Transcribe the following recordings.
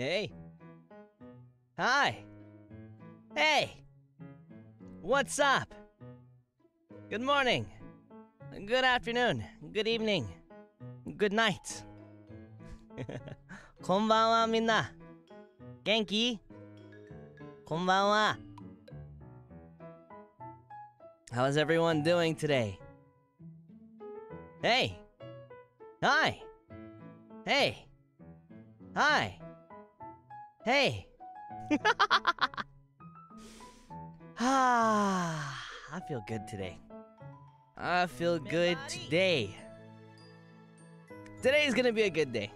Hey. Hi. Hey. What's up? Good morning. Good afternoon. Good evening. Good night. こんばんはみんな。元気こんばんは。How's everyone doing today? Hey. Good today. I feel good today. Today is gonna be a good day.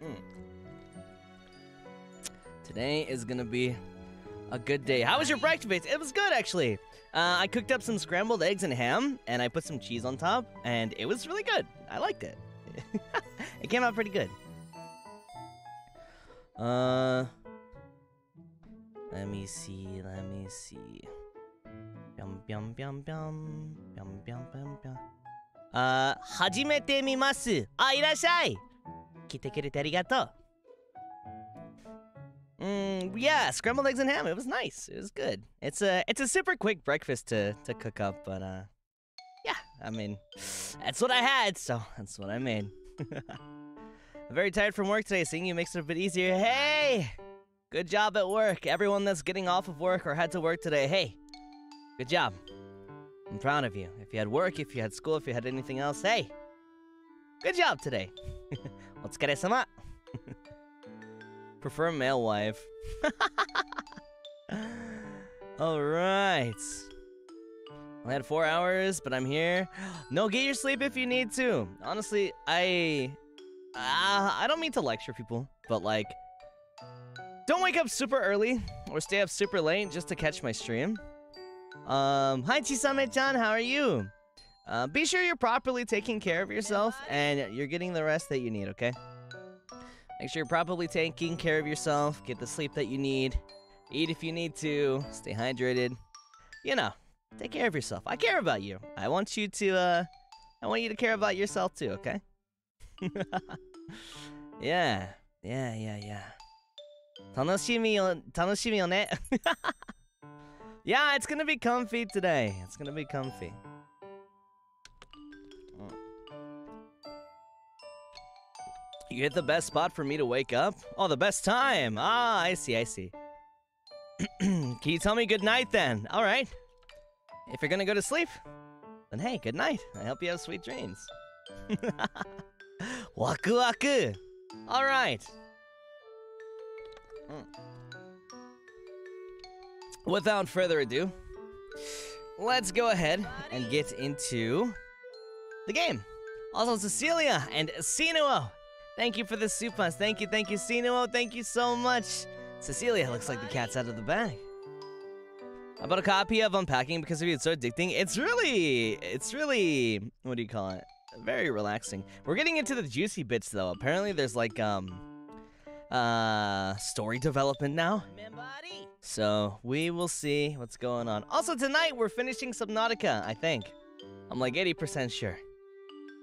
Mm. Today is gonna be a good day. How was your breakfast? It was good actually. Uh, I cooked up some scrambled eggs and ham, and I put some cheese on top, and it was really good. I liked it. it came out pretty good. Uh, let me see. Let me see Byum byum byum byum byum byum byum byum. あー、初めて見ます。あ、いらっしゃい。来てくれてありがとう。Mm, yeah, scrambled eggs and ham. It was nice. It was good. It's a it's a super quick breakfast to to cook up, but uh, yeah. I mean, that's what I had, so that's what I made. I'm very tired from work today. Seeing you makes it a bit easier. Hey, good job at work. Everyone that's getting off of work or had to work today. Hey, good job. I'm proud of you. If you had work, if you had school, if you had anything else, hey, good job today. Otsukaresama. Prefer male wife. All right. I had four hours, but I'm here. No, get your sleep if you need to. Honestly, I, uh, I don't mean to lecture people, but like, don't wake up super early or stay up super late just to catch my stream. Um, hi Chisame-chan, how are you? Uh, be sure you're properly taking care of yourself and you're getting the rest that you need, okay? Make sure you're properly taking care of yourself, get the sleep that you need, eat if you need to, stay hydrated. You know, take care of yourself. I care about you. I want you to, uh, I want you to care about yourself too, okay? yeah, yeah, yeah, yeah. 楽しみよ、楽しみよね。 yeah, it's gonna be comfy today. It's gonna be comfy. You hit the best spot for me to wake up? Oh, the best time. Ah, I see, I see. Can you tell me good night then? All right. If you're gonna go to sleep, then hey, good night. I hope you have sweet dreams. waku waku. All right. Mm. Without further ado, let's go ahead and get into the game. Also, Cecilia and Sinuo, thank you for the soupas. Thank you, thank you, Sinuo. Thank you so much. Cecilia looks like the cat's out of the bag. I bought a copy of Unpacking because of you. It's so addicting. It's really, it's really, what do you call it? Very relaxing. We're getting into the juicy bits though. Apparently, there's like um, uh, story development now. So we will see what's going on. Also tonight we're finishing Subnautica. I think. I'm like 80% sure.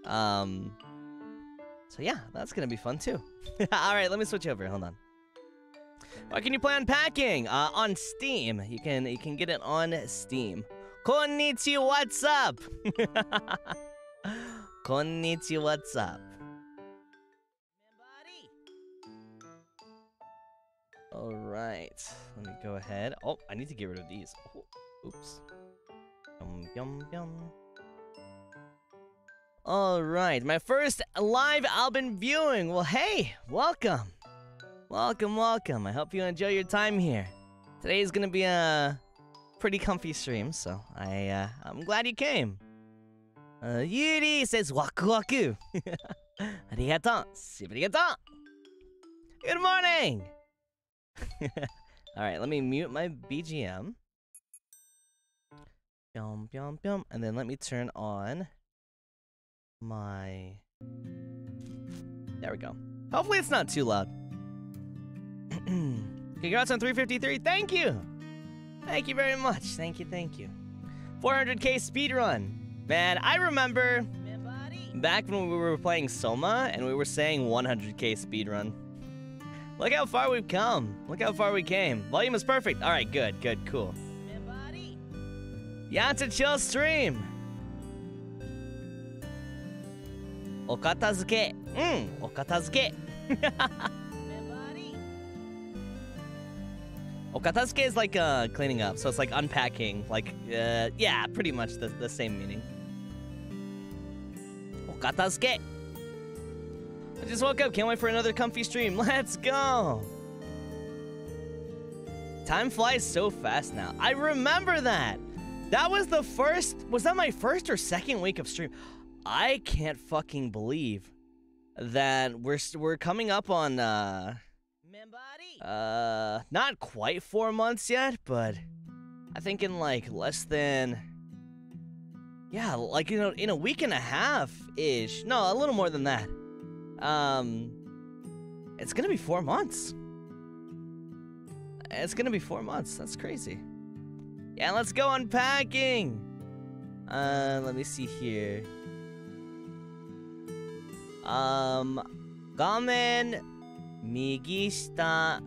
Um. So yeah, that's gonna be fun too. All right, let me switch over. Hold on. Why can you play Unpacking? Uh, on Steam. You can you can get it on Steam. Konnichiwa, what's up? Konnichiwa, what's up? All right, let me go ahead. Oh, I need to get rid of these. Oh, oops. Yum yum yum. All right, my first live Alban viewing. Well, hey, welcome. Welcome, welcome. I hope you enjoy your time here. Today is gonna be a pretty comfy stream, so I uh, I'm glad you came. Uh, Yuri says waku waku. Arigato. Good morning. All right, let me mute my BGM. Byum, byum, byum. And then let me turn on my. There we go. Hopefully, it's not too loud. Congrats on 353. Thank you. Thank you very much. Thank you, thank you. 400k speedrun. Man, I remember back when we were playing Soma and we were saying 100k speedrun. Look how far we've come. Look how far we came. Volume is perfect. All right, good, good, cool. Everybody. Yeah, it's a chill stream. Okatazuke. Mmm, okatazuke. Okatazuke is like uh, cleaning up, so it's like unpacking. Like, uh, yeah, pretty much the, the same meaning. Okatazuke. I just woke up. Can't wait for another comfy stream. Let's go. Time flies so fast now. I remember that. That was the first. Was that my first or second week of stream? I can't fucking believe that we're we're coming up on uh uh not quite 4 months yet, but I think in like less than yeah, like you know in a week and a half ish. No, a little more than that. Um it's going to be 4 months. It's going to be 4 months. That's crazy. Yeah, let's go unpacking. Uh let me see here. Um, 画面右下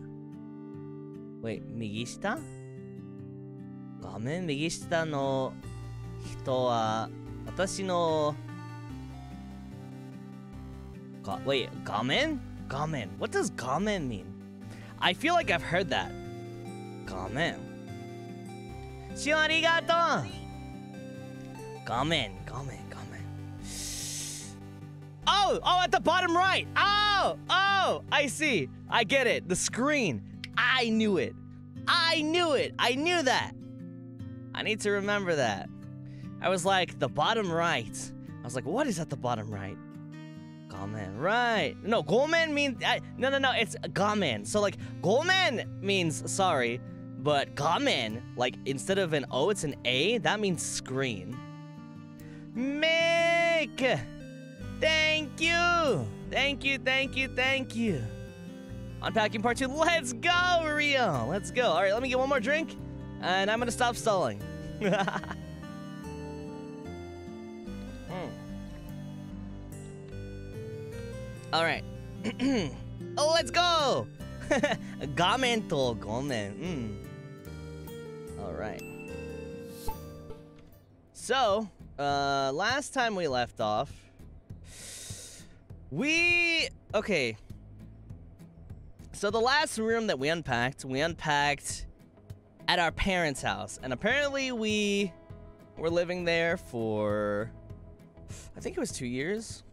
Wait, 右下画面右下の人は私の Ga wait, Gamen? Gamen. What does Gamen mean? I feel like I've heard that. Gamen. Shion arigato! Gamen, gamen, gamen. Oh, oh, at the bottom right. Oh, oh, I see. I get it. The screen. I knew it. I knew it. I knew that. I need to remember that. I was like, the bottom right. I was like, what is at the bottom right? Gomen, right. No, gomen means, no, no, no, it's gamen. So like, gomen means sorry, but gamen, like instead of an O, it's an A. That means screen. Make. Thank you! Thank you, thank you, thank you. Unpacking part two. Let's go, Rio! Let's go. All right, let me get one more drink, and I'm gonna stop stalling. Mm. All right. oh, let's go! Gamen to gomen. Mm. All right. So, uh, last time we left off, we okay. So the last room that we unpacked, we unpacked at our parents' house, and apparently we were living there for I think it was two years.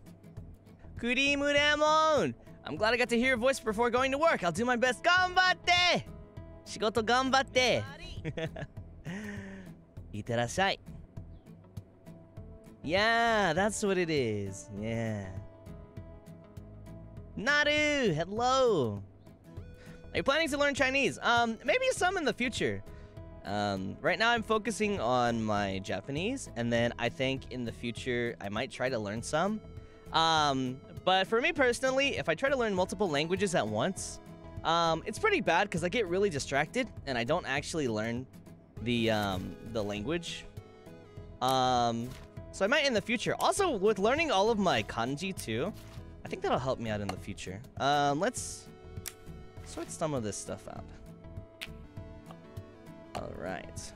Kurimu Ramon! I'm glad I got to hear your voice before going to work. I'll do my best. Ganbatte! Shigoto ganbatte! Iterashai. Yeah, that's what it is. Yeah. Naru, hello. Are you planning to learn Chinese? Um, maybe some in the future. Um, right now I'm focusing on my Japanese, and then I think in the future I might try to learn some. Um, but for me personally, if I try to learn multiple languages at once, um, it's pretty bad because I get really distracted and I don't actually learn the um, the language. Um, so I might in the future. Also, with learning all of my kanji too, I think that'll help me out in the future. Um, let's sort some of this stuff out. All right.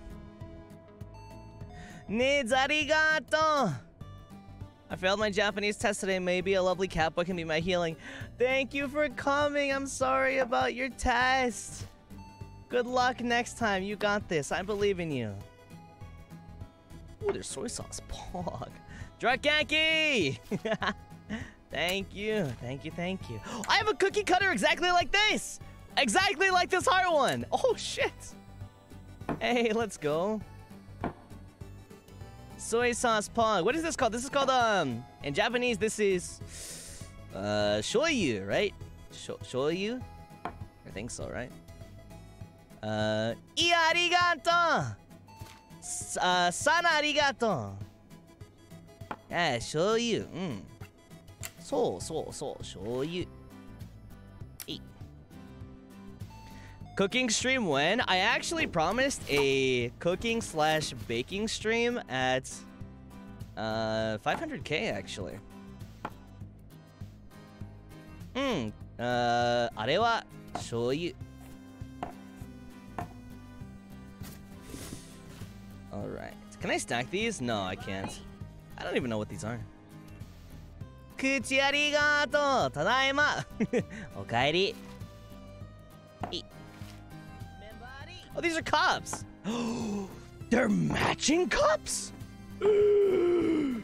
Needs arigato. I failed my Japanese test today. Maybe a lovely cat book can be my healing. Thank you for coming. I'm sorry about your test. Good luck next time. You got this. I believe in you. Ooh, there's soy sauce. Pog. Drakanki! thank you. Thank you. Thank you. I have a cookie cutter exactly like this. Exactly like this heart one. Oh, shit. Hey, let's go. Soy sauce pong. What is this called? This is called, um, in Japanese, this is, uh, shoyu, right? Sh shoyu? I think so, right? Uh, iya arigato! Uh, sana arigato! Yeah, shoyu. Mm. So, so, so, shoyu. Cooking stream when? I actually promised a cooking slash baking stream at uh 500k actually. Hmm. Uh, あれは Shoyu. Alright. Can I stack these? No, I can't. I don't even know what these are. 口ありがとうただいまおかえり Oh, these are cups! They're matching cups? Eight.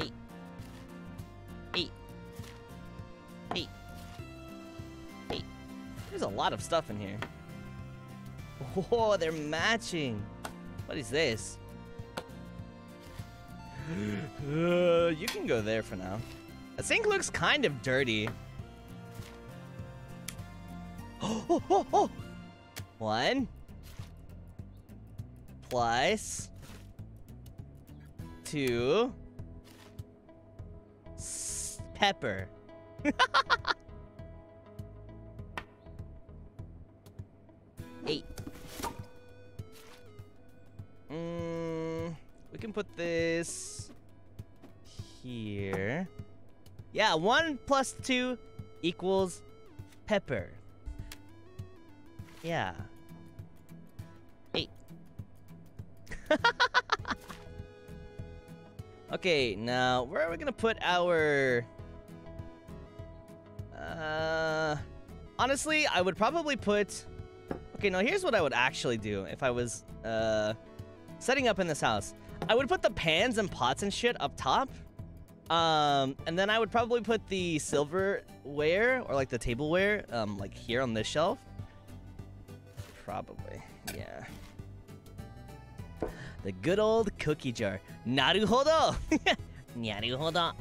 Eight. Eight. Eight. There's a lot of stuff in here. Oh, they're matching. What is this? Uh, you can go there for now. The sink looks kind of dirty. Oh, oh, oh. One. Plus. Two. S pepper. Eight. Mm, we can put this here. Yeah, one plus two equals pepper. Yeah. Eight. okay, now where are we gonna put our? Uh, honestly, I would probably put. Okay, now here's what I would actually do if I was uh setting up in this house. I would put the pans and pots and shit up top. Um, and then I would probably put the silverware or like the tableware, um, like here on this shelf. Probably, yeah. The good old cookie jar. Naruhodo! Naruhodo.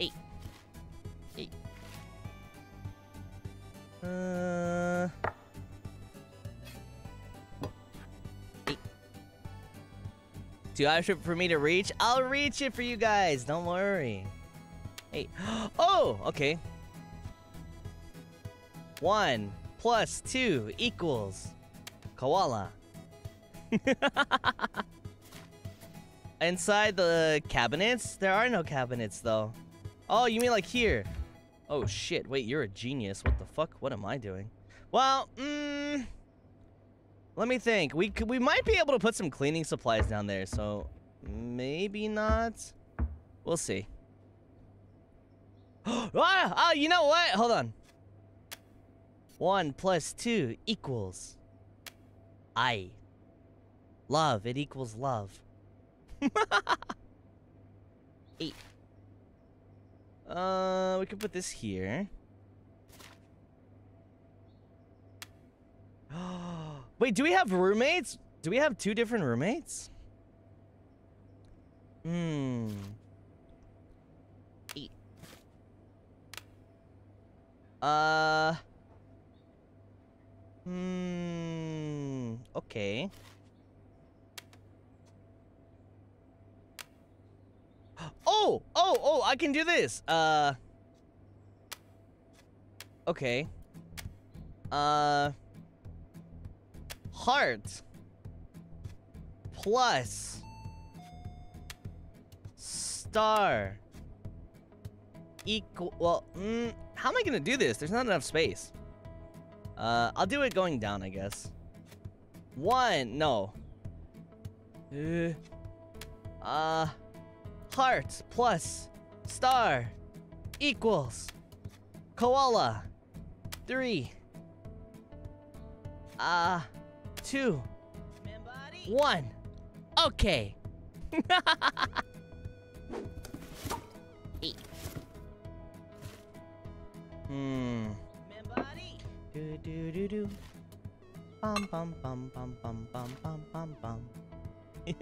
Eight. Eight. Uh... Too high for me to reach? I'll reach it for you guys. Don't worry. Hey. Oh, okay. One plus two equals koala. Inside the cabinets? There are no cabinets, though. Oh, you mean like here? Oh, shit. Wait, you're a genius. What the fuck? What am I doing? Well, mmm... Let me think. We could, we might be able to put some cleaning supplies down there, so maybe not. We'll see. ah, ah, you know what? Hold on. One plus two equals I. Love. It equals love. Eight. Uh, we can put this here. Wait, do we have roommates? Do we have two different roommates? Hmm. Uh. Hmm. Okay. Oh! Oh! Oh! I can do this! Uh. Okay. Uh heart plus star equal well mm, how am I gonna do this? There's not enough space. Uh I'll do it going down I guess. One no. Uh, uh heart plus star equals koala. Three. Uh two, one. Okay. Hmm. Do do do do. Bum bum bum bum bum bum bum bum bum.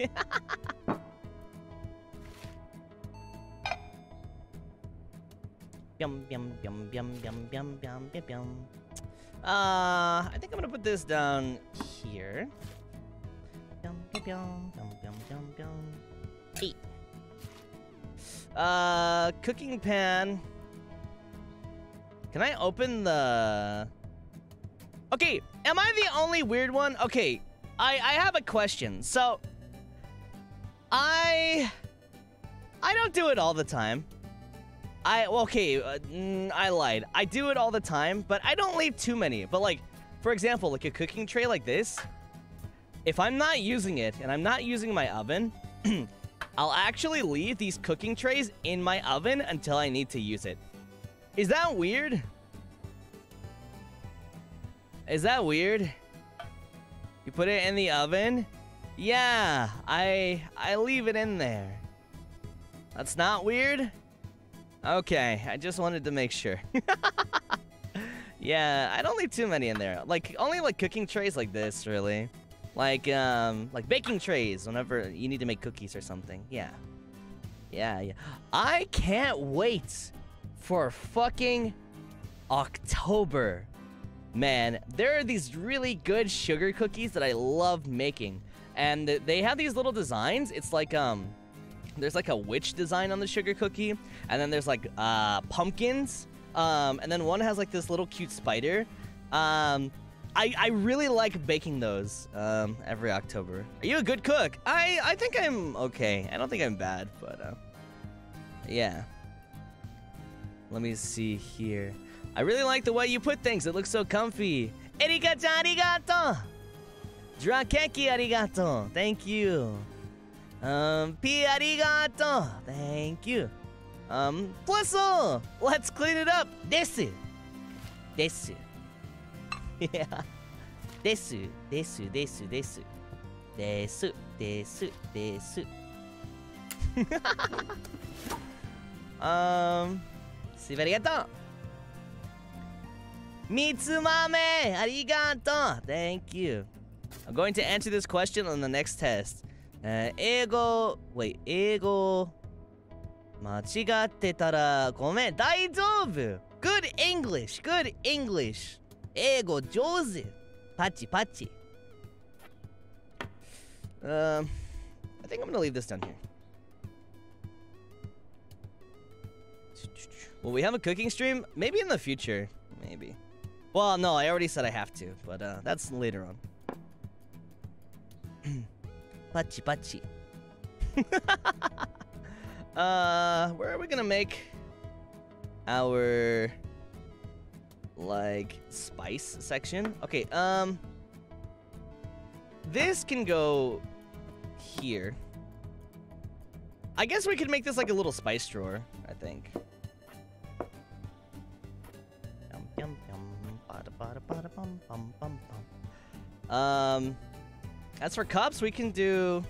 Yum yum yum yum yum yum yum yum yum. Uh, I think I'm gonna put this down here. Eight. Uh, cooking pan. Can I open the... Okay, am I the only weird one? Okay, I, I have a question. So, I I don't do it all the time. I okay, uh, mm, I lied. I do it all the time, but I don't leave too many. But like, for example, like a cooking tray like this, if I'm not using it and I'm not using my oven, I'll actually leave these cooking trays in my oven until I need to use it. Is that weird? Is that weird? You put it in the oven? Yeah, I I leave it in there. That's not weird? Okay, I just wanted to make sure. yeah, I don't leave too many in there. Like only like cooking trays like this, really. Like um like baking trays whenever you need to make cookies or something. Yeah. Yeah, yeah. I can't wait for fucking October. Man, there are these really good sugar cookies that I love making. And they have these little designs. It's like um there's like a witch design on the sugar cookie, and then there's like uh, pumpkins, um, and then one has like this little cute spider. Um, I, I really like baking those um, every October. Are you a good cook? I, I think I'm okay. I don't think I'm bad, but uh, yeah. Let me see here. I really like the way you put things. It looks so comfy. Erika-chan arigato! Drakeki arigato. Thank you. Um, P arigato. Thank you. Um, Blistle, let's clean it up. Desu. Desu. yeah. Desu, desu, desu, desu. Desu, desu, desu. um, si arigato. Mitsumame, arigato. Thank you. I'm going to answer this question on the next test. えー、英語、wait、英語、間違ってたらごめん、大丈夫 !Good English! Good English! 英語上手パチパチ Um, I think I'm gonna leave this down here. Will we have a cooking stream? Maybe in the future. Maybe. Well, no, I already said I have to, but uh, that's later on. Pachi pachi. uh, where are we gonna make our like spice section? Okay, um, this can go here. I guess we could make this like a little spice drawer. I think. Um. As for cups, we can do...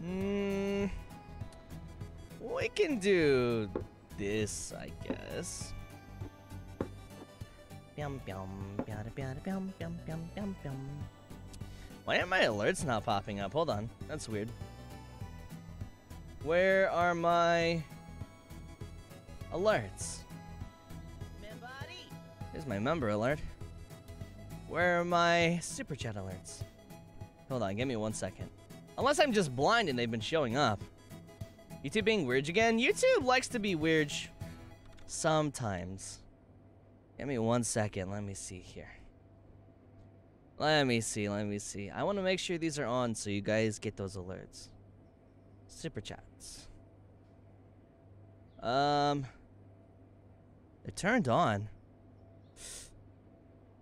Mm, we can do this, I guess. Why are my alerts not popping up? Hold on. That's weird. Where are my alerts? Here's my member alert. Where are my super chat alerts? Hold on, give me one second. Unless I'm just blind and they've been showing up. YouTube being weird again? YouTube likes to be weird sometimes. Give me one second. Let me see here. Let me see. Let me see. I want to make sure these are on so you guys get those alerts. Super chats. Um, they're turned on.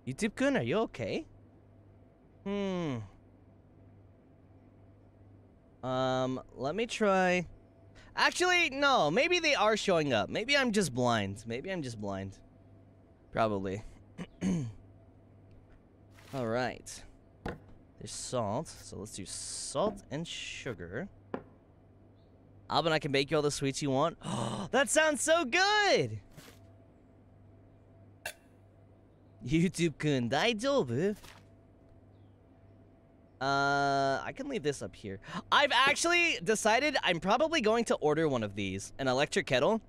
YouTube kun, are you okay? Hmm. Um, let me try. Actually, no. Maybe they are showing up. Maybe I'm just blind. Maybe I'm just blind. Probably. All right. There's salt. So let's do salt and sugar. Alban, I can bake you all the sweets you want. Oh, that sounds so good! YouTube-kun, daijoubu? Uh, I can leave this up here. I've actually decided I'm probably going to order one of these. An electric kettle.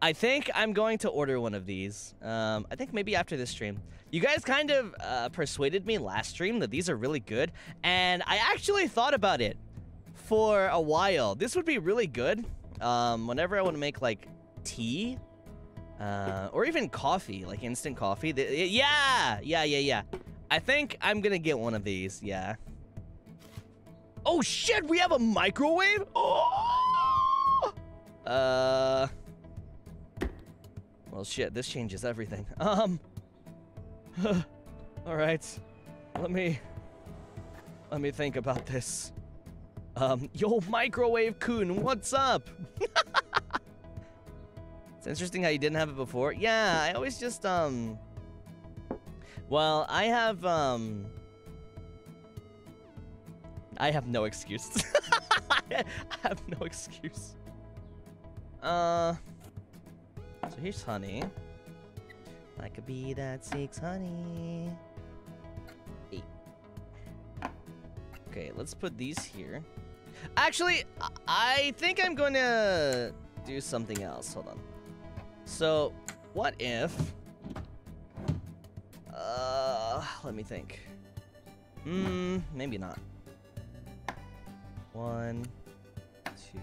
I think I'm going to order one of these. Um, I think maybe after this stream. You guys kind of uh, persuaded me last stream that these are really good. And I actually thought about it for a while. This would be really good. Um, whenever I want to make, like, tea uh, or even coffee, like instant coffee. The, yeah, yeah, yeah, yeah. I think I'm gonna get one of these, yeah. Oh shit, we have a microwave? Oh! Uh. Well, shit, this changes everything. Um. All right. Let me. Let me think about this. Um, yo, microwave kun, what's up? it's interesting how you didn't have it before. Yeah, I always just um. Well, I have um. I have no excuse. I have no excuse. Uh. So here's honey. I could be that six honey. Eight. Okay, let's put these here. Actually, I- think I'm to do something else. Hold on. So, what if... Uh, let me think. Hmm, maybe not. One, two...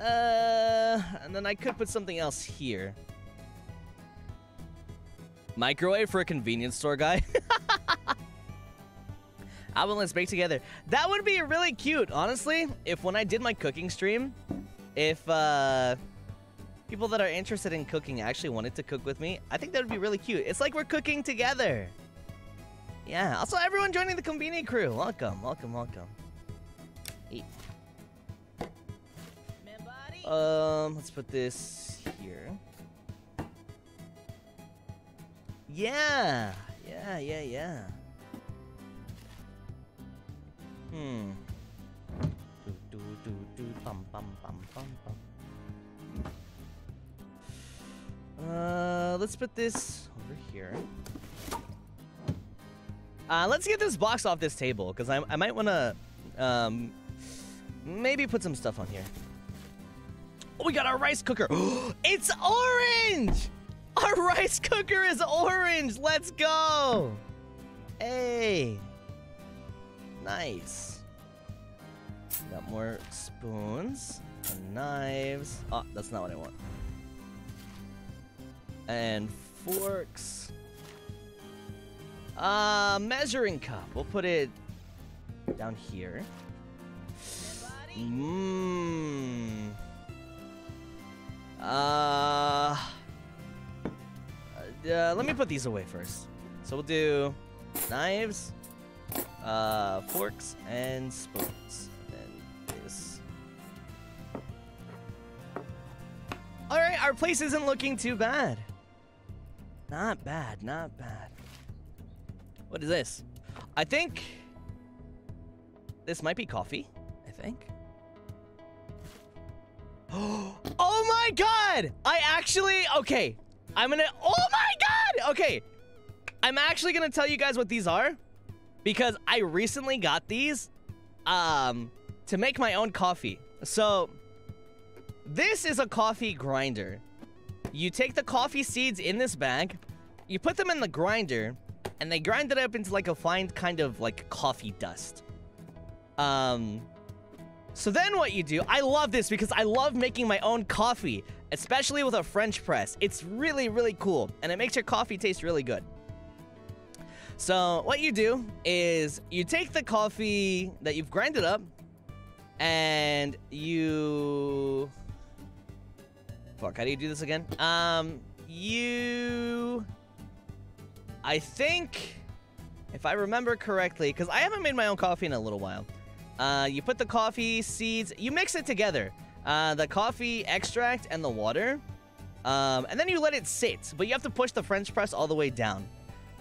Uh, and then I could put something else here. Microwave for a convenience store guy. I Alban let's bake together. That would be really cute, honestly. If when I did my cooking stream, if uh, people that are interested in cooking actually wanted to cook with me, I think that would be really cute. It's like we're cooking together. Yeah. Also, everyone joining the Konbini Crew. Welcome, welcome, welcome. Eat. Um, let's put this here. Yeah, yeah, yeah, yeah. Hmm. Do, do, do, do, bum, bum, Uh, let's put this over here. Uh, let's get this box off this table, because I, I might want to, um, maybe put some stuff on here. Oh, we got our rice cooker. it's orange! Our rice cooker is orange. Let's go. Hey. Nice. Got more spoons and knives. Oh, that's not what I want. And forks. Uh, measuring cup. We'll put it down here. Mmm. Uh, uh, let me put these away first. So we'll do knives, uh, forks, and spoons. And this. All right, our place isn't looking too bad. Not bad, not bad. What is this? I think this might be coffee. I think. oh my god! I actually okay. I'm gonna. Oh my god! Okay, I'm actually gonna tell you guys what these are because I recently got these um to make my own coffee. So this is a coffee grinder. You take the coffee seeds in this bag, you put them in the grinder, and they grind it up into like a fine kind of like coffee dust. Um, so then what you do, I love this because I love making my own coffee, especially with a French press. It's really, really cool, and it makes your coffee taste really good. So what you do is you take the coffee that you've grinded up, and you... Fuck, how do you do this again? Um, you... I think, if I remember correctly, because I haven't made my own coffee in a little while. Uh, you put the coffee seeds, you mix it together. Uh, the coffee extract and the water. Um, and then you let it sit, but you have to push the French press all the way down.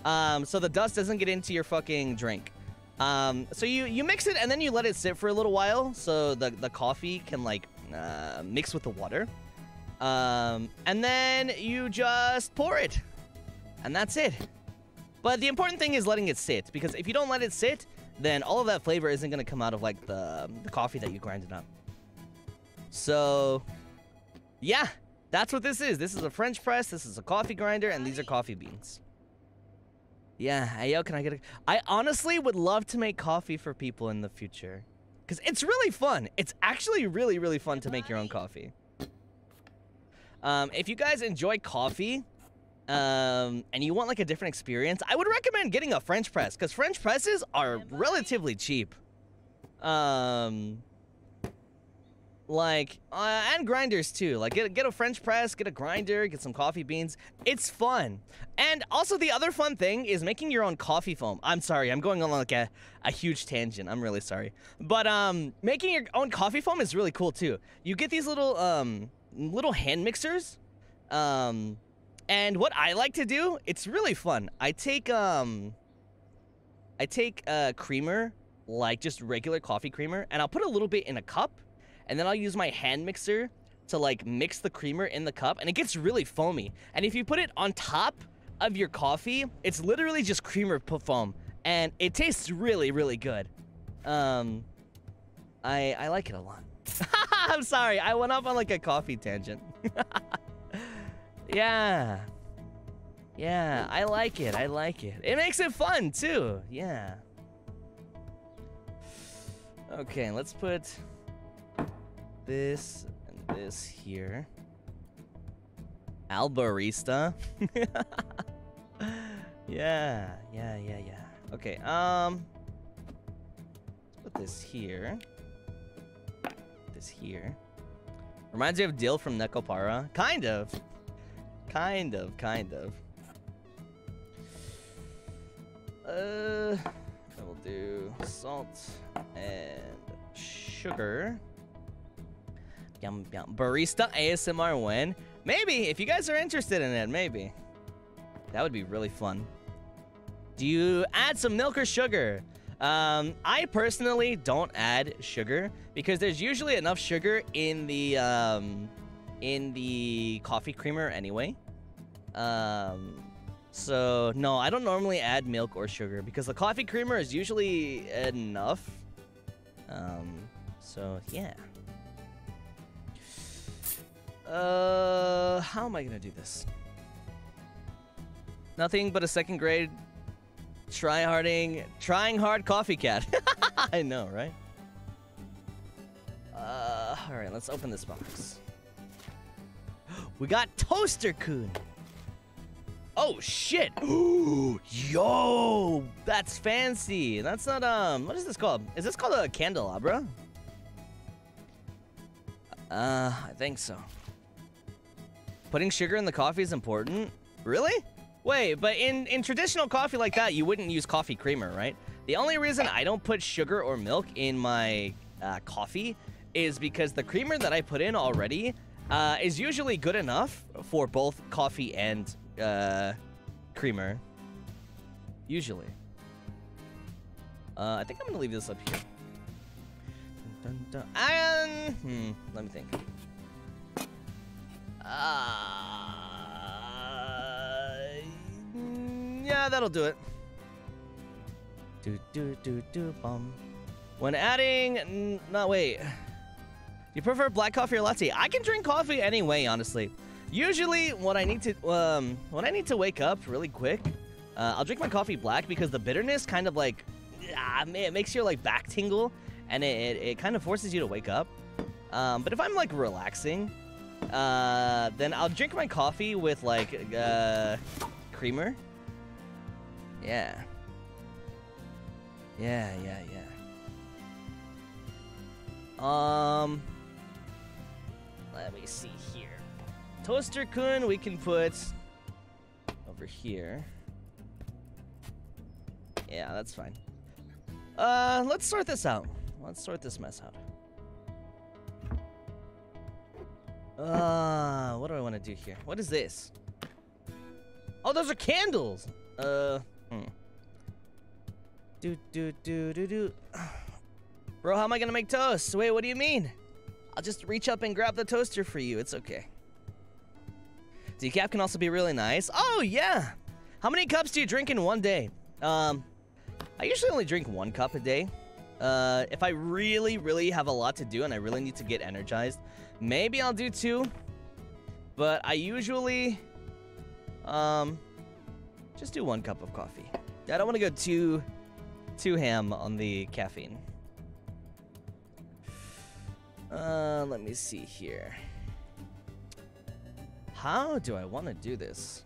Um, so the dust doesn't get into your fucking drink. Um, so you, you mix it and then you let it sit for a little while so the, the coffee can like uh, mix with the water. Um, and then you just pour it. And that's it. But the important thing is letting it sit because if you don't let it sit, then all of that flavor isn't going to come out of like the, the coffee that you grinded up. So, yeah, that's what this is. This is a French press, this is a coffee grinder, and these are coffee beans. Yeah, yo, can I get a... I honestly would love to make coffee for people in the future. Because it's really fun. It's actually really, really fun to make your own coffee. Um, if you guys enjoy coffee, um, and you want like a different experience, I would recommend getting a French press because French presses are relatively cheap. Um, like uh, and grinders too. Like get get a French press, get a grinder, get some coffee beans. It's fun. And also the other fun thing is making your own coffee foam. I'm sorry, I'm going on like a, a huge tangent. I'm really sorry. But um making your own coffee foam is really cool too. You get these little um little hand mixers. Um and what I like to do, it's really fun. I take um I take a creamer, like just regular coffee creamer, and I'll put a little bit in a cup and then I'll use my hand mixer to like mix the creamer in the cup and it gets really foamy. And if you put it on top of your coffee, it's literally just creamer foam and it tastes really, really good. Um, I, I like it a lot. I'm sorry, I went off on like a coffee tangent. yeah. Yeah, I like it, I like it. It makes it fun too, yeah. Okay, let's put this and this here. Albarista. yeah, yeah, yeah, yeah. Okay, um let's put this here. This here. Reminds me of Dill from Nekopara. Kind of. Kind of, kind of. Uh I will do salt and sugar. Yum, yum. Barista ASMR win? Maybe, if you guys are interested in it, maybe. That would be really fun. Do you add some milk or sugar? Um, I personally don't add sugar because there's usually enough sugar in the um, in the coffee creamer anyway. Um, so no, I don't normally add milk or sugar because the coffee creamer is usually enough. Um, so yeah. Uh, how am I gonna do this? Nothing but a second grade tryharding, trying hard coffee cat. I know, right? Uh, all right, let's open this box. We got Toaster Kun. Oh shit! Ooh, yo, that's fancy. That's not um. What is this called? Is this called a candelabra? Uh, I think so. Putting sugar in the coffee is important? Really? Wait, but in, in traditional coffee like that, you wouldn't use coffee creamer, right? The only reason I don't put sugar or milk in my uh, coffee is because the creamer that I put in already uh, is usually good enough for both coffee and uh, creamer. Usually. Uh, I think I'm gonna leave this up here. Dun, dun, dun. And, hmm, let me think. Uh, yeah, that'll do it. Do do do do bum. When adding, no wait. You prefer black coffee or latte? I can drink coffee anyway, honestly. Usually, when I need to, um, when I need to wake up really quick, uh, I'll drink my coffee black because the bitterness kind of like, ah, it makes your like back tingle, and it, it, it kind of forces you to wake up. Um, but if I'm like relaxing, uh, then I'll drink my coffee with like uh, creamer. Yeah. Yeah, yeah, yeah. Um, let me see here. Toaster Kun, we can put over here. Yeah, that's fine. Uh, let's sort this out. Let's sort this mess out. Uh, what do I want to do here? What is this? Oh, those are candles. Uh, Do do do do do. Bro, how am I gonna make toast? Wait, what do you mean? I'll just reach up and grab the toaster for you. It's okay. Decaf can also be really nice. Oh yeah. How many cups do you drink in one day? Um, I usually only drink one cup a day. Uh, if I really, really have a lot to do and I really need to get energized, maybe I'll do two. But I usually, um, just do one cup of coffee. I don't want to go too, too ham on the caffeine. Uh, let me see here. How do I want to do this?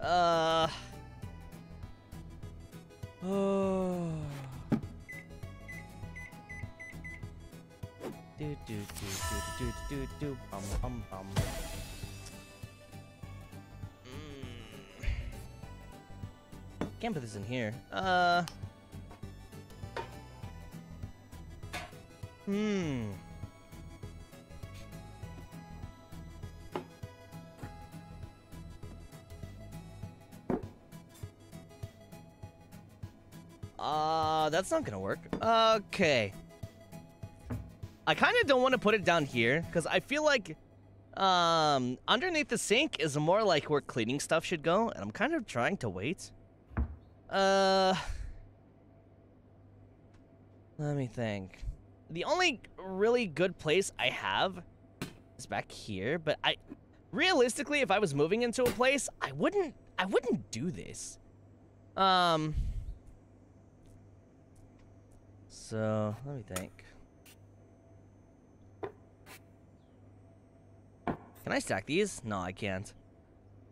Uh. Oh. Do do do do do do do. Can't put this in here. Uh. Hmm. Uh, that's not gonna work. Okay. I kind of don't want to put it down here, because I feel like um, underneath the sink is more like where cleaning stuff should go, and I'm kind of trying to wait. Uh... Let me think. The only really good place I have is back here, but I... Realistically, if I was moving into a place, I wouldn't... I wouldn't do this. Um... So, let me think. Can I stack these? No, I can't.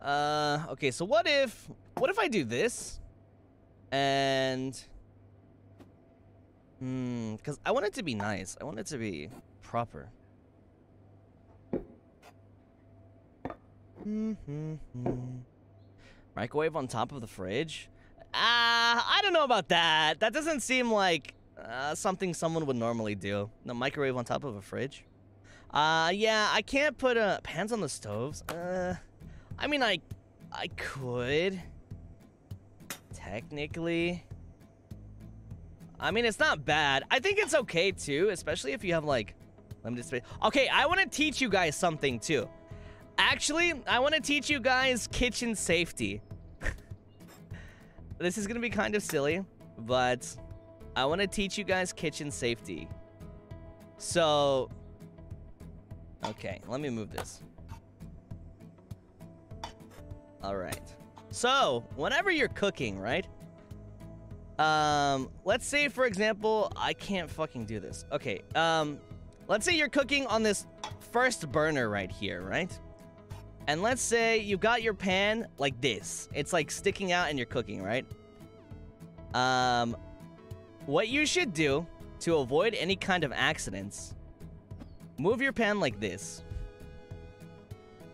Uh, okay, so what if... What if I do this? And... Hmm, because I want it to be nice. I want it to be proper. Hmm, hmm, hmm. Microwave on top of the fridge? Ah, uh, I don't know about that. That doesn't seem like uh, something someone would normally do. The microwave on top of a fridge. Uh, yeah, I can't put uh, pans on the stoves. Uh, I mean, I, I could. Technically. I mean, it's not bad. I think it's okay too, especially if you have like limited space. Okay, I want to teach you guys something too. Actually, I want to teach you guys kitchen safety. this is gonna be kind of silly, but I want to teach you guys kitchen safety. So, okay, let me move this. All right. So, whenever you're cooking, right? Um, let's say, for example, I can't fucking do this. Okay, um, let's say you're cooking on this first burner right here, right? And let's say you've got your pan like this. It's like sticking out and you're cooking, right? Um, what you should do to avoid any kind of accidents, move your pan like this.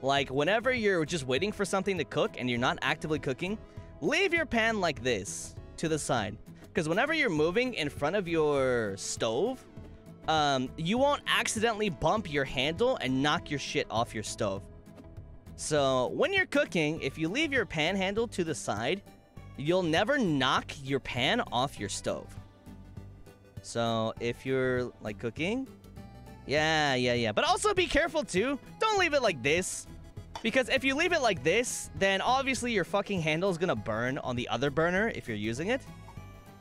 Like, whenever you're just waiting for something to cook and you're not actively cooking, leave your pan like this to the side. Because whenever you're moving in front of your stove, um, you won't accidentally bump your handle and knock your shit off your stove. So, when you're cooking, if you leave your pan handle to the side, you'll never knock your pan off your stove. So if you're like cooking, yeah, yeah, yeah. But also be careful too. Don't leave it like this. Because if you leave it like this, then obviously your fucking handle is gonna burn on the other burner if you're using it.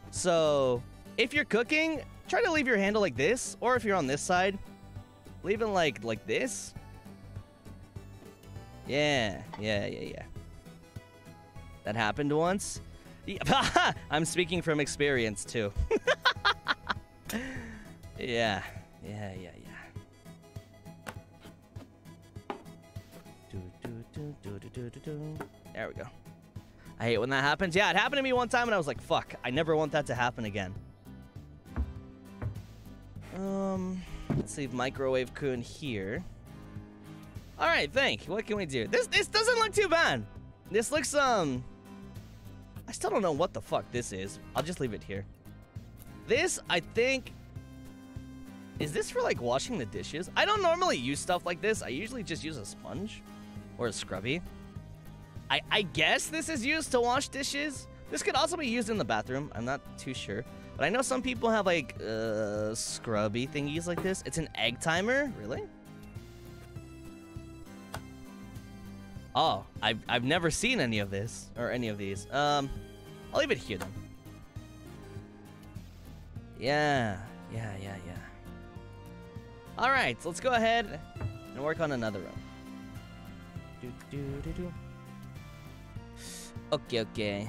So if you're cooking, try to leave your handle like this. Or if you're on this side, leave it like, like this. Yeah, yeah, yeah, yeah. That happened once. I'm speaking from experience too. yeah, yeah, yeah, yeah. There we go. I hate when that happens. Yeah, it happened to me one time and I was like, fuck, I never want that to happen again. Um, let's leave Microwave Kun here. Alright, thank. What can we do? This this doesn't look too bad. This looks, um... I still don't know what the fuck this is. I'll just leave it here. This, I think... Is this for, like, washing the dishes? I don't normally use stuff like this. I usually just use a sponge or a scrubby. I, I guess this is used to wash dishes. This could also be used in the bathroom. I'm not too sure. But I know some people have, like, uh, scrubby thingies like this. It's an egg timer? Really? Oh, I've, I've never seen any of this. Or any of these. Um, I'll leave it here, then. Yeah, yeah, yeah, yeah. All right, so let's go ahead and work on another room Do, do, do, do. Okay, okay.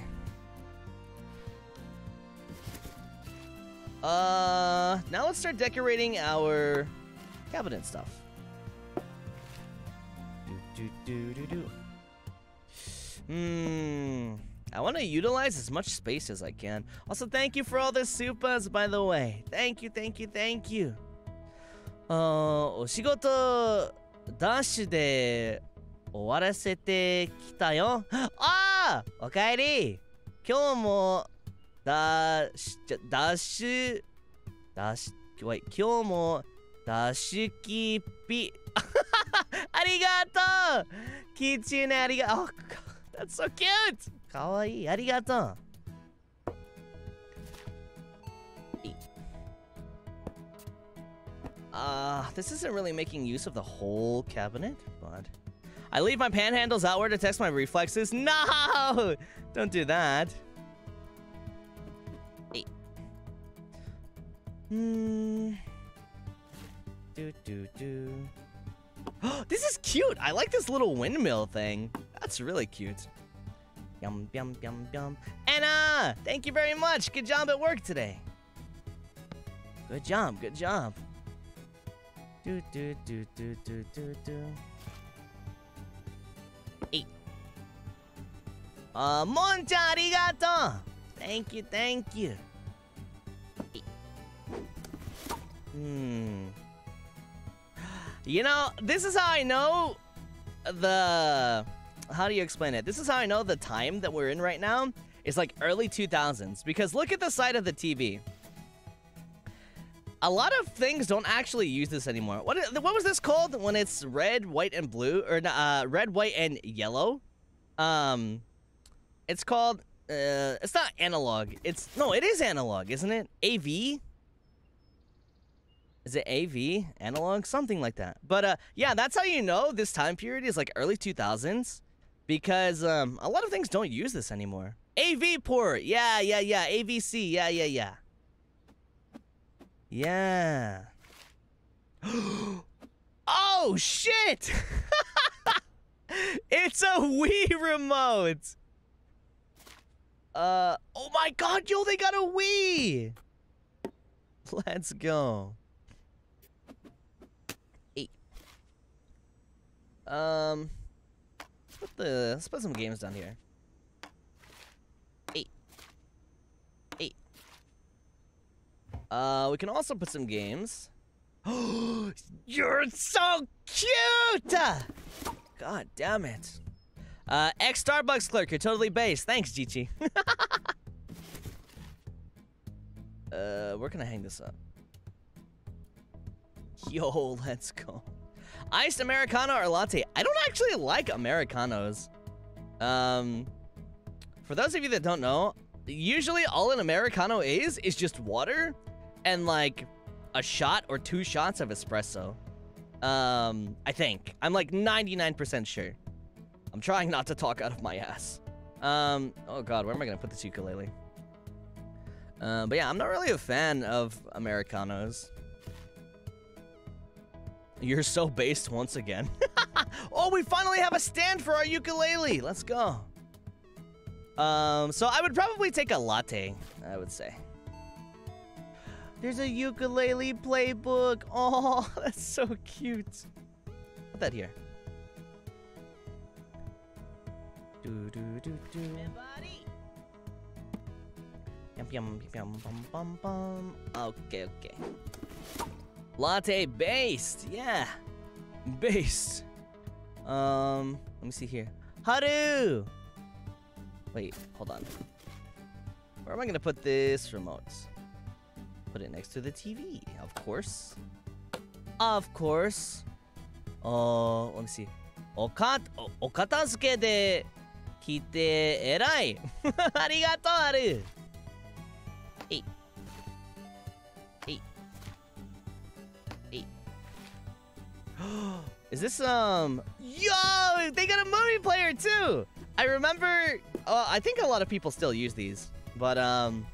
Uh, now let's start decorating our cabinet stuff. Do, do, do, do, do. Hmm. I want to utilize as much space as I can. Also, thank you for all the supas, by the way. Thank you, thank you, thank you. あーお仕事ダッシュで 終わらせてきたよ。ああおかえり今日もダッシュ、ダッシュ、ダッシュ、今日もダッシュキピ。ありがとうキッチンねありがとう。Oh, that's so cute! かわいい。ありがとう。Uh, this isn't really making use of the whole cabinet, but... I leave my panhandles outward to test my reflexes. No! Don't do that. Eight. Hmm. Do, do, do. this is cute! I like this little windmill thing. That's really cute. Yum, yum, yum, yum. Anna! Thank you very much! Good job at work today. Good job, good job. Do, do, do, do, do, do, do. Eight. Uh, arigato! Thank you, thank you. Hmm. You know, this is how I know the how do you explain it? This is how I know the time that we're in right now is like early 2000s because look at the side of the TV. A lot of things don't actually use this anymore. What what was this called when it's red, white, and blue, or uh, red, white, and yellow? Um, it's called. Uh, it's not analog. It's no, it is analog, isn't it? AV. Is it AV analog something like that? But uh, yeah, that's how you know this time period is like early 2000s because um, a lot of things don't use this anymore. AV port, yeah, yeah, yeah. AVC, yeah, yeah, yeah. Yeah. oh shit! it's a Wii remote. Uh, oh my god, yo, they got a Wii. Let's go. Eight. Um, let's put the let's put some games down here. Eight. Eight. Uh, we can also put some games. You're so cute! God damn it. Uh, ex Starbucks clerk, you're totally based. Thanks, Jichi. uh, where can I hang this up? Yo, let's go. Iced Americano or latte? I don't actually like Americanos. Um, for those of you that don't know, usually all an Americano is is just water and like a shot or two shots of espresso. Um, I think. I'm like 99% sure. I'm trying not to talk out of my ass. Um, oh god, where am I gonna put this ukulele? Uh, but yeah, I'm not really a fan of Americanos. You're so based once again. oh, we finally have a stand for our ukulele. Let's go. Um, so I would probably take a latte, I would say. There's a ukulele playbook. Oh, that's so cute. Put that here. Do do do do. Yum yum yum bum bum bum. Okay, okay. Latte based, yeah, based. Um, let me see here. Haru. Wait, hold on. Where am I gonna put this remote? put it next to the TV, of course. Of course. Oh, let me see. Okat okatasuke de kite erai. Arigato aru. Hey. Hey. Hey. Is this um Yo, they got a movie player too. I remember uh, I think a lot of people still use these, but um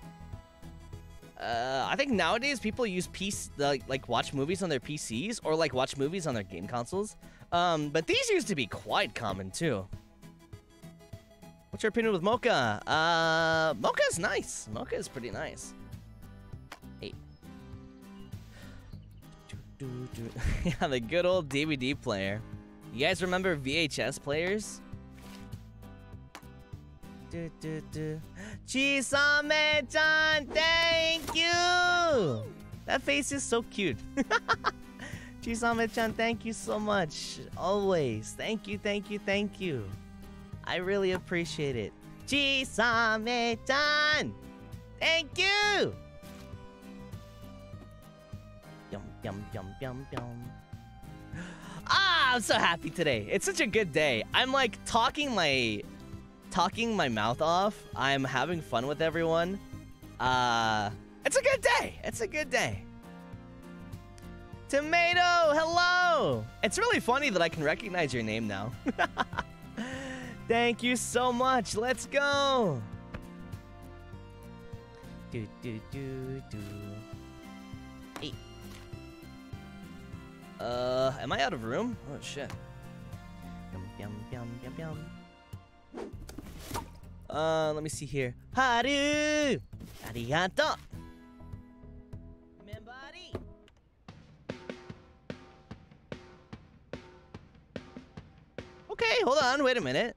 uh, I think nowadays people use PC like, like watch movies on their PCs or like watch movies on their game consoles. Um, but these used to be quite common too. What's your opinion with Mocha? Uh, Mocha is nice. Mocha is pretty nice. Eight. yeah, the good old DVD player. You guys remember VHS players? Do, do, do. Chisame-chan, thank you! That face is so cute. Chisame-chan, thank you so much. Always. Thank you, thank you, thank you. I really appreciate it. Chisame-chan! Thank you! Yum, yum, yum, yum, yum. Ah, I'm so happy today. It's such a good day. I'm like talking my talking my mouth off. I'm having fun with everyone. Uh, it's a good day. It's a good day. Tomato, hello. It's really funny that I can recognize your name now. Thank you so much. Let's go. Do do do do. Hey. Uh, am I out of room? Oh shit. Yum yum yum yum yum. Uh, let me see here. Haru! Arigato! Membari! Okay, hold on, wait a minute.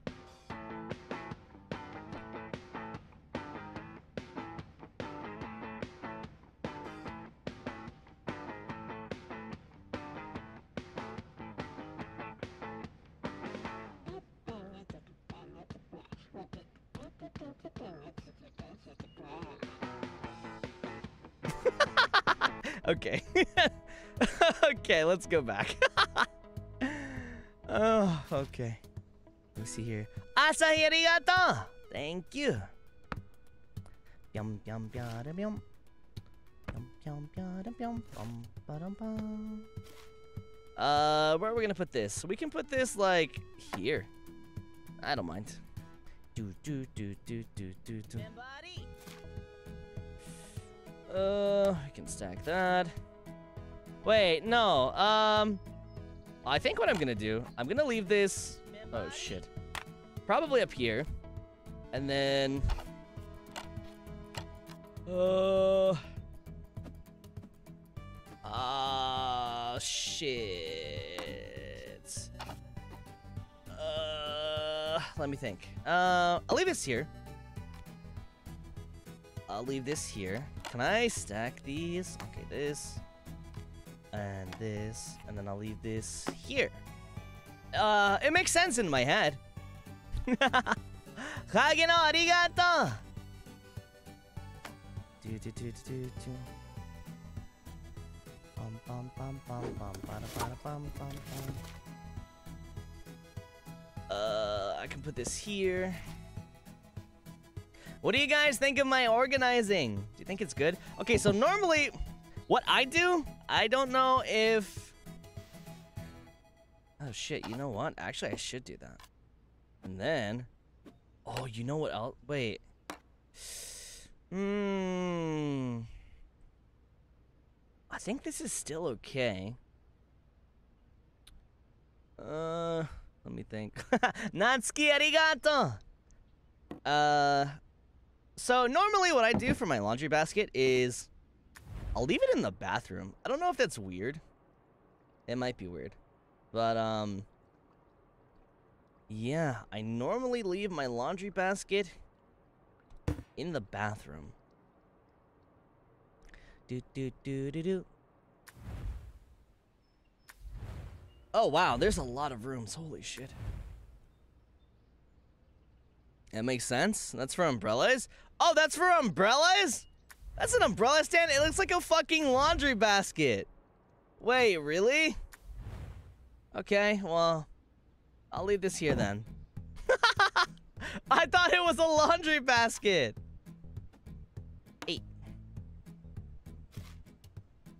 okay. okay, let's go back. oh, okay. Let me see here. Asahi arigato! Thank you. Yum yum yada yum. Yum yum yada yum. Bum ba-dum bum. Uh, where are we gonna put this? We can put this like here. I don't mind. Do do do do do do do. Uh, I can stack that. Wait, no. Um, I think what I'm gonna do, I'm gonna leave this. Oh shit. Probably up here, and then. Uh. Ah, shit. Uh, let me think. Uh, I'll leave this here. I'll leave this here. Can I stack these? Okay, this and this, and then I'll leave this here. Uh, it makes sense in my head. Kage no arigato! Uh, I can put this here. What do you guys think of my organizing? Do you think it's good? Okay, so normally, what I do, I don't know if... Oh shit, you know what? Actually, I should do that. And then... Oh, you know what else? Wait. Hmm... I think this is still okay. Uh, let me think. Natsuki arigato! Uh, so normally what I do for my laundry basket is I'll leave it in the bathroom. I don't know if that's weird. It might be weird. But um yeah, I normally leave my laundry basket in the bathroom. Do do do do do. Oh wow, there's a lot of rooms. Holy shit. That makes sense. That's for umbrellas. Oh, that's for umbrellas? That's an umbrella stand? It looks like a fucking laundry basket. Wait, really? Okay, well, I'll leave this here then. I thought it was a laundry basket. Eight.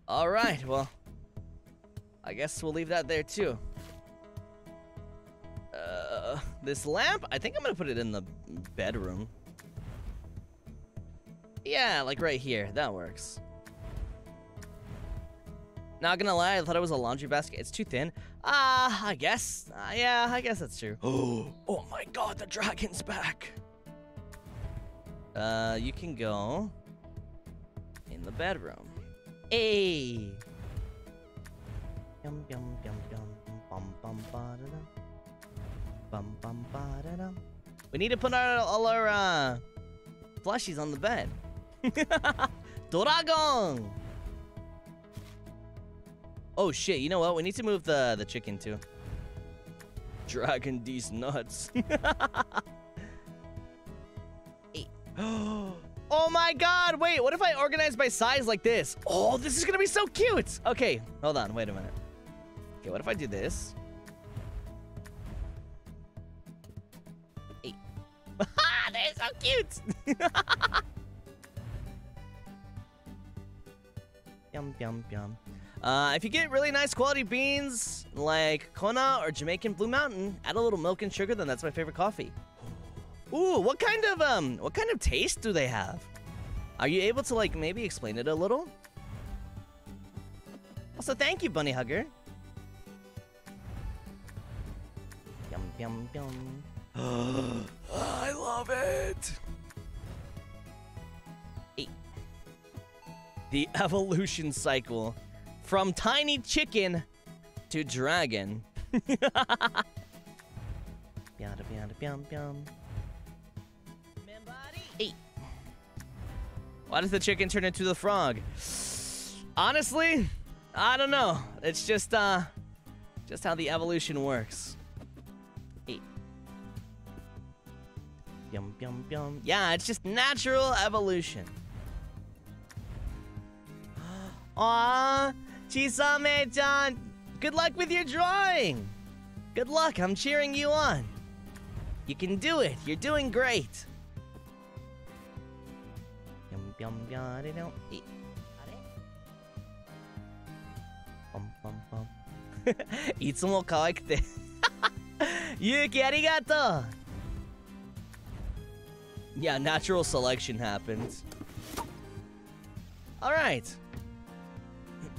All right, well, I guess we'll leave that there too. Uh, this lamp, I think I'm gonna put it in the bedroom. Yeah, like right here. That works. Not gonna lie, I thought it was a laundry basket. It's too thin. Ah, uh, I guess. Uh, yeah, I guess that's true. oh my god, the dragon's back. Uh, you can go in the bedroom. Hey. Yum yum yum yum bum bum ba da da. Bum bum ba da da. We need to put our, all our uh, plushies on the bed. Dragon! Oh shit, you know what? We need to move the, the chicken too. Dragon these nuts. Oh my god, wait, what if I organize by size like this? Oh, this is gonna be so cute! Okay, hold on, wait a minute. Okay, what if I do this? Eight. They're so cute! Yum, yum, yum. Uh, if you get really nice quality beans, like Kona or Jamaican Blue Mountain, add a little milk and sugar, then that's my favorite coffee. Ooh, what kind of um, what kind of taste do they have? Are you able to like maybe explain it a little? Also, thank you, Bunny Hugger. Yum yum yum. I love it. The evolution cycle from tiny chicken to dragon. Eight. Why does the chicken turn into the frog? Honestly, I don't know. It's just uh just how the evolution works. Yum yum yum. Yeah, it's just natural evolution. Aw, Chisame-chan, good luck with your drawing. Good luck, I'm cheering you on. You can do it, you're doing great. Yum yum yum, don't eat. ポンポンポンいつも可愛くて勇気ありがとう Yeah, natural selection happens. Alright.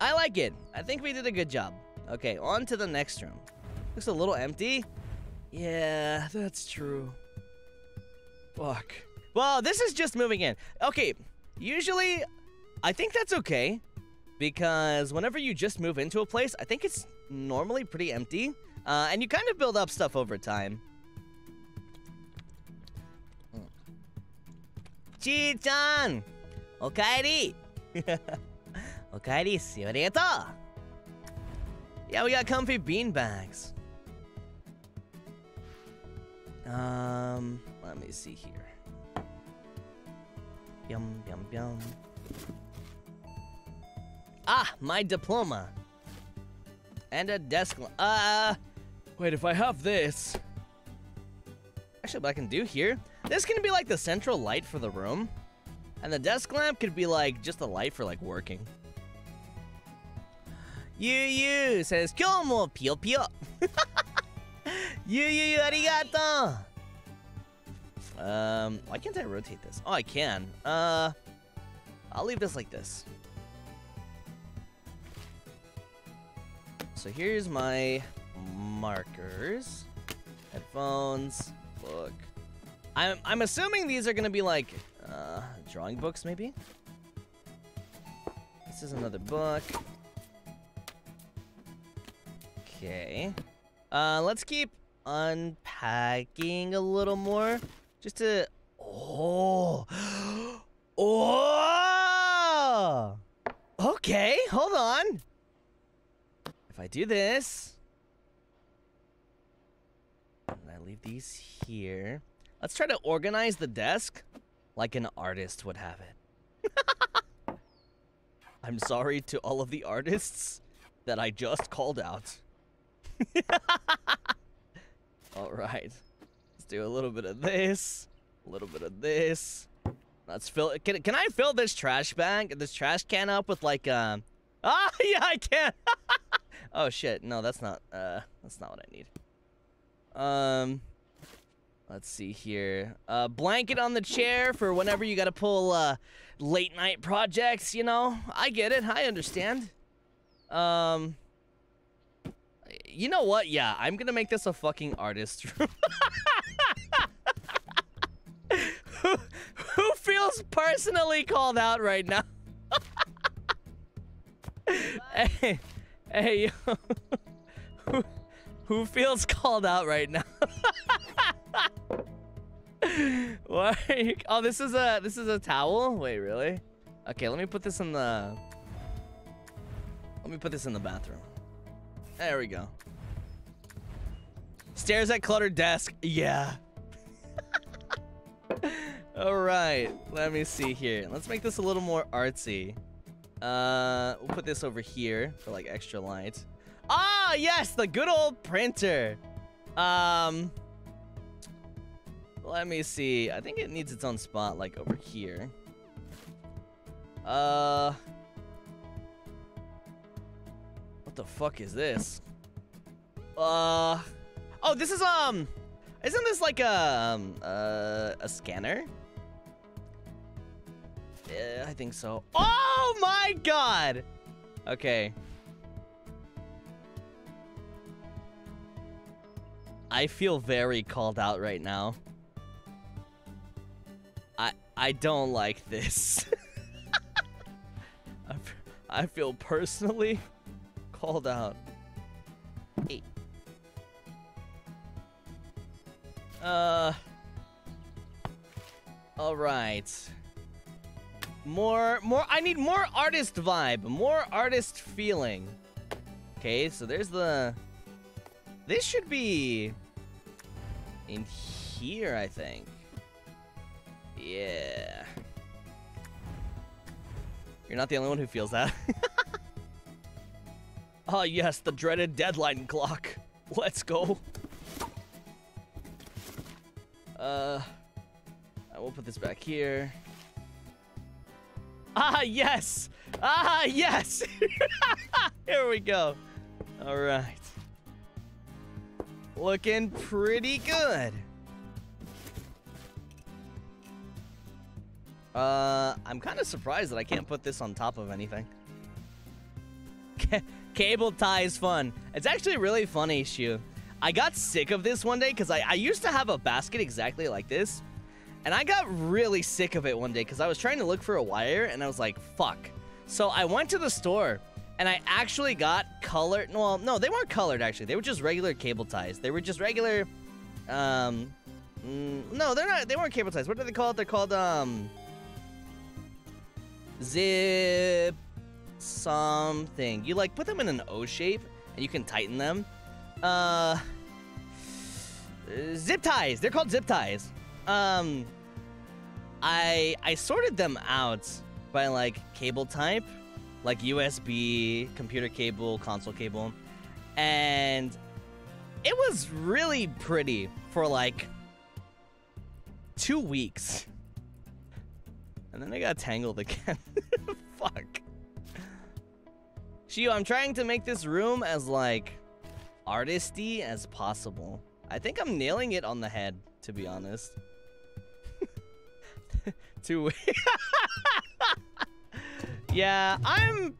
I like it. I think we did a good job. Okay, on to the next room. Looks a little empty. Yeah, that's true. Fuck. Well, this is just moving in. Okay, usually I think that's okay because whenever you just move into a place, I think it's normally pretty empty. Uh, and you kind of build up stuff over time. Chi-chan! Okaeri! Okaeri, see arigato! Yeah, we got comfy bean bags. Um, let me see here. Yum, yum, yum. Ah, my diploma. And a desk. Uh, wait, if I have this. Actually, what I can do here, this can be like the central light for the room. And the desk lamp could be like just a light for like working. Yu Yu says, 今日もピヨピヨ。Yu Yu, arigato. Um, why can't I rotate this? Oh, I can. Uh, I'll leave this like this. So here's my markers, headphones, book. I'm I'm assuming these are gonna be like uh, drawing books, maybe. This is another book. Okay. Uh, let's keep unpacking a little more, just to. Oh. Oh. Okay, hold on. If I do this, and I leave these here, let's try to organize the desk like an artist would have it. I'm sorry to all of the artists that I just called out. all right, let's do a little bit of this, a little bit of this. Let's fill. Can can I fill this trash bag, this trash can up with like um? Ah, yeah, I can. oh shit, no, that's not. Uh, that's not what I need. Um, Let's see here. Uh, blanket on the chair for whenever you gotta pull uh, late night projects. You know, I get it. I understand. Um, you know what? Yeah, I'm gonna make this a fucking artist room. who, who feels personally called out right now? hey, hey, who, who feels called out right now? Why? You, oh, this is a this is a towel. Wait, really? Okay, let me put this in the. Let me put this in the bathroom. There we go. Stares at cluttered desk. Yeah. All right. Let me see here. Let's make this a little more artsy. Uh, we'll put this over here for like extra light. Ah, yes, the good old printer. Um, let me see. I think it needs its own spot, like over here. Uh, what the fuck is this? Uh, oh, this is um, isn't this like a um, uh, a scanner? Yeah, I think so. Oh my god! Okay. I feel very called out right now. I I don't like this. I, I feel personally called out. Hey. Uh. All right. More, more. I need more artist vibe, more artist feeling. Okay, so there's the. This should be in here, I think. Yeah. You're not the only one who feels that. oh, yes, the dreaded deadline clock. Let's go. Uh, I will put this back here. Ah, yes! Ah, yes! here we go. All right. Looking pretty good. Uh, I'm kind of surprised that I can't put this on top of anything. Cable tie is fun. It's actually a really funny, Shu. I got sick of this one day because I, I used to have a basket exactly like this. And I got really sick of it one day because I was trying to look for a wire and I was like, fuck. So I went to the store and I actually got colored. Well, no, they weren't colored actually. They were just regular cable ties. They were just regular. Um, mm, no, they're not. They weren't cable ties. What are they called? They're called um. Zip something. You like put them in an O shape and you can tighten them. Uh, zip ties. They're called zip ties. Um, I I sorted them out by like cable type, like USB, computer cable, console cable, and it was really pretty for like two weeks. And then I got tangled again. Fuck. Shio, I'm trying to make this room as like artisty as possible. I think I'm nailing it on the head, to be honest. Two Yeah, I'm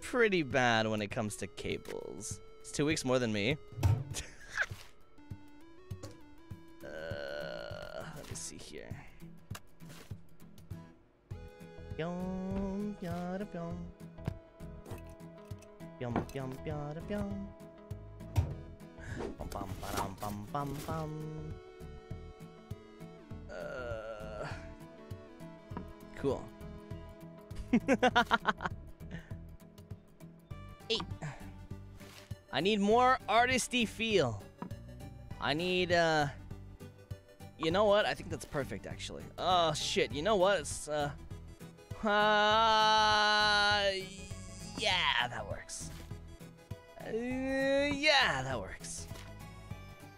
pretty bad when it comes to cables. It's two weeks more than me. uh, let me see here. Yum, yada, yum. Yum, yum, yada, yum. Bum, bum, ba-dum, bum, bum, bum. Uh, cool. Eight. I need more artisty feel. I need, uh... You know what? I think that's perfect, actually. Oh, shit. You know what? It's, uh... Uh... Yeah, that works. Uh, yeah, that works.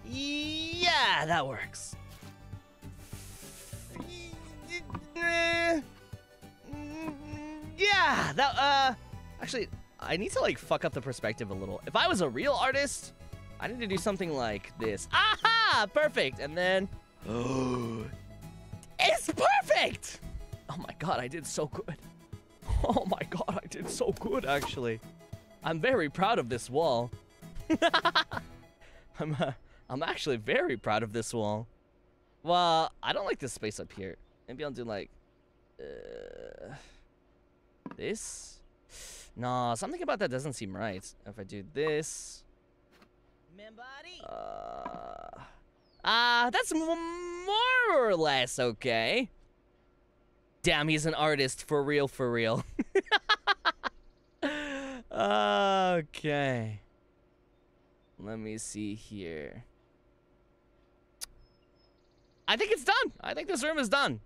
Yeah, that works. Yeah, that, uh, actually, I need to, like, fuck up the perspective a little. If I was a real artist, I need to do something like this. Aha! Ah, perfect. And then, oh, it's perfect. Oh my god, I did so good. Oh my god, I did so good actually. I'm very proud of this wall. I'm, uh, I'm actually very proud of this wall. Well, I don't like this space up here. Maybe I'll do like, uh, this. No, something about that doesn't seem right. If I do this, uh, uh, that's more or less okay. Damn, he's an artist for real, for real. okay. Let me see here. I think it's done. I think this room is done.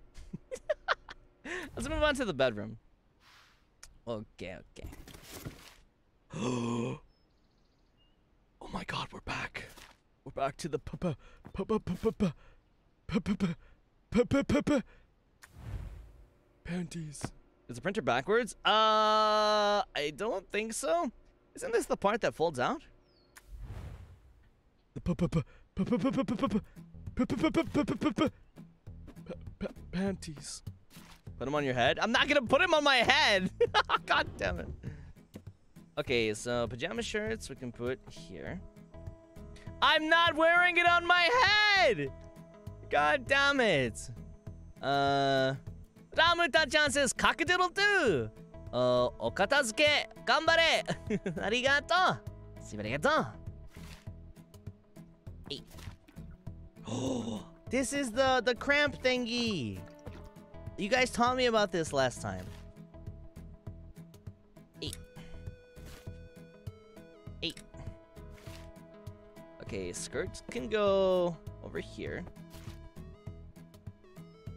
Let's move on to the bedroom. Okay, okay. oh my god, we're back. We're back to the panties. Is the printer backwards? Uh, I don't think so. Isn't this the part that folds out? The p p p p p p p p p p p p panties. Put them on your head? I'm not gonna put them on my head! God damn it. Okay, so pajama shirts we can put here. I'm not wearing it on my head! God damn it. Uh... Ramuta-chan says, cock-a-doodle-doo! Uh, お片付け、頑張れありがとうありがとう Oh, this is the, the cramp thingy! You guys taught me about this last time. Eight. Eight. Okay, skirts can go over here.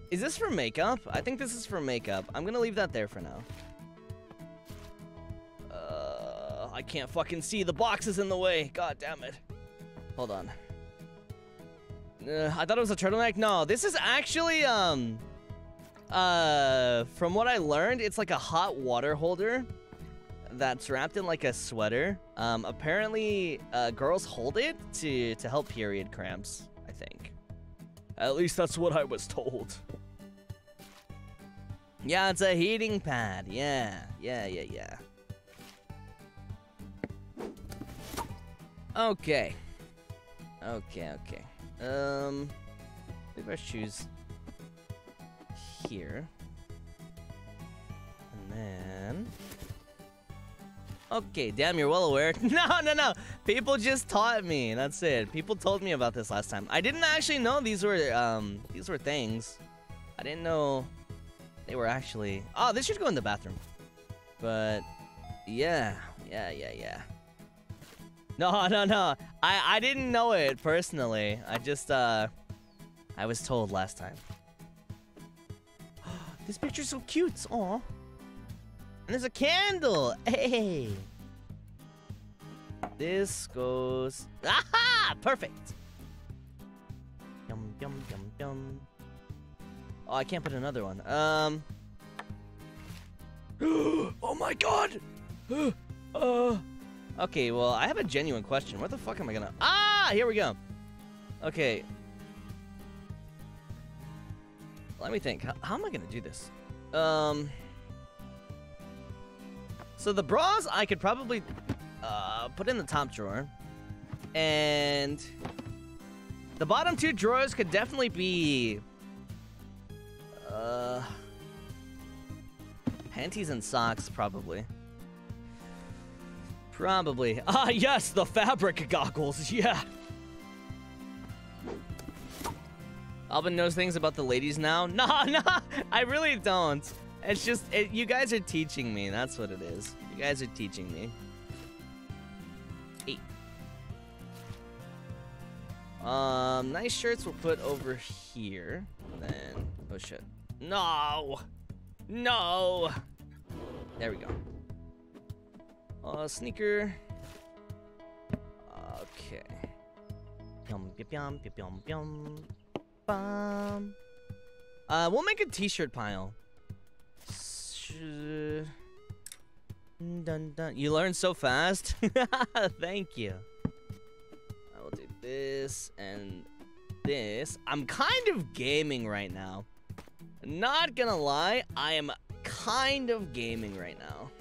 Is this for makeup? I think this is for makeup. I'm gonna leave that there for now. Uh, I can't fucking see. The box is in the way. God damn it. Hold on. Uh, I thought it was a turtleneck. No, this is actually, um... Uh, from what I learned, it's like a hot water holder that's wrapped in like a sweater. Um, apparently, uh, girls hold it to, to help period cramps. At least that's what I was told. Yeah, it's a heating pad. Yeah, yeah, yeah, yeah. Okay. Okay, okay. Um, leave our shoes here. And then... Okay, damn, you're well aware. no, no, no. People just taught me. That's it. People told me about this last time. I didn't actually know these were um these were things. I didn't know they were actually. Oh, this should go in the bathroom. But yeah, yeah, yeah, yeah. No, no, no. I I didn't know it personally. I just uh I was told last time. this picture's so cute. Aw. And there's a candle. Hey. This goes. Aha! Perfect. Yum yum yum yum. Oh, I can't put another one. Um. oh my god! uh. Okay, well, I have a genuine question. What the fuck am I gonna... Ah! Here we go. Okay. Let me think. How, how am I gonna do this? Um... So the bras, I could probably uh, put in the top drawer. And... The bottom two drawers could definitely be... Uh... Panties and socks, probably. Probably. Ah, yes, the fabric goggles. Yeah. Alban knows things about the ladies now. Nah, nah, I really don't. It's just, it, you guys are teaching me. That's what it is. You guys are teaching me. Eight. Um, nice shirts we'll put over here. Then, oh shit. No! No! There we go. Uh, sneaker. Okay. Yum, yum, yum, yum, yum, bum. Uh, we'll make a t-shirt pile. Dun, dun. You learn so fast. Thank you. I will do this and this. I'm kind of gaming right now. Not gonna lie, I am kind of gaming right now.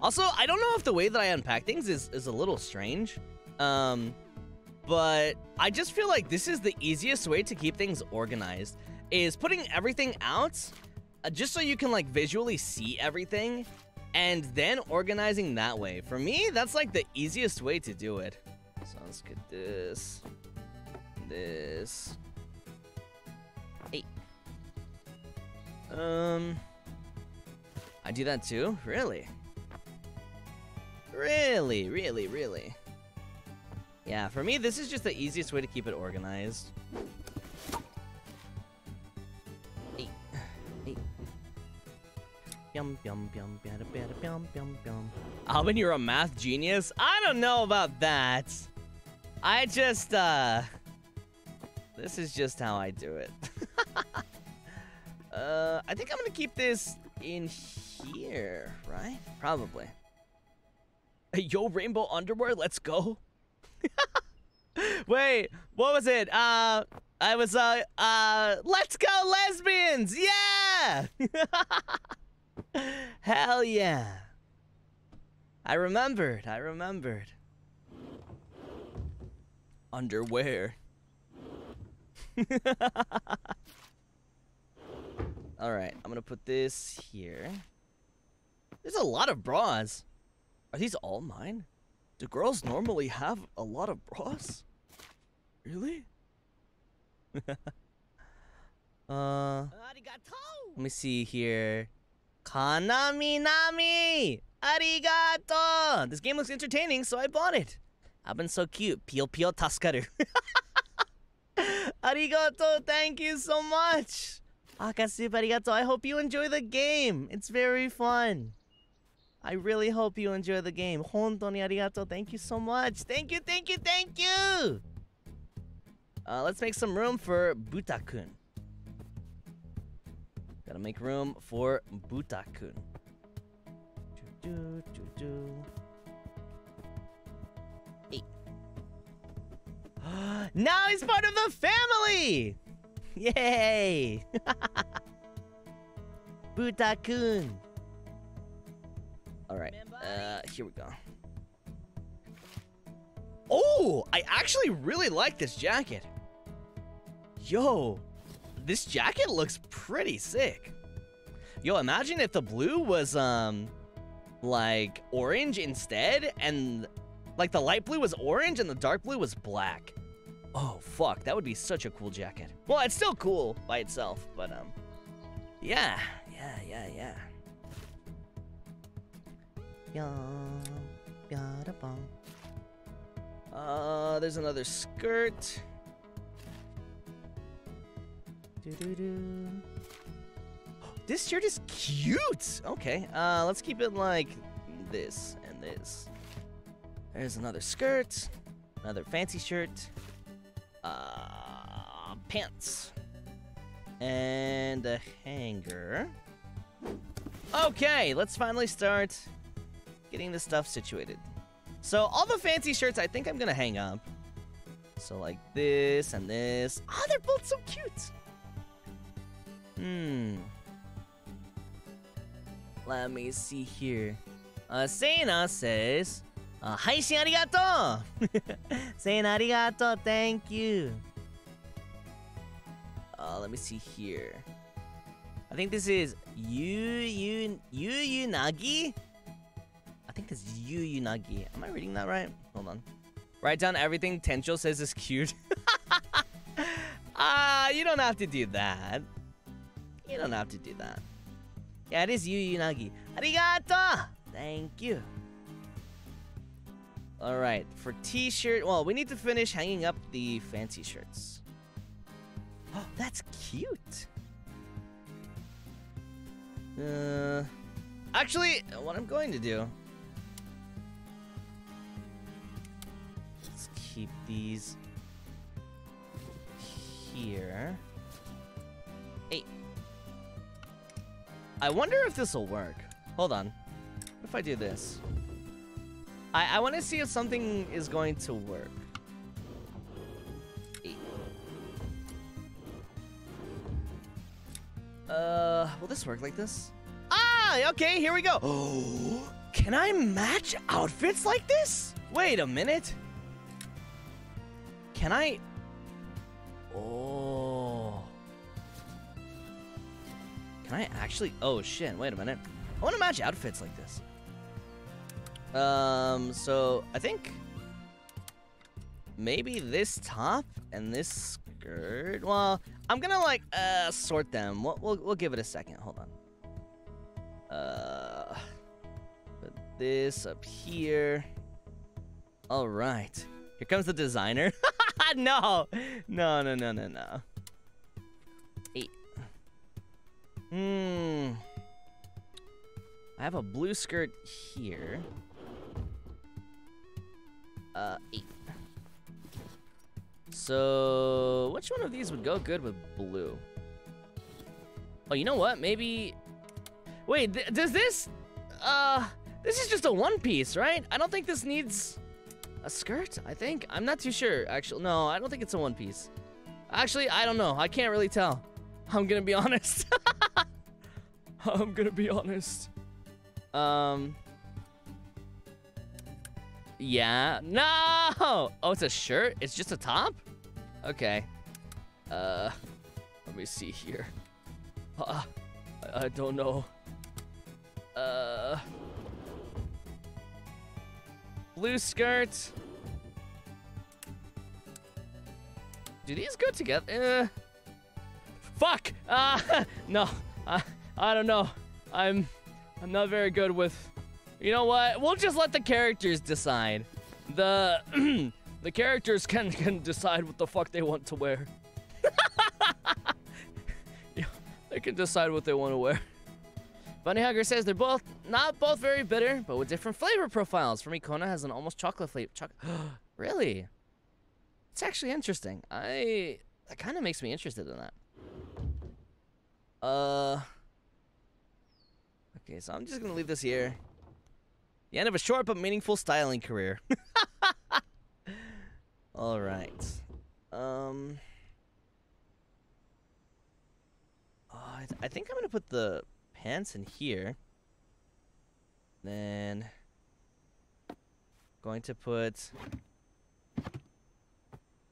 Also, I don't know if the way that I unpack things is, is a little strange. Um, but I just feel like this is the easiest way to keep things organized is putting everything out uh, just so you can like visually see everything and then organizing that way. For me, that's like the easiest way to do it. So let's get this, this, eight. Um, I do that too? Really? Really, really, really. Yeah, for me, this is just the easiest way to keep it organized. Eight. Eight. Yum, yum, yum, yada, yada, yum, yum, yum. Alban, you're a math genius? I don't know about that. I just, uh... This is just how I do it. uh, I think I'm gonna keep this in here, right? Probably. Yo, rainbow underwear, let's go. Wait, what was it? Uh, I was, uh, uh, let's go lesbians! Yeah! Hell yeah. I remembered, I remembered. Underwear. Alright, I'm gonna put this here. There's a lot of bras. Are these all mine? Do girls normally have a lot of bras? Really? uh, let me see here. Kanami Nami! Arigato! This game looks entertaining, so I bought it. I've been so cute. Pio Pio Taskaru. arigato, thank you so much. Akasup arigato. I hope you enjoy the game. It's very fun. I really hope you enjoy the game. Hontoni arigato. Thank you so much. Thank you, thank you, thank you. Uh, let's make some room for Butakun. Gotta make room for Butakun. Do, do, do, Eight. now he's part of the family! Yay! Butakun. All right. Uh, here we go. Oh, I actually really like this jacket. Yo, this jacket looks pretty sick. Yo, imagine if the blue was, um, like orange instead, and like the light blue was orange and the dark blue was black. Oh, fuck, that would be such a cool jacket. Well, it's still cool by itself, but, um, yeah, yeah, yeah, yeah. Uh, there's another skirt. Doo-doo-doo. This shirt is cute! Okay, uh, let's keep it like this and this. There's another skirt, another fancy shirt, uh, pants, and a hanger. Okay, let's finally start getting this stuff situated. So all the fancy shirts I think I'm gonna hang up. So like this and this. Ah, oh, they're both so cute. Hmm. Let me see here. Uh, Sena says, uh, Haishin arigato! Sena arigato, thank you. Uh, let me see here. I think this is Yu Yu Yu Yu Nagi? I think it's Yu Yunagi. Am I reading that right? Hold on. Write down everything Tencho says is cute. Ah, uh, you don't have to do that. You don't have to do that. Yeah, it is Yu Yunagi. Arigato! Thank you. Alright, for t-shirt, well, we need to finish hanging up the fancy shirts. Oh, that's cute! Uh, actually, what I'm going to do keep these here. Hey. I wonder if this will work. Hold on. What if I do this? I, I want to see if something is going to work. Uh, will this work like this? Ah, okay, here we go. Oh, can I match outfits like this? Wait a minute. Can I? Oh. Can I actually? Oh shit! Wait a minute. I want to match outfits like this. Um, so I think maybe this top and this skirt. Well, I'm gonna like uh sort them. We'll we'll, we'll give it a second. Hold on. Uh, put this up here. All right. Here comes the designer. no, no, no, no, no, no. Eight. Hmm. I have a blue skirt here. Uh, eight. So, which one of these would go good with blue? Oh, you know what? Maybe... Wait, th does this... Uh, this is just a one piece, right? I don't think this needs a skirt, I think. I'm not too sure, actually. No, I don't think it's a one piece. Actually, I don't know. I can't really tell. I'm gonna be honest. I'm gonna be honest. Um... Yeah. No! Oh, it's a shirt? It's just a top? Okay. Uh, let me see here. Uh, I, I don't know. Uh, blue skirt. Do these go together? Uh, fuck! Uh, no. I, I don't know. I'm, I'm not very good with you know what? We'll just let the characters decide. The the characters can can decide what the fuck they want to wear. yeah, they can decide what they want to wear. Bunny Hugger says they're both not both very bitter, but with different flavor profiles. For me, Kona has an almost chocolate flavor. Really? It's actually interesting. I that kind of makes me interested in that. Uh. Okay, so I'm just gonna leave this here. The end of a short but meaningful styling career. All right. Um. Oh, I, th I, think I'm gonna put the pants in here. Then going to put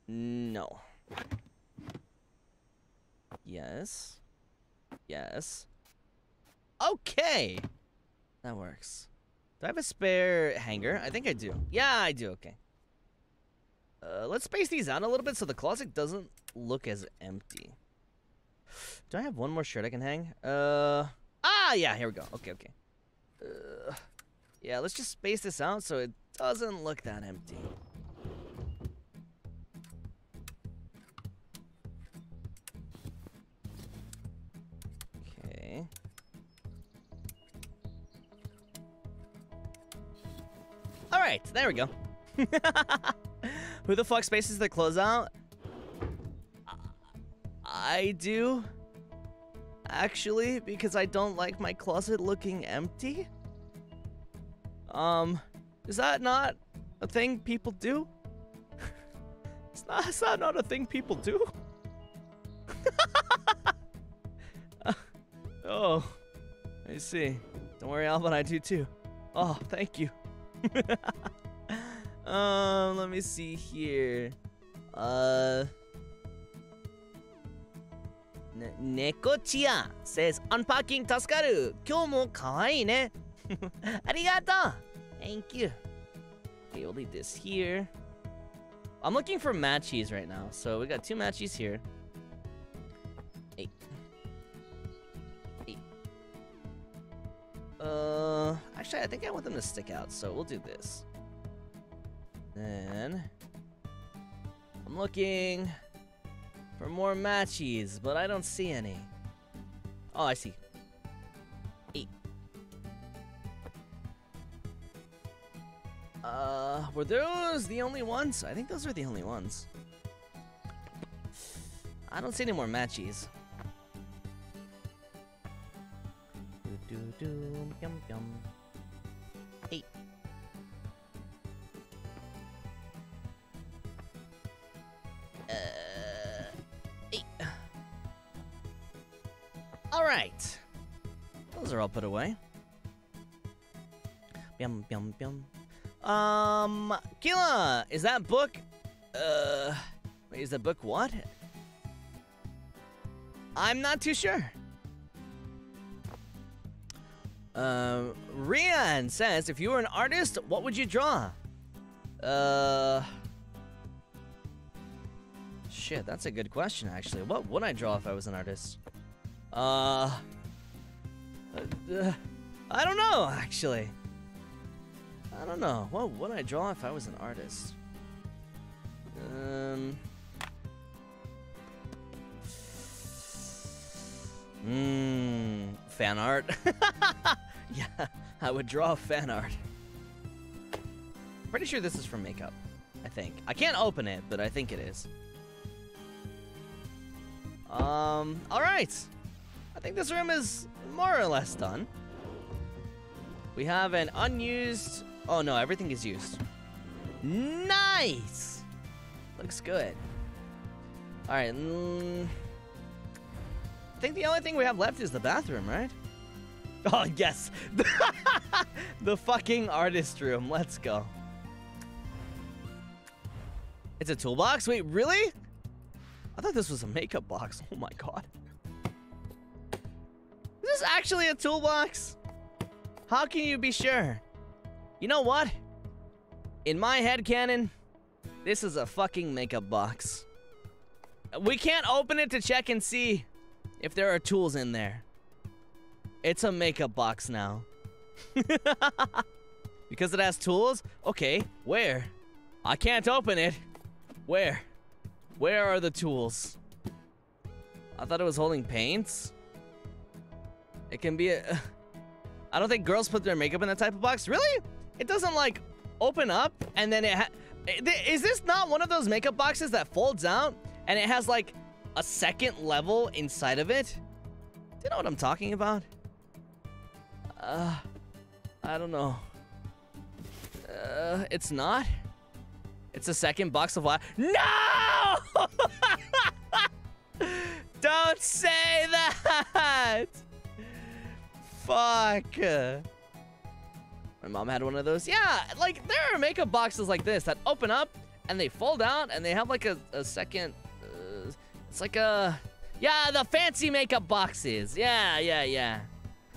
no. Yes. Yes. Okay. That works. Do I have a spare hanger? I think I do. Yeah, I do. Okay. Uh, let's space these out a little bit so the closet doesn't look as empty. Do I have one more shirt I can hang? Uh, ah, yeah, here we go. Okay, okay. Uh, yeah, let's just space this out so it doesn't look that empty. Okay. All right, there we go. Who the fuck spaces their clothes out? I do. Actually, because I don't like my closet looking empty. Um, is that not a thing people do? it's not, is that not a thing people do? uh, oh, I see. Don't worry, Alban, I do too. Oh, thank you. um, let me see here. Uh. Nekochia says, Unpacking 助かる今日も可愛いねありがとう Thank you. Okay, we'll leave this here. I'm looking for matchies right now. So we got two matchies here. Uh, actually, I think I want them to stick out, so we'll do this. Then, I'm looking for more matchies, but I don't see any. Oh, I see. Eight. Uh, were those the only ones? I think those are the only ones. I don't see any more matchies. do do yum yum. Right. Those are all put away. Yum, yum, yum. Um, Kila, is that book, uh, wait, is that book what? I'm not too sure. Uh, Rian says, if you were an artist, what would you draw? Uh, shit, that's a good question, actually. What would I draw if I was an artist? Uh, uh I don't know, actually. I don't know. What would I draw if I was an artist? Um. Mmm. Fan art. yeah, I would draw fan art. Pretty sure this is from makeup. I think. I can't open it, but I think it is. Um, alright. I think this room is more or less done. We have an unused... Oh no, everything is used. Nice! Looks good. Alright, I think the only thing we have left is the bathroom, right? Oh, yes! the fucking artist room. Let's go. It's a toolbox? Wait, really? I thought this was a makeup box. Oh my god. Is this actually a toolbox? How can you be sure? You know what? In my head canon, this is a fucking makeup box. We can't open it to check and see if there are tools in there. It's a makeup box now. because it has tools? Okay, where? I can't open it. Where? Where are the tools? I thought it was holding paints. It can be a... I don't think girls put their makeup in that type of box. Really? It doesn't like open up and then it ha Is this not one of those makeup boxes that folds out and it has like a second level inside of it? Do you know what I'm talking about? Uh, I don't know. Uh, it's not? It's a second box of what? No! Don't say that! Fuck. My mom had one of those. Yeah, like there are makeup boxes like this that open up and they fold out and they have like a, a second. Uh, it's like a. Yeah, the fancy makeup boxes. Yeah, yeah, yeah.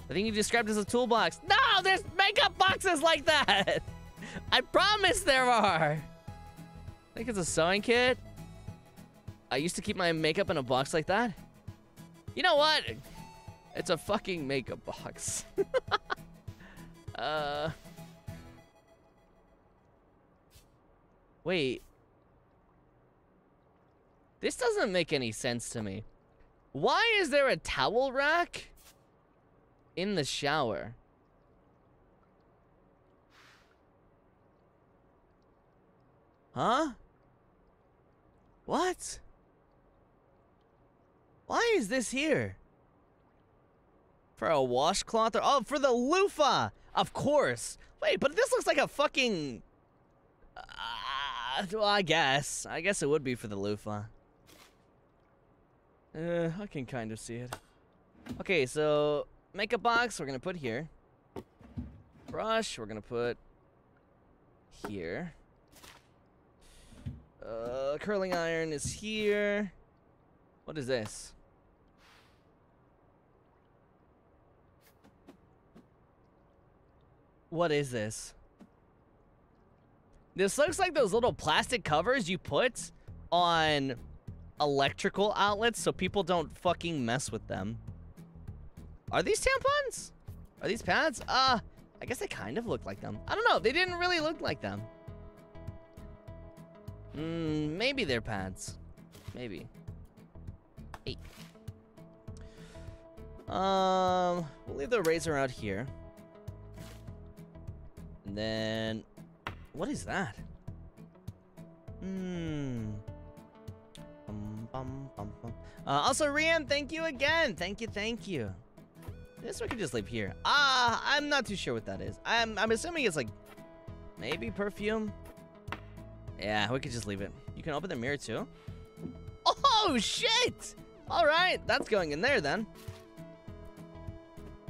I think you described as a toolbox. No, there's makeup boxes like that. I promise there are. I think it's a sewing kit. I used to keep my makeup in a box like that. You know what? It's a fucking makeup box. uh. Wait. This doesn't make any sense to me. Why is there a towel rack in the shower? Huh? What? Why is this here? For a washcloth? Or, oh, for the loofah! Of course. Wait, but this looks like a fucking... Uh, well, I guess. I guess it would be for the loofah. Uh, I can kind of see it. Okay, so makeup box we're gonna put here. Brush we're gonna put here. Uh, curling iron is here. What is this? What is this? This looks like those little plastic covers you put on electrical outlets so people don't fucking mess with them. Are these tampons? Are these pads? Uh, I guess they kind of look like them. I don't know. They didn't really look like them. Hmm, maybe they're pads. Maybe. Eight. Um, we'll leave the razor out here. And then, what is that? Hmm. Uh, also, Rian, thank you again. Thank you, thank you. This we can just leave here. Ah, uh, I'm not too sure what that is. I'm, I'm assuming it's like, maybe perfume? Yeah, we could just leave it. You can open the mirror too? Oh, shit! All right, that's going in there then.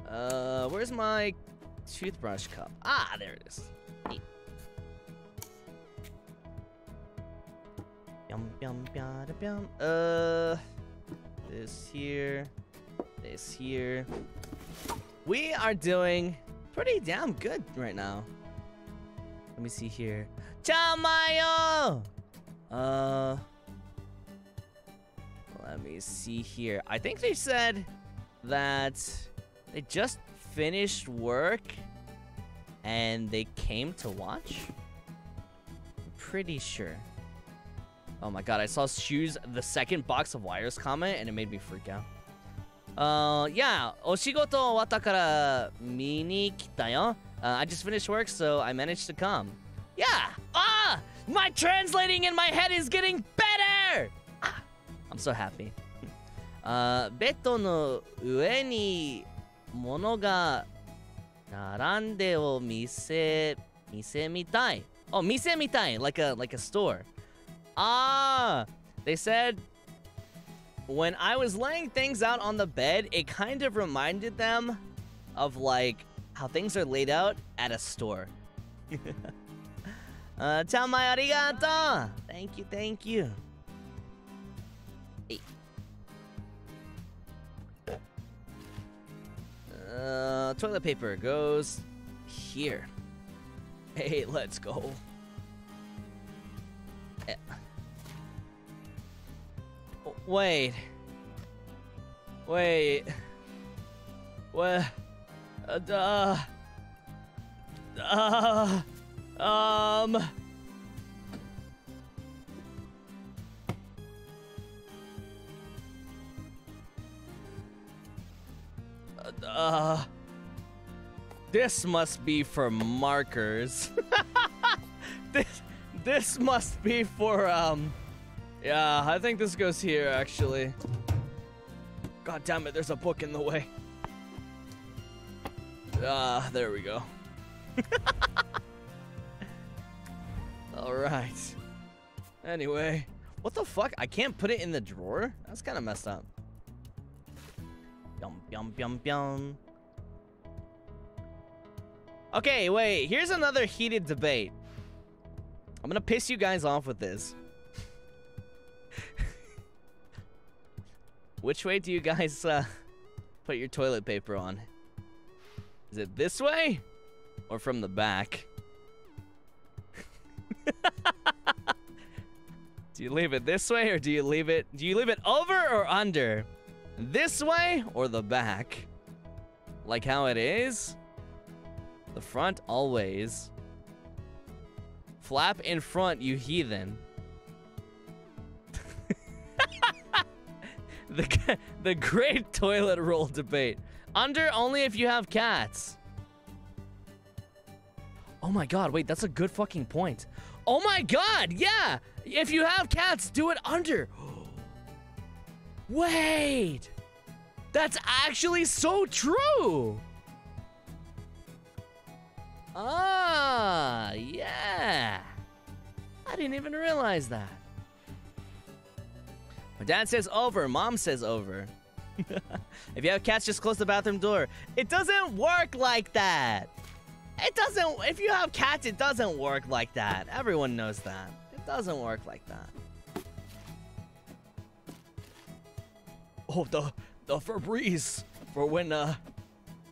Uh, where's my toothbrush cup? Ah, there it is. Neat. Yum, yum, yada, yum. Uh, this here, this here. We are doing pretty damn good right now. Let me see here. Chamayo! Uh, let me see here. I think they said that they just finished work and they came to watch. I'm pretty sure. Oh my god, I saw Shoes the second box of wires comment and it made me freak out. Uh, yeah, お仕事終わったから見に来たよ. Uh, I just finished work, so I managed to come. Yeah! Ah! My translating in my head is getting better! Ah, I'm so happy. Uh, ベッドの上に 物が並んでを見せ、見せみたい. Oh, 見せみたい, like a, like a store. Ah! They said when I was laying things out on the bed, it kind of reminded them of like how things are laid out at a store. uh, Tamai arigato! Thank you, thank you. Hey. Uh, toilet paper goes here. Hey, let's go. Eh. Oh, Wait. Wait. What? Uh, duh. Uh, um. Uh, this must be for markers. this, this must be for, um, yeah, I think this goes here, actually. God damn it, there's a book in the way. Ah, there we go. Alright. Anyway, what the fuck? I can't put it in the drawer? That's kind of messed up. Yum, yum, yum, yum. Okay, wait. Here's another heated debate. I'm gonna piss you guys off with this. Which way do you guys uh, put your toilet paper on? Is it this way or from the back? do you leave it this way or do you leave it do you leave it over or under? This way or the back? Like how it is? The front always. Flap in front, you heathen. the the great toilet roll debate. Under only if you have cats. Oh my god, wait, that's a good fucking point. Oh my god, yeah! If you have cats, do it under. Wait! That's actually so true! Ah, yeah. I didn't even realize that. My dad says over, mom says over. if you have cats, just close the bathroom door. It doesn't work like that. It doesn't, if you have cats, it doesn't work like that. Everyone knows that. It doesn't work like that. Oh, the, the Febreze for when, uh,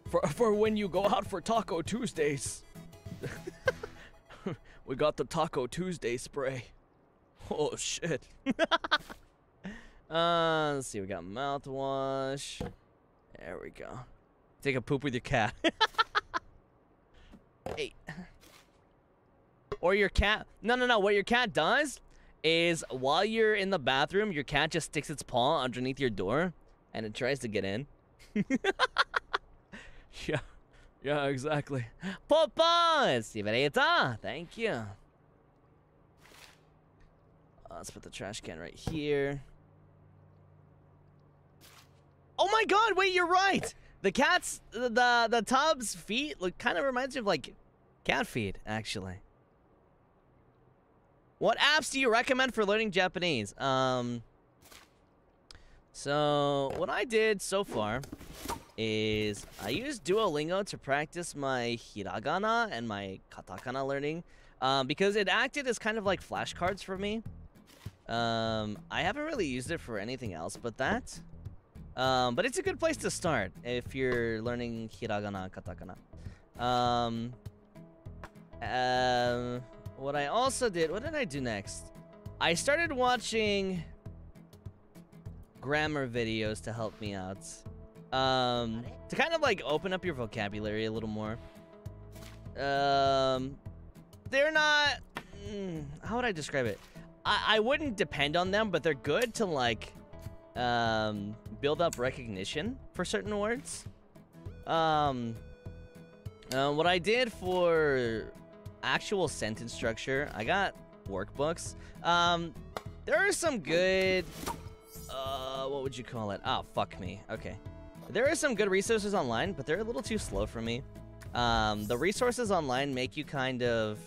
for, for when you go out for Taco Tuesdays. we got the Taco Tuesday spray. Oh, shit. Uh, let's see. We got mouthwash. There we go. Take a poop with your cat. hey. Or your cat. No, no, no. What your cat does is while you're in the bathroom, your cat just sticks its paw underneath your door and it tries to get in. yeah. Yeah, exactly. Papa! Sivereta! Thank you. Uh, let's put the trash can right here. Oh my god, wait, you're right! The cat's, the, the, the tub's feet look kind of reminds me of like cat feet, actually. What apps do you recommend for learning Japanese? Um, so what I did so far is I used Duolingo to practice my hiragana and my katakana learning um, because it acted as kind of like flashcards for me. Um, I haven't really used it for anything else but that. Um, but it's a good place to start if you're learning hiragana katakana. Um, uh, what I also did, what did I do next? I started watching grammar videos to help me out. Um, to kind of like open up your vocabulary a little more. Um, they're not, mm, how would I describe it? I, I wouldn't depend on them, but they're good to like, um, build up recognition for certain words. Um, uh, what I did for actual sentence structure, I got workbooks. Um, there are some good, uh, what would you call it? Oh, fuck me. Okay. There are some good resources online, but they're a little too slow for me. Um, the resources online make you kind of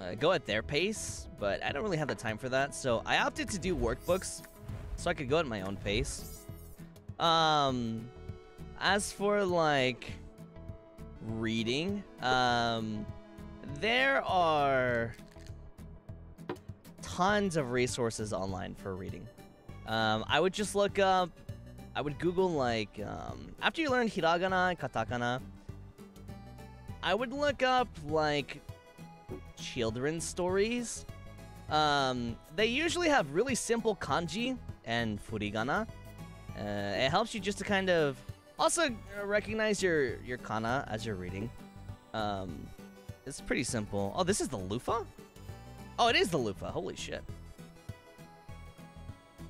uh, go at their pace, but I don't really have the time for that. So I opted to do workbooks so I could go at my own pace. Um, as for like reading, um, there are tons of resources online for reading. Um, I would just look up, I would Google like, um, after you learn hiragana and katakana, I would look up like children's stories. Um, they usually have really simple kanji and furigana. Uh, it helps you just to kind of also recognize your your kana as you're reading. Um, it's pretty simple. Oh, this is the loofah? Oh, it is the loofah. Holy shit.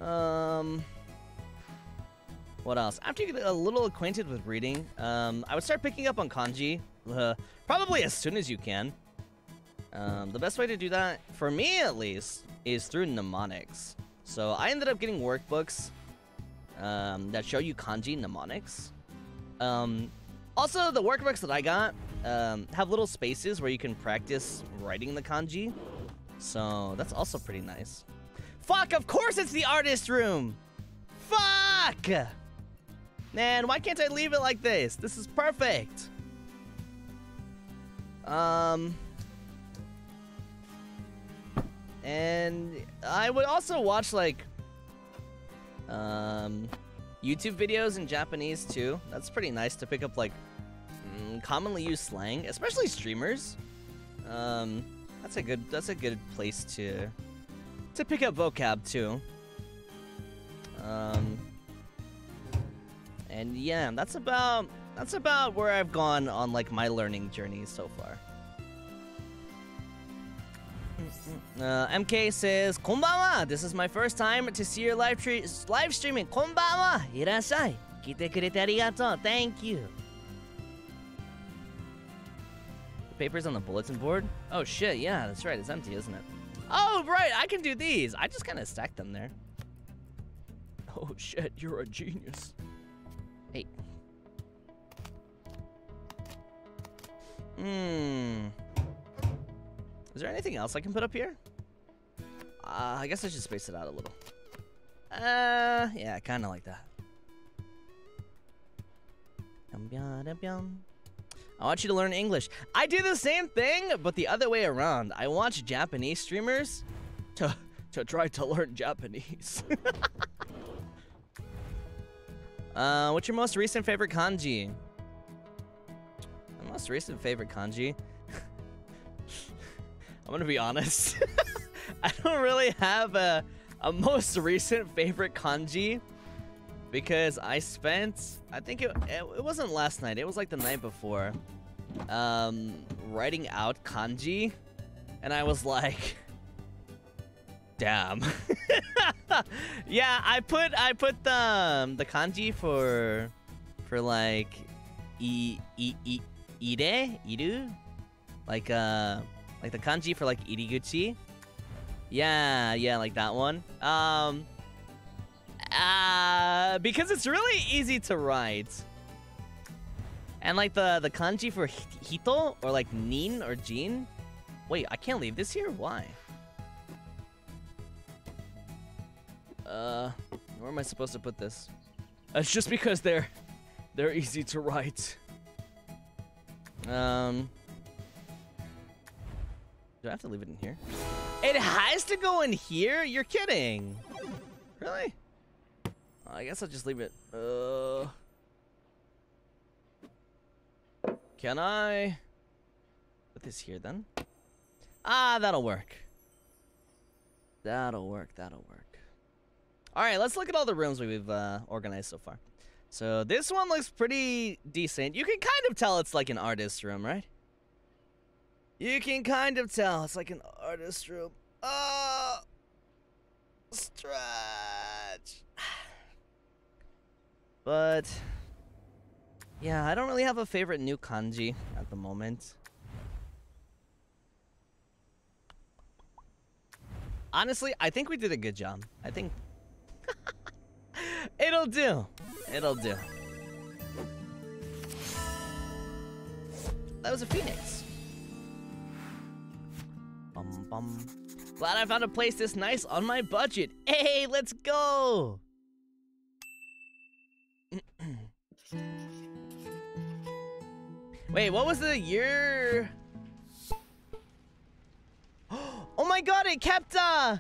Um, what else? After you get a little acquainted with reading, um, I would start picking up on kanji, uh, probably as soon as you can. Um, the best way to do that, for me at least, is through mnemonics. So I ended up getting workbooks um, that show you kanji mnemonics. Um, also, the workbooks that I got um, have little spaces where you can practice writing the kanji. So that's also pretty nice. Fuck, of course it's the artist room! Fuck! Man, why can't I leave it like this? This is perfect. Um... And I would also watch, like, um, YouTube videos in Japanese, too. That's pretty nice to pick up, like, mm, commonly used slang, especially streamers. Um, that's a good, that's a good place to, to pick up vocab, too. Um, and yeah, that's about, that's about where I've gone on, like, my learning journey so far. Uh, MK says, Konbanwa! This is my first time to see your live, live streaming. Konbanwa! Irashai! Kite kurete arigato. Thank you. Paper's on the bulletin board? Oh shit, yeah, that's right. It's empty, isn't it? Oh, right, I can do these. I just kind of stacked them there. Oh shit, you're a genius. Hey. Hmm. Is there anything else I can put up here? Uh, I guess I should space it out a little. Uh, yeah, kind of like that. I want you to learn English. I do the same thing, but the other way around. I watch Japanese streamers to to try to learn Japanese. uh, what's your most recent favorite kanji? My most recent favorite kanji? I'm gonna be honest. I don't really have a, a most recent favorite kanji because I spent, I think it, it, wasn't last night, it was like the night before, um, writing out kanji, and I was like, damn. yeah, I put, I put the, um, the kanji for, for like, i, i, i, ire, iru? Like, uh, like the kanji for like iriguchi. Yeah, yeah, like that one. Um, uh, because it's really easy to write. And like the, the kanji for hito or like nin or jin. Wait, I can't leave this here? Why? Uh, where am I supposed to put this? It's just because they're They're easy to write. Um, do I have to leave it in here? It has to go in here? You're kidding. Really? I guess I'll just leave it. Uh, can I put this here then? Ah, that'll work. That'll work. That'll work. All right, let's look at all the rooms we've uh, organized so far. So this one looks pretty decent. You can kind of tell it's like an artist room, right? You can kind of tell it's like an artist room. Oh, stretch. But yeah, I don't really have a favorite new kanji at the moment. Honestly, I think we did a good job. I think it'll do. It'll do. That was a phoenix. Bum bum. Glad I found a place this nice on my budget. Hey, let's go. Wait, what was the year? Oh my god, it kept uh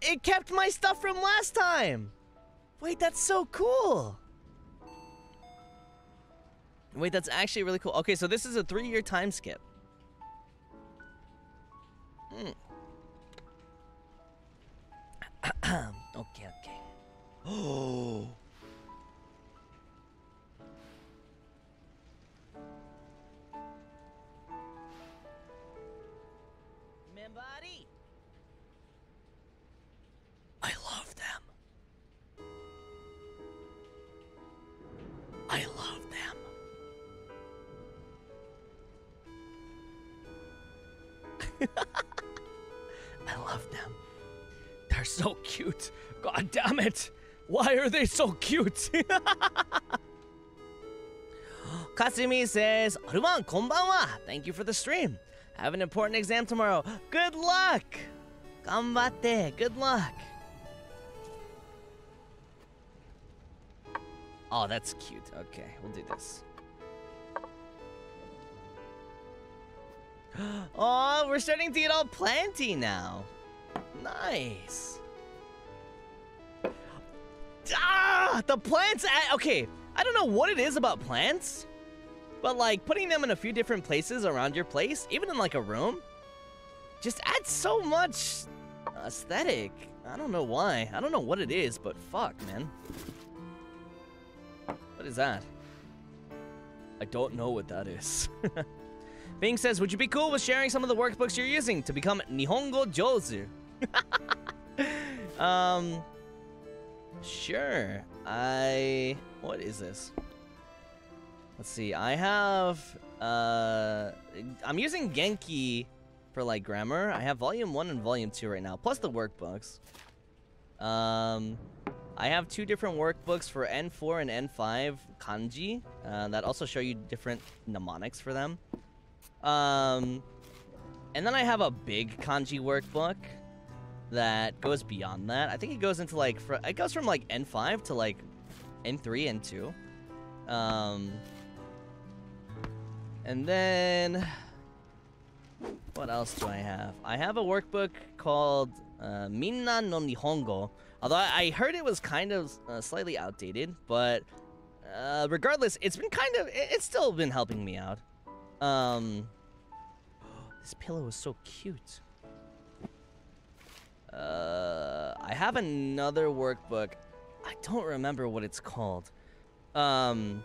It kept my stuff from last time. Wait, that's so cool. Wait, that's actually really cool. Okay, so this is a 3-year time skip. Hmm. okay, okay. Oh. I love them. They're so cute. God damn it. Why are they so cute? Katsumi says, Aruman, konbanwa. Thank you for the stream. Have an important exam tomorrow. Good luck. Ganbatte. Good luck. Oh, that's cute. Okay, we'll do this. Oh, we're starting to get all planty now. Nice. Ah, the plants. Okay, I don't know what it is about plants, but like putting them in a few different places around your place, even in like a room, just adds so much aesthetic. I don't know why. I don't know what it is, but fuck, man. What is that? I don't know what that is. Bing says, would you be cool with sharing some of the workbooks you're using to become Nihongo Jozu? um, sure. I, what is this? Let's see. I have, uh, I'm using Genki for like grammar. I have volume one and volume two right now, plus the workbooks. Um, I have two different workbooks for N4 and N5 kanji uh, that also show you different mnemonics for them. Um, and then I have a big kanji workbook that goes beyond that. I think it goes into like, it goes from like N5 to like N3, N2. Um, and then, what else do I have? I have a workbook called uh, Minna no Nihongo. Although I heard it was kind of uh, slightly outdated, but uh, regardless, it's been kind of, it's still been helping me out. Um, this pillow is so cute. Uh, I have another workbook. I don't remember what it's called. Um,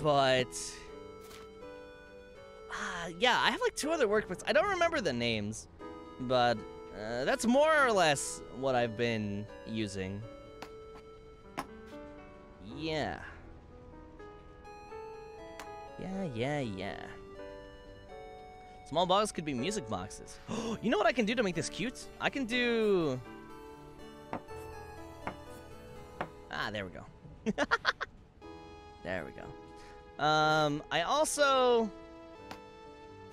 but ah, yeah, I have like two other workbooks. I don't remember the names, but uh, that's more or less what I've been using. Yeah. Yeah, yeah, yeah. Small boxes could be music boxes. you know what I can do to make this cute? I can do... Ah, there we go. there we go. Um, I also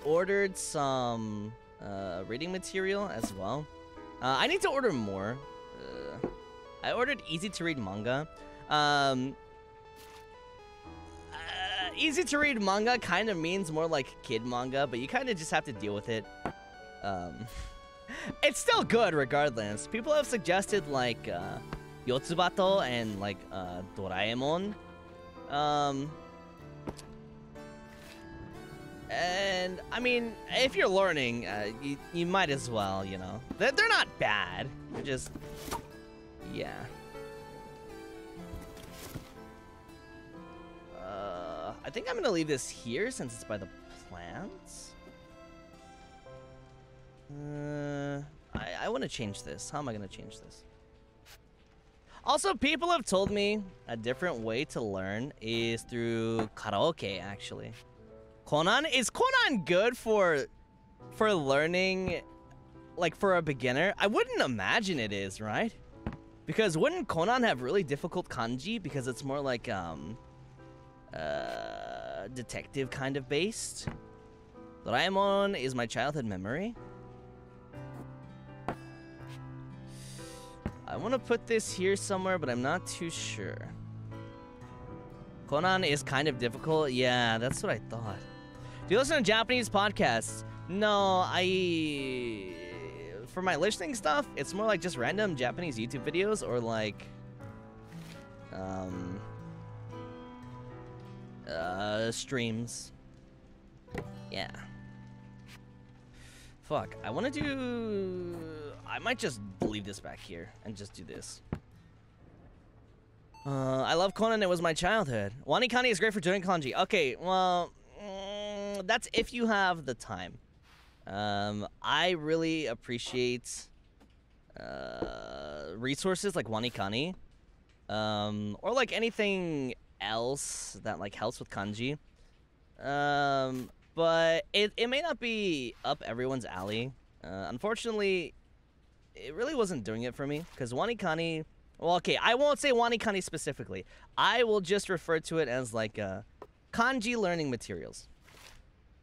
ordered some uh, reading material as well. Uh, I need to order more. Uh, I ordered easy to read manga. Um, easy to read manga kind of means more like kid manga, but you kind of just have to deal with it. Um, it's still good regardless. People have suggested like uh, Yotsubato and like uh, Doraemon. Um, and I mean, if you're learning, uh, you you might as well, you know. They're, they're not bad. They're just, yeah. I think I'm gonna leave this here since it's by the plants. Uh, I I want to change this. How am I gonna change this? Also, people have told me a different way to learn is through karaoke. Actually. Conan is Conan good for for learning like for a beginner? I wouldn't imagine it is, right? Because wouldn't Conan have really difficult kanji because it's more like um uh detective kind of based? Doraemon is my childhood memory. I want to put this here somewhere, but I'm not too sure. Conan is kind of difficult. Yeah, that's what I thought. Do you listen to Japanese podcasts? No, I. For my listening stuff, it's more like just random Japanese YouTube videos or like. Um. Uh, streams. Yeah. Fuck, I want to do. I might just leave this back here and just do this. Uh, I love Conan. It was my childhood. Wanikani is great for doing kanji. Okay, well, mm, that's if you have the time. Um, I really appreciate uh, resources like Wanikani, um, or like anything else that like helps with kanji. Um, but it, it may not be up everyone's alley. Uh, unfortunately, it really wasn't doing it for me because Wanikani. Well, okay, I won't say Wanikani specifically. I will just refer to it as like uh, kanji learning materials.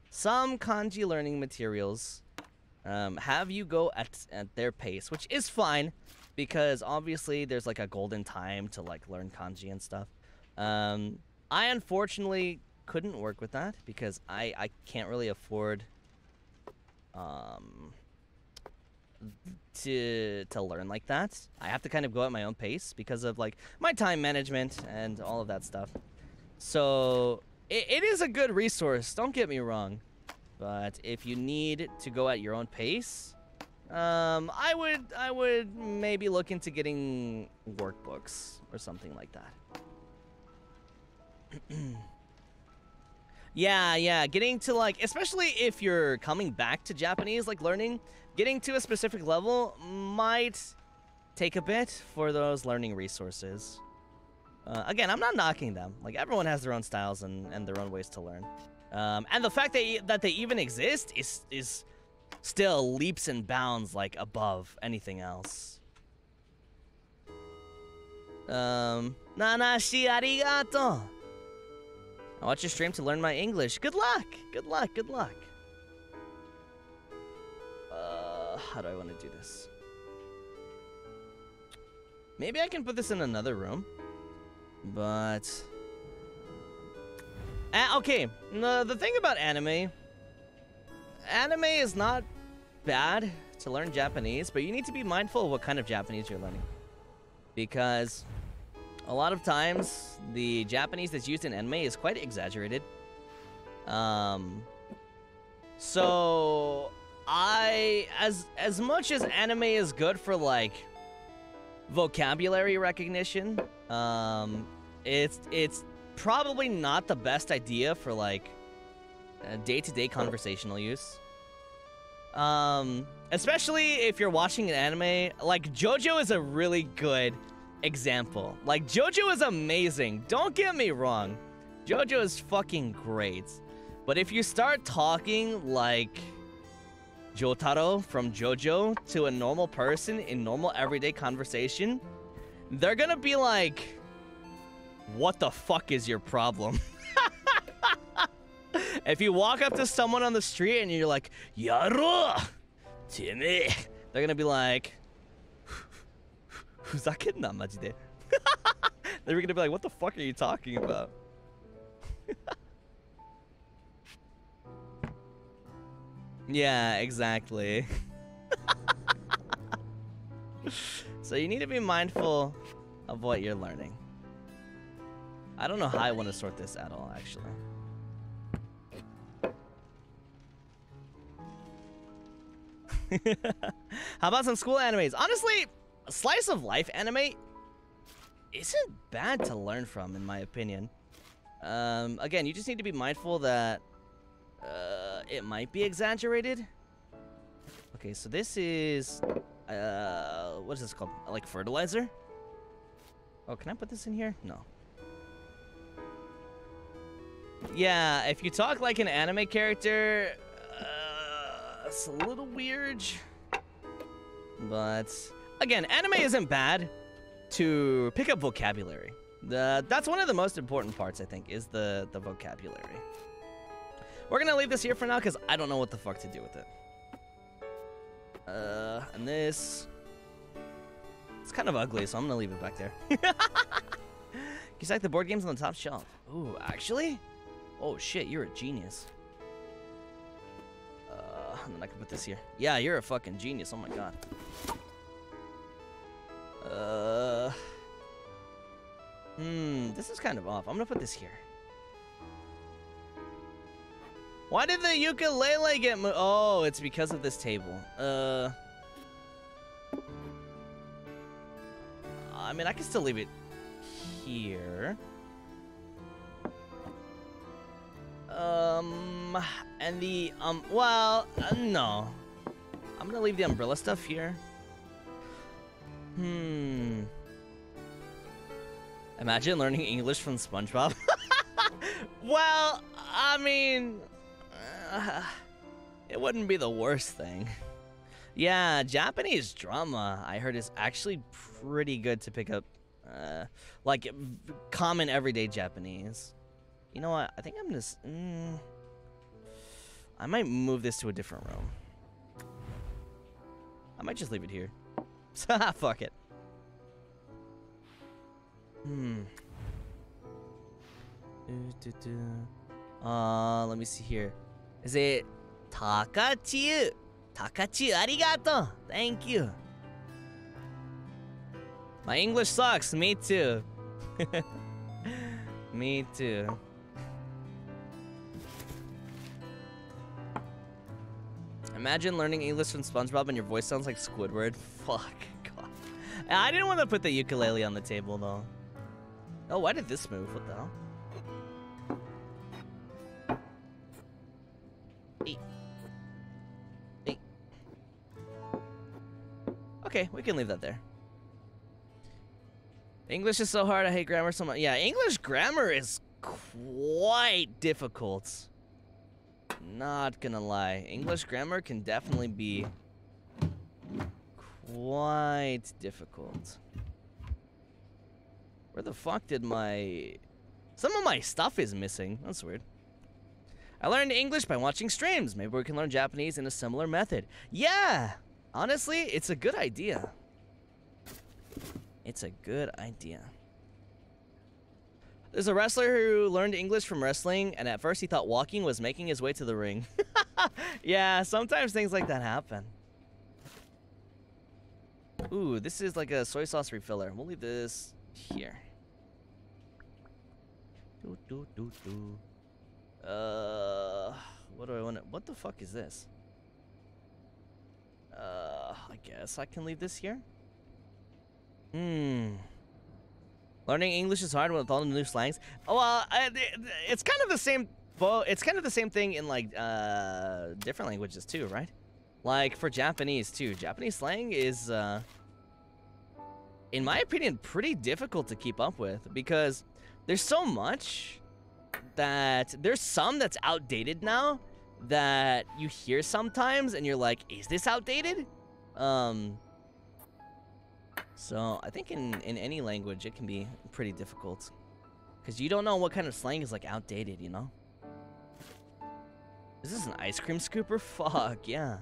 Some kanji learning materials um, have you go at, at their pace, which is fine because obviously there's like a golden time to like learn kanji and stuff. Um, I unfortunately couldn't work with that because I, I can't really afford um, to to learn like that. I have to kind of go at my own pace because of like my time management and all of that stuff. So it, it is a good resource. Don't get me wrong, but if you need to go at your own pace, um, I would I would maybe look into getting workbooks or something like that. yeah, yeah, getting to like, especially if you're coming back to Japanese, like learning, getting to a specific level might take a bit for those learning resources. Uh, again, I'm not knocking them. Like everyone has their own styles and, and their own ways to learn. Um, and the fact that that they even exist is is still leaps and bounds like above anything else. Um, Nanashi arigato. I watch your stream to learn my English. Good luck. Good luck. Good luck. Uh, how do I want to do this? Maybe I can put this in another room. But... Uh, okay, the, the thing about anime... Anime is not bad to learn Japanese, but you need to be mindful of what kind of Japanese you're learning. Because a lot of times the Japanese that's used in anime is quite exaggerated. Um, so I as as much as anime is good for like vocabulary recognition, um, it's it's probably not the best idea for like day-to-day conversational use. Um, especially if you're watching an anime, like JoJo is a really good example. Like JoJo is amazing. Don't get me wrong. JoJo is fucking great. But if you start talking like Jotaro from JoJo to a normal person in normal everyday conversation, they're gonna be like, what the fuck is your problem? if you walk up to someone on the street and you're like, Yaro! Timmy! They're gonna be like, ふざけんなマジで they were gonna be like, "What the fuck are you talking about?" yeah, exactly. so you need to be mindful of what you're learning. I don't know how I want to sort this at all, actually. how about some school animes? Honestly, a slice of life anime isn't bad to learn from, in my opinion. Um, again, you just need to be mindful that uh, it might be exaggerated. Okay, so this is uh, what is this called? Like fertilizer? Oh, can I put this in here? No. Yeah, if you talk like an anime character, uh, it's a little weird. But again, anime isn't bad to pick up vocabulary. The, that's one of the most important parts, I think, is the, the vocabulary. We're gonna leave this here for now because I don't know what the fuck to do with it. Uh, and this... It's kind of ugly, so I'm gonna leave it back there. you like the board games on the top shelf. Ooh, actually? Oh shit, you're a genius. Uh, and then I can put this here. Yeah, you're a fucking genius, oh my god. Uh... Hmm, this is kind of off. I'm gonna put this here. Why did the ukulele get moved? Oh, it's because of this table. Uh... I mean, I can still leave it here. Um, and the, um, well, uh, no. I'm gonna leave the umbrella stuff here. Hmm. Imagine learning English from SpongeBob. well, I mean, uh, it wouldn't be the worst thing. Yeah, Japanese drama, I heard, is actually pretty good to pick up, uh, like, common everyday Japanese. You know what? I think I'm just... Mm, I might move this to a different room. I might just leave it here. Fuck it. Hmm. Uh, let me see here. Is it Takachi? Takachi, arigato. Thank you. My English sucks. Me too. Me too. Imagine learning English from SpongeBob and your voice sounds like Squidward. Fuck. God. I didn't want to put the ukulele on the table though. Oh, why did this move? What the hell? Eight. Eight. Okay, we can leave that there. English is so hard, I hate grammar so much. Yeah, English grammar is quite difficult. Not gonna lie. English grammar can definitely be quite difficult. Where the fuck did my... Some of my stuff is missing. That's weird. I learned English by watching streams. Maybe we can learn Japanese in a similar method. Yeah! Honestly, it's a good idea. It's a good idea. There's a wrestler who learned English from wrestling, and at first he thought walking was making his way to the ring. yeah, sometimes things like that happen. Ooh, this is like a soy sauce refiller. We'll leave this here. Do, do, do, do. Uh, what do I want to... What the fuck is this? Uh, I guess I can leave this here. Hmm. Learning English is hard with all the new slangs. Oh, well, it's kind of the same. Well, it's kind of the same thing in like uh, different languages too, right? Like for Japanese too. Japanese slang is, uh, in my opinion, pretty difficult to keep up with because there's so much that there's some that's outdated now that you hear sometimes and you're like, is this outdated? Um, so I think in, in any language it can be pretty difficult. Because you don't know what kind of slang is like outdated, you know? Is this an ice cream scooper? Fuck, yeah.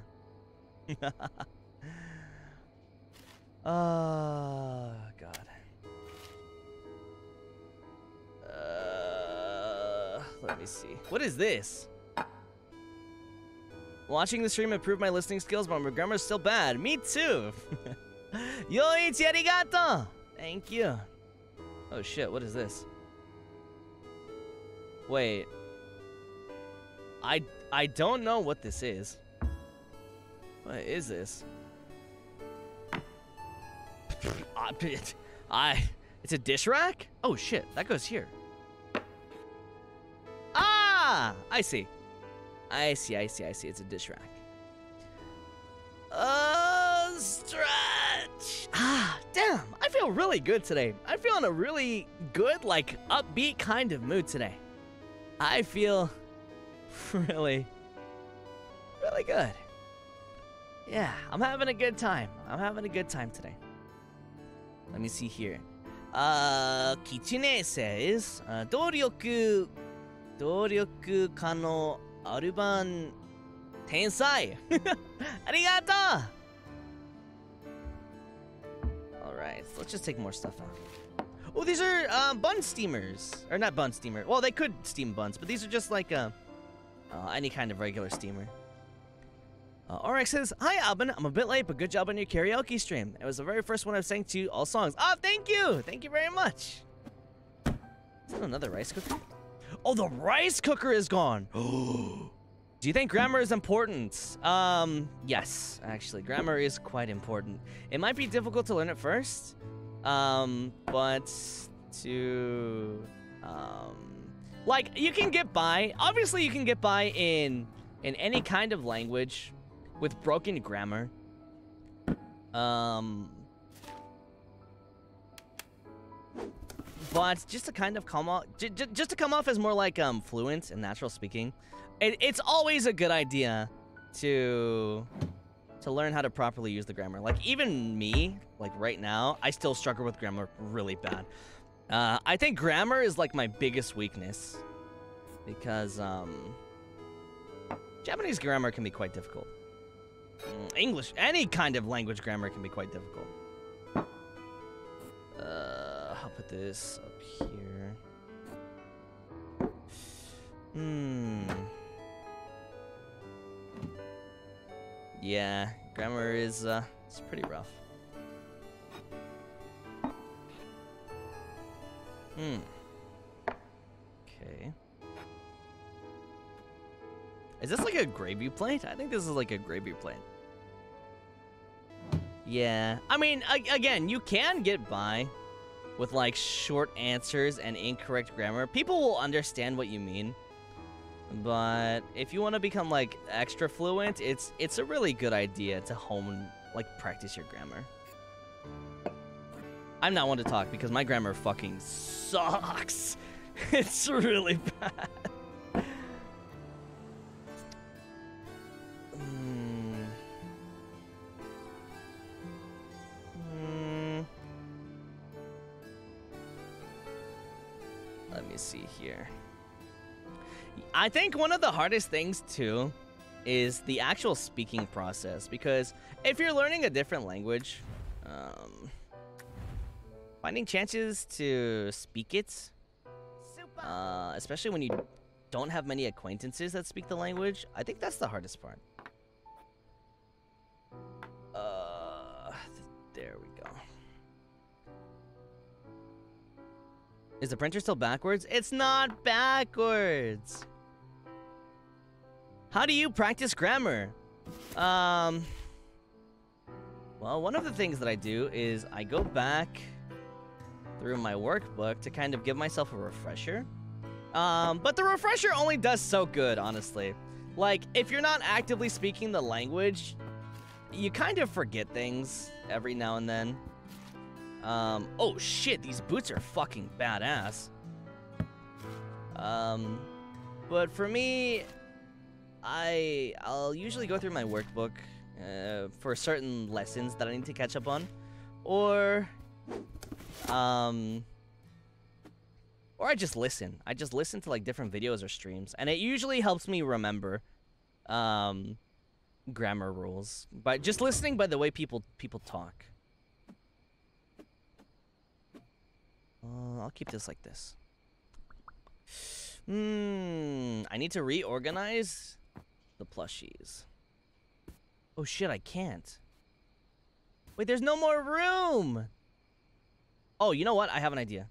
oh, God. Uh, let me see. What is this? Watching the stream improved my listening skills, but my grammar's still bad. Me too! Yoichi arigato. Thank you. Oh shit, what is this? Wait. I I don't know what this is. What is this? I, it's a dish rack? Oh shit, that goes here. Ah, I see. I see, I see, I see. It's a dish rack Oh, stretch. Ah, damn. I feel really good today. I feel in a really good, like, upbeat kind of mood today. I feel really, really good. Yeah, I'm having a good time. I'm having a good time today. Let me see here. Uh, Kichine says, uh, 努力、努力家のアルバン天才ありがとう Alright, so let's just take more stuff out. Oh, these are uh, bun steamers. Or not bun steamer. Well, they could steam buns, but these are just like uh, uh, any kind of regular steamer. Uh, RX says, Hi, Alban. I'm a bit late, but good job on your karaoke stream. It was the very first one I've sang to you all songs. Oh, thank you. Thank you very much. Is that another rice cooker? Oh, the rice cooker is gone. Do you think grammar is important? Um, yes, actually, grammar is quite important. It might be difficult to learn at first, um, but to, um, like you can get by. Obviously, you can get by in in any kind of language with broken grammar. Um, but just to kind of come off, just to come off as more like um fluent and natural speaking, it, it's always a good idea to to learn how to properly use the grammar. Like even me, like right now, I still struggle with grammar really bad. Uh, I think grammar is like my biggest weakness because um, Japanese grammar can be quite difficult. Mm, English, any kind of language grammar can be quite difficult. Uh, I'll put this up here. Hmm. Yeah, grammar is, uh, it's pretty rough. Hmm. Okay. Is this like a gravy plate? I think this is like a gravy plate. Yeah. I mean, again, you can get by with like short answers and incorrect grammar. People will understand what you mean. But if you want to become like extra fluent, it's it's a really good idea to hone like practice your grammar. I'm not one to talk because my grammar fucking sucks. it's really bad. I think one of the hardest things too is the actual speaking process because if you're learning a different language, um, finding chances to speak it, uh, especially when you don't have many acquaintances that speak the language, I think that's the hardest part. Uh, there we go. Is the printer still backwards? It's not backwards. How do you practice grammar? Um, well, one of the things that I do is I go back through my workbook to kind of give myself a refresher. Um, but the refresher only does so good, honestly. Like, if you're not actively speaking the language, you kind of forget things every now and then. Um, oh shit, these boots are fucking badass. Um, but for me, I I'll usually go through my workbook uh, for certain lessons that I need to catch up on, or um, or I just listen. I just listen to like different videos or streams, and it usually helps me remember um grammar rules by just listening by the way people people talk. Uh, I'll keep this like this. Hmm, I need to reorganize the plushies. Oh shit, I can't. Wait, there's no more room! Oh, you know what? I have an idea.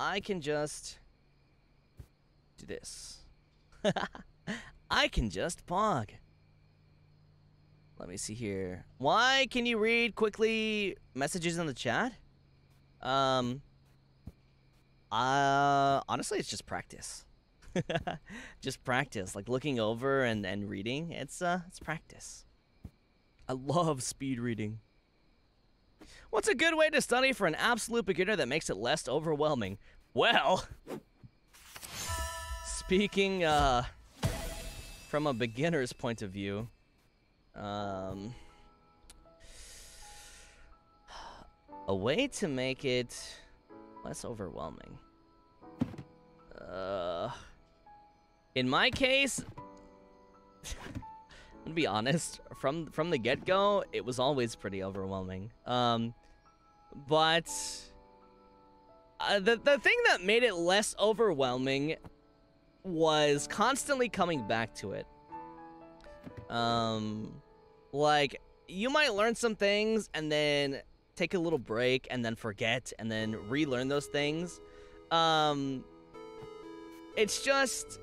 I can just do this. I can just pog. Let me see here. Why can you read quickly messages in the chat? Um uh honestly it's just practice. just practice, like looking over and, and reading. It's uh it's practice. I love speed reading. What's a good way to study for an absolute beginner that makes it less overwhelming? Well, speaking uh, from a beginner's point of view, um, a way to make it less overwhelming. Uh, in my case, I'm gonna be honest. From from the get go, it was always pretty overwhelming. Um, but uh, the the thing that made it less overwhelming was constantly coming back to it. Um, like you might learn some things and then take a little break and then forget and then relearn those things. Um, it's just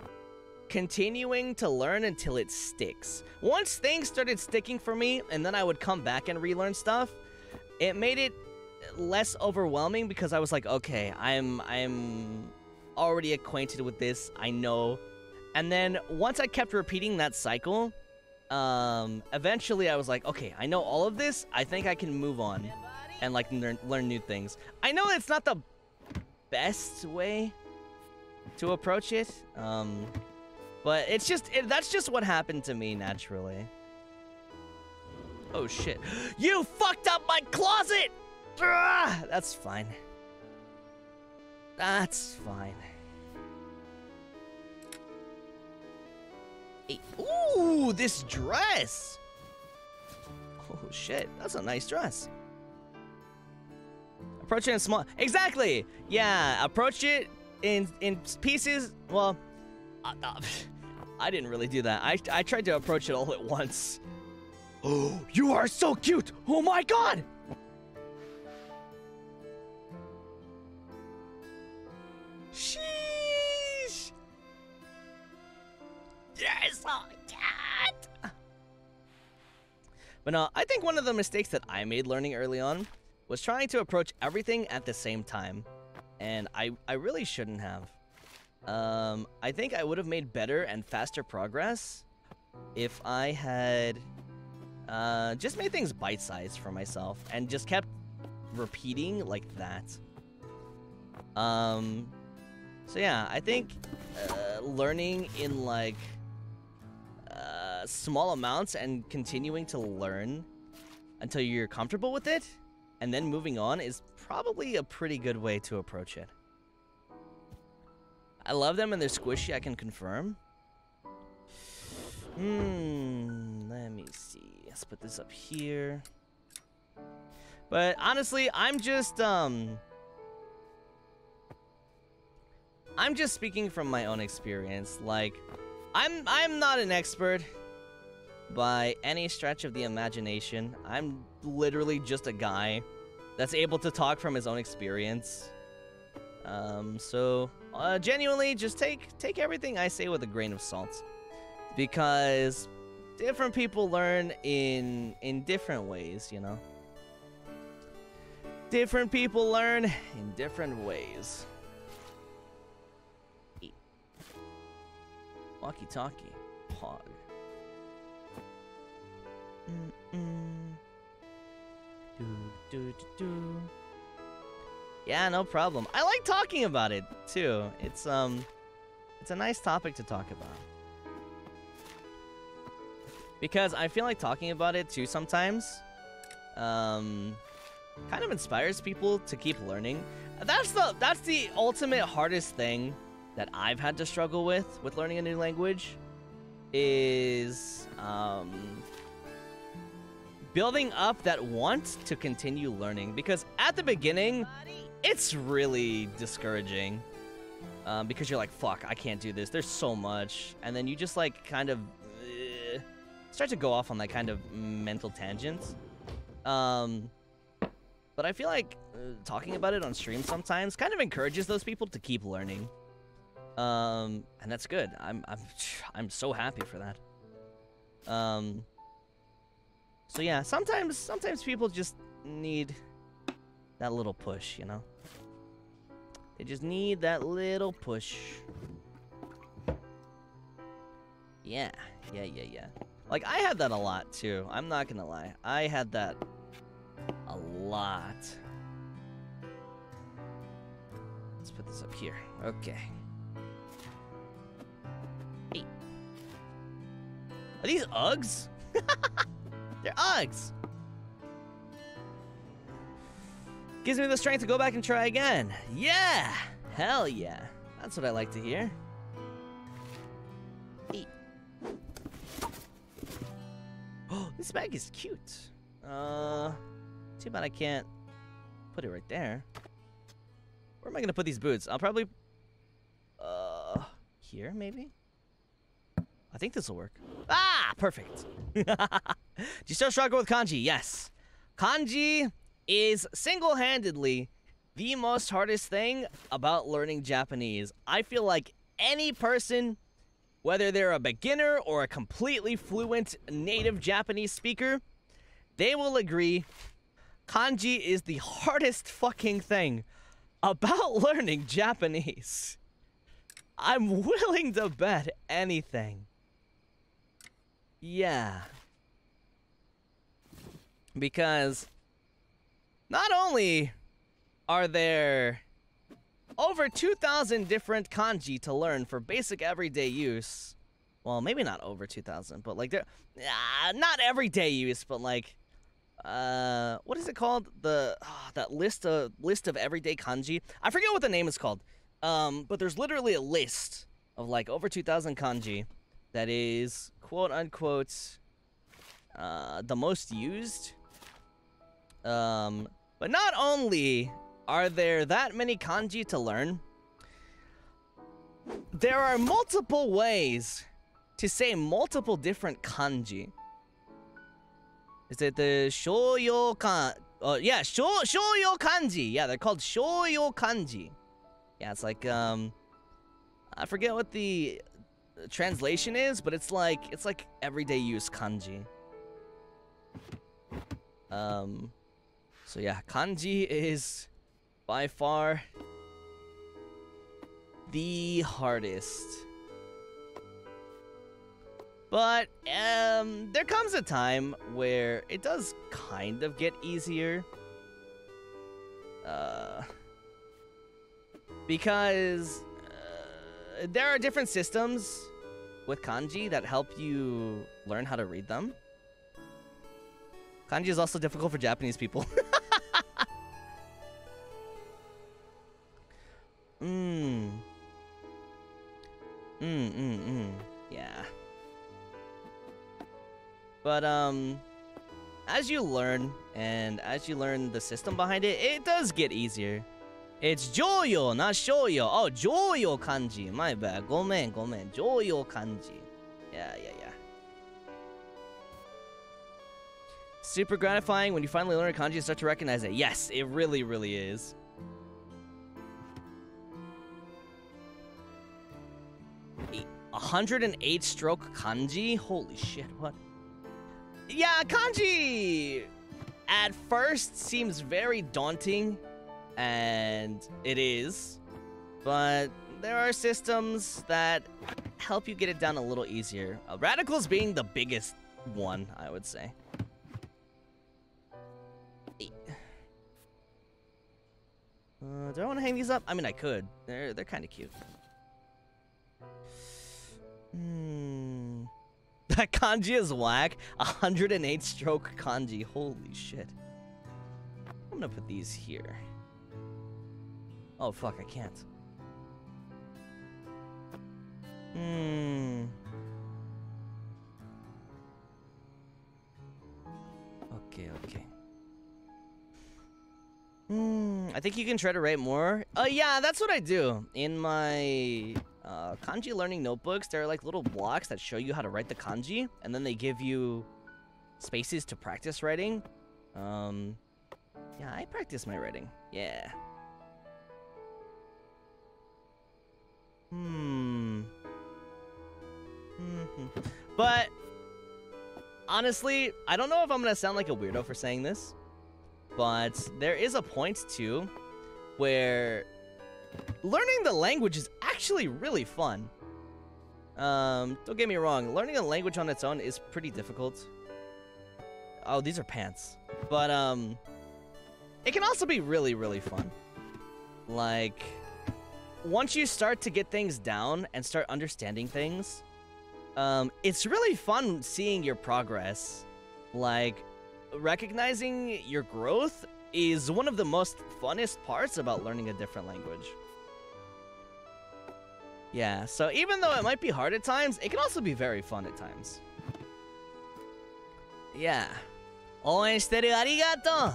continuing to learn until it sticks. Once things started sticking for me, and then I would come back and relearn stuff, it made it less overwhelming because I was like, okay, I'm I'm already acquainted with this. I know. And then once I kept repeating that cycle, um, eventually I was like, okay, I know all of this. I think I can move on and like learn, learn new things. I know it's not the best way to approach it. Um, but it's just, it, that's just what happened to me naturally. Oh shit. You fucked up my closet! Ah, that's fine. That's fine. Hey, ooh, this dress! Oh shit, that's a nice dress. Approach it in small. Exactly. Yeah, approach it in in pieces. Well, uh, uh, I didn't really do that. I I tried to approach it all at once. Oh, you are so cute! Oh my god! Sheesh! Yes, oh, cat! But no, I think one of the mistakes that I made learning early on was trying to approach everything at the same time. And I, I really shouldn't have. Um, I think I would have made better and faster progress if I had uh, just made things bite-sized for myself and just kept repeating like that. Um, so yeah, I think uh, learning in like uh, small amounts and continuing to learn until you're comfortable with it and then moving on is probably a pretty good way to approach it. I love them and they're squishy, I can confirm. Hmm, let me see. Let's put this up here. But honestly, I'm just, um, I'm just speaking from my own experience. Like, I'm I'm not an expert by any stretch of the imagination. I'm literally just a guy that's able to talk from his own experience. Um, so uh, genuinely, just take take everything I say with a grain of salt, because different people learn in in different ways. You know, different people learn in different ways. Walkie talkie. Pog. Mm -mm. Do, do, do, do. Yeah, no problem. I like talking about it too. It's um it's a nice topic to talk about. Because I feel like talking about it too sometimes um kind of inspires people to keep learning. That's the that's the ultimate hardest thing that I've had to struggle with with learning a new language is um, building up that want to continue learning because at the beginning it's really discouraging um, because you're like, fuck, I can't do this. There's so much, and then you just like kind of uh, start to go off on that kind of mental tangent. Um, but I feel like uh, talking about it on stream sometimes kind of encourages those people to keep learning. Um, and that's good. I'm I'm I'm so happy for that. Um. So yeah, sometimes sometimes people just need that little push, you know. They just need that little push. Yeah, yeah, yeah, yeah. Like I had that a lot too. I'm not gonna lie. I had that a lot. Let's put this up here. Okay. Hey. Are these Uggs? They're Uggs. Gives me the strength to go back and try again. Yeah! Hell yeah. That's what I like to hear. Oh, this bag is cute. Uh, too bad I can't put it right there. Where am I gonna put these boots? I'll probably, uh, here maybe? I think this will work. Ah, perfect. Do you still struggle with kanji? Yes. Kanji is single-handedly the most hardest thing about learning Japanese. I feel like any person, whether they're a beginner or a completely fluent native Japanese speaker, they will agree kanji is the hardest fucking thing about learning Japanese. I'm willing to bet anything. Yeah. Because not only are there over 2,000 different kanji to learn for basic everyday use, well, maybe not over 2,000, but like, they're, uh, not everyday use, but like, uh, what is it called? The oh, that list of list of everyday kanji. I forget what the name is called. Um, but there's literally a list of like over 2,000 kanji that is quote unquote uh, the most used. Um, but not only are there that many kanji to learn, there are multiple ways to say multiple different kanji. Is it the shoyo kan? Oh yeah, sho shoyo kanji. Yeah, they're called shoyo kanji. Yeah, it's like um, I forget what the translation is, but it's like it's like everyday use kanji. Um, so yeah, kanji is by far the hardest. But um, there comes a time where it does kind of get easier. Uh, because uh, there are different systems with kanji that help you learn how to read them. Kanji is also difficult for Japanese people. Mmm. Mmm, mmm, mmm. Yeah. But, um, as you learn, and as you learn the system behind it, it does get easier. It's Joyo, not Shoyo. Oh, Joyo kanji. My bad. Gomen, gomen. Joyo kanji. Yeah, yeah, yeah. Super gratifying when you finally learn kanji and start to recognize it. Yes, it really, really is. 108 stroke kanji? Holy shit, what? Yeah, kanji at first seems very daunting, and it is, but there are systems that help you get it down a little easier. Uh, Radicals being the biggest one, I would say. Uh, do I want to hang these up? I mean, I could. They're they're kind of cute. Hmm. That kanji is whack. 108 stroke kanji. Holy shit. I'm gonna put these here. Oh, fuck, I can't. Hmm. Okay, okay. Hmm, I think you can try to write more. Uh, yeah, that's what I do. In my uh, kanji learning notebooks, they're like little blocks that show you how to write the kanji, and then they give you spaces to practice writing. Um, yeah, I practice my writing. Yeah. Hmm. hmm But honestly, I don't know if I'm gonna sound like a weirdo for saying this, but there is a point too where learning the language is actually really fun. Um, don't get me wrong, learning a language on its own is pretty difficult. Oh, these are pants. But, um, it can also be really, really fun. Like, once you start to get things down and start understanding things, um, it's really fun seeing your progress. Like, recognizing your growth is one of the most funnest parts about learning a different language. Yeah, so even though it might be hard at times, it can also be very fun at times. Yeah. 応援してるありがとう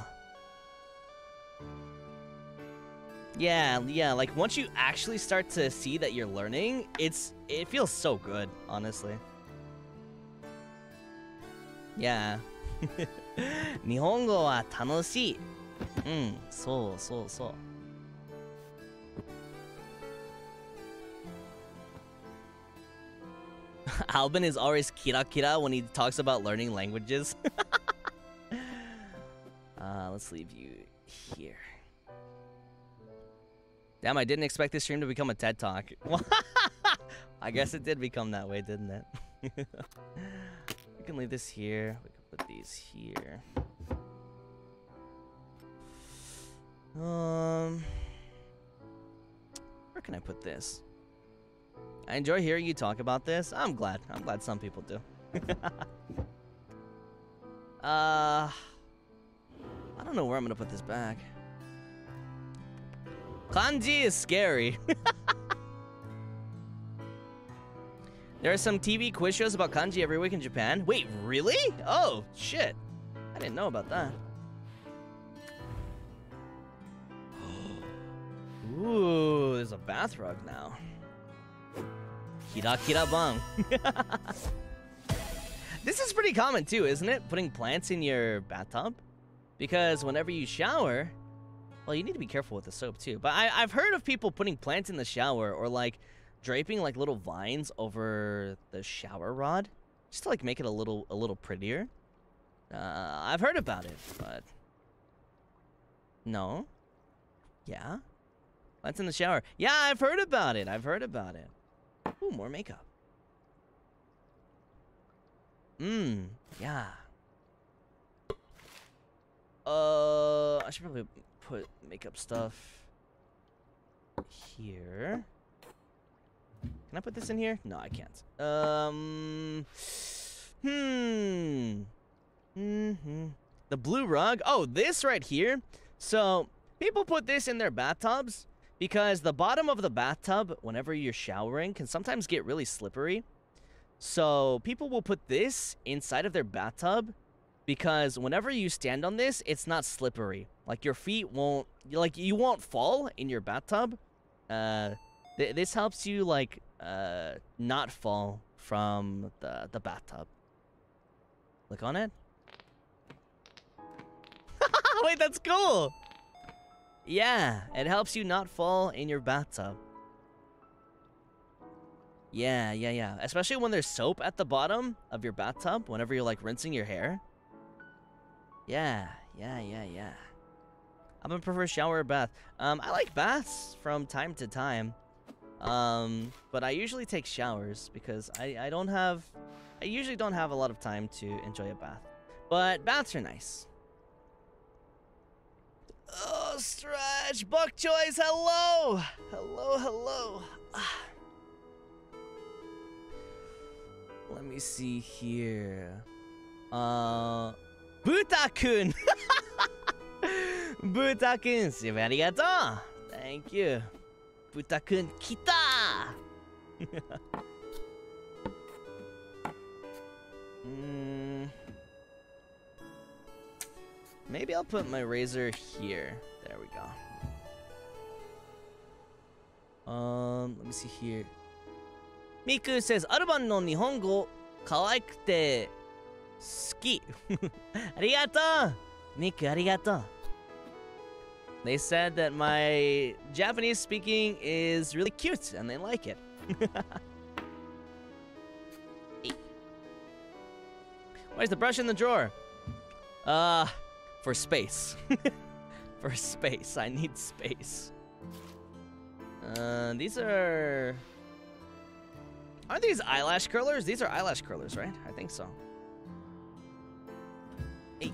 Yeah, yeah, like once you actually start to see that you're learning, it's it feels so good, honestly. Yeah. 日本語は楽しい。 うんそうそうそう Alban is always kira kira when he talks about learning languages uh, let's leave you here Damn, I didn't expect this stream to become a TED Talk. I guess it did become that way, didn't it? we can leave this here. We can put these here. Um, where can I put this? I enjoy hearing you talk about this. I'm glad. I'm glad some people do. uh, I don't know where I'm gonna put this back. Kanji is scary. there are some TV quiz shows about kanji every week in Japan. Wait, really? Oh, shit. I didn't know about that. Ooh, there's a bath rug now. Kira kira bang. this is pretty common too, isn't it? Putting plants in your bathtub? Because whenever you shower, well, you need to be careful with the soap too. But I, have heard of people putting plants in the shower or like draping like little vines over the shower rod, just to like make it a little a little prettier. Uh, I've heard about it, but no. Yeah. Plants in the shower. Yeah, I've heard about it. I've heard about it. Ooh, more makeup. Mmm, yeah. Uh, I should probably put makeup stuff here. Can I put this in here? No, I can't. Um, hmm. Mm hmm The blue rug. Oh, this right here. So, people put this in their bathtubs because the bottom of the bathtub, whenever you're showering, can sometimes get really slippery. So people will put this inside of their bathtub because whenever you stand on this, it's not slippery. Like your feet won't, like you won't fall in your bathtub. Uh, th this helps you like uh not fall from the the bathtub. Click on it. Wait, that's cool. Yeah, it helps you not fall in your bathtub. Yeah, yeah, yeah. Especially when there's soap at the bottom of your bathtub, whenever you're like rinsing your hair. Yeah, yeah, yeah, yeah. I'm gonna prefer shower or bath. Um, I like baths from time to time. Um, but I usually take showers because I, I don't have, I usually don't have a lot of time to enjoy a bath. But baths are nice. Oh, Stretch! Buck Choice, hello! Hello, hello. Let me see here. Uh, Buta-kun! Buta-kun, arigato! Thank you. Buta-kun, kita! mm. Maybe I'll put my razor here. There we go. Um, let me see here. Miku says, Aruban no Nihongo kawaikute suki. arigato! Miku, arigato. They said that my Japanese speaking is really cute and they like it. Where's the brush in the drawer? Uh, for space. for space. I need space. Uh, these are... Aren't these eyelash curlers? These are eyelash curlers, right? I think so. Hey.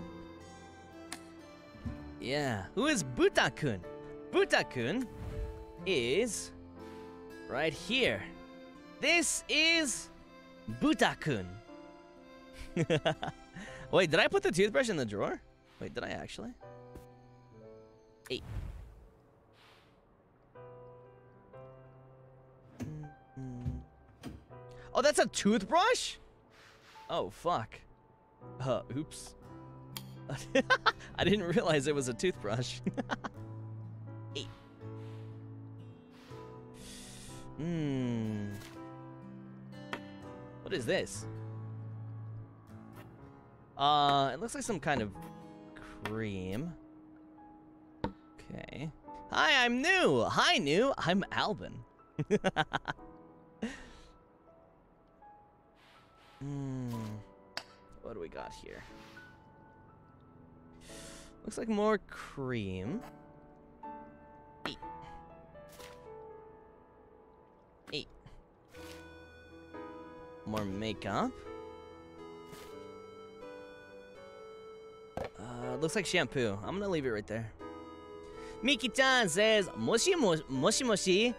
Yeah. Who is Butakun? Butakun is right here. This is Butakun. Wait, did I put the toothbrush in the drawer? Wait, did I actually? Eight. Oh, that's a toothbrush? Oh, fuck. Uh, oops. I didn't realize it was a toothbrush. Eight. Hmm. What is this? Uh, it looks like some kind of cream. Okay. Hi, I'm new. Hi, new. I'm Alban. Hmm. What do we got here? Looks like more cream. Eight. Eight. More makeup. Uh, looks like shampoo. I'm gonna leave it right there. Miki-chan says, Moshi moshi, moshi.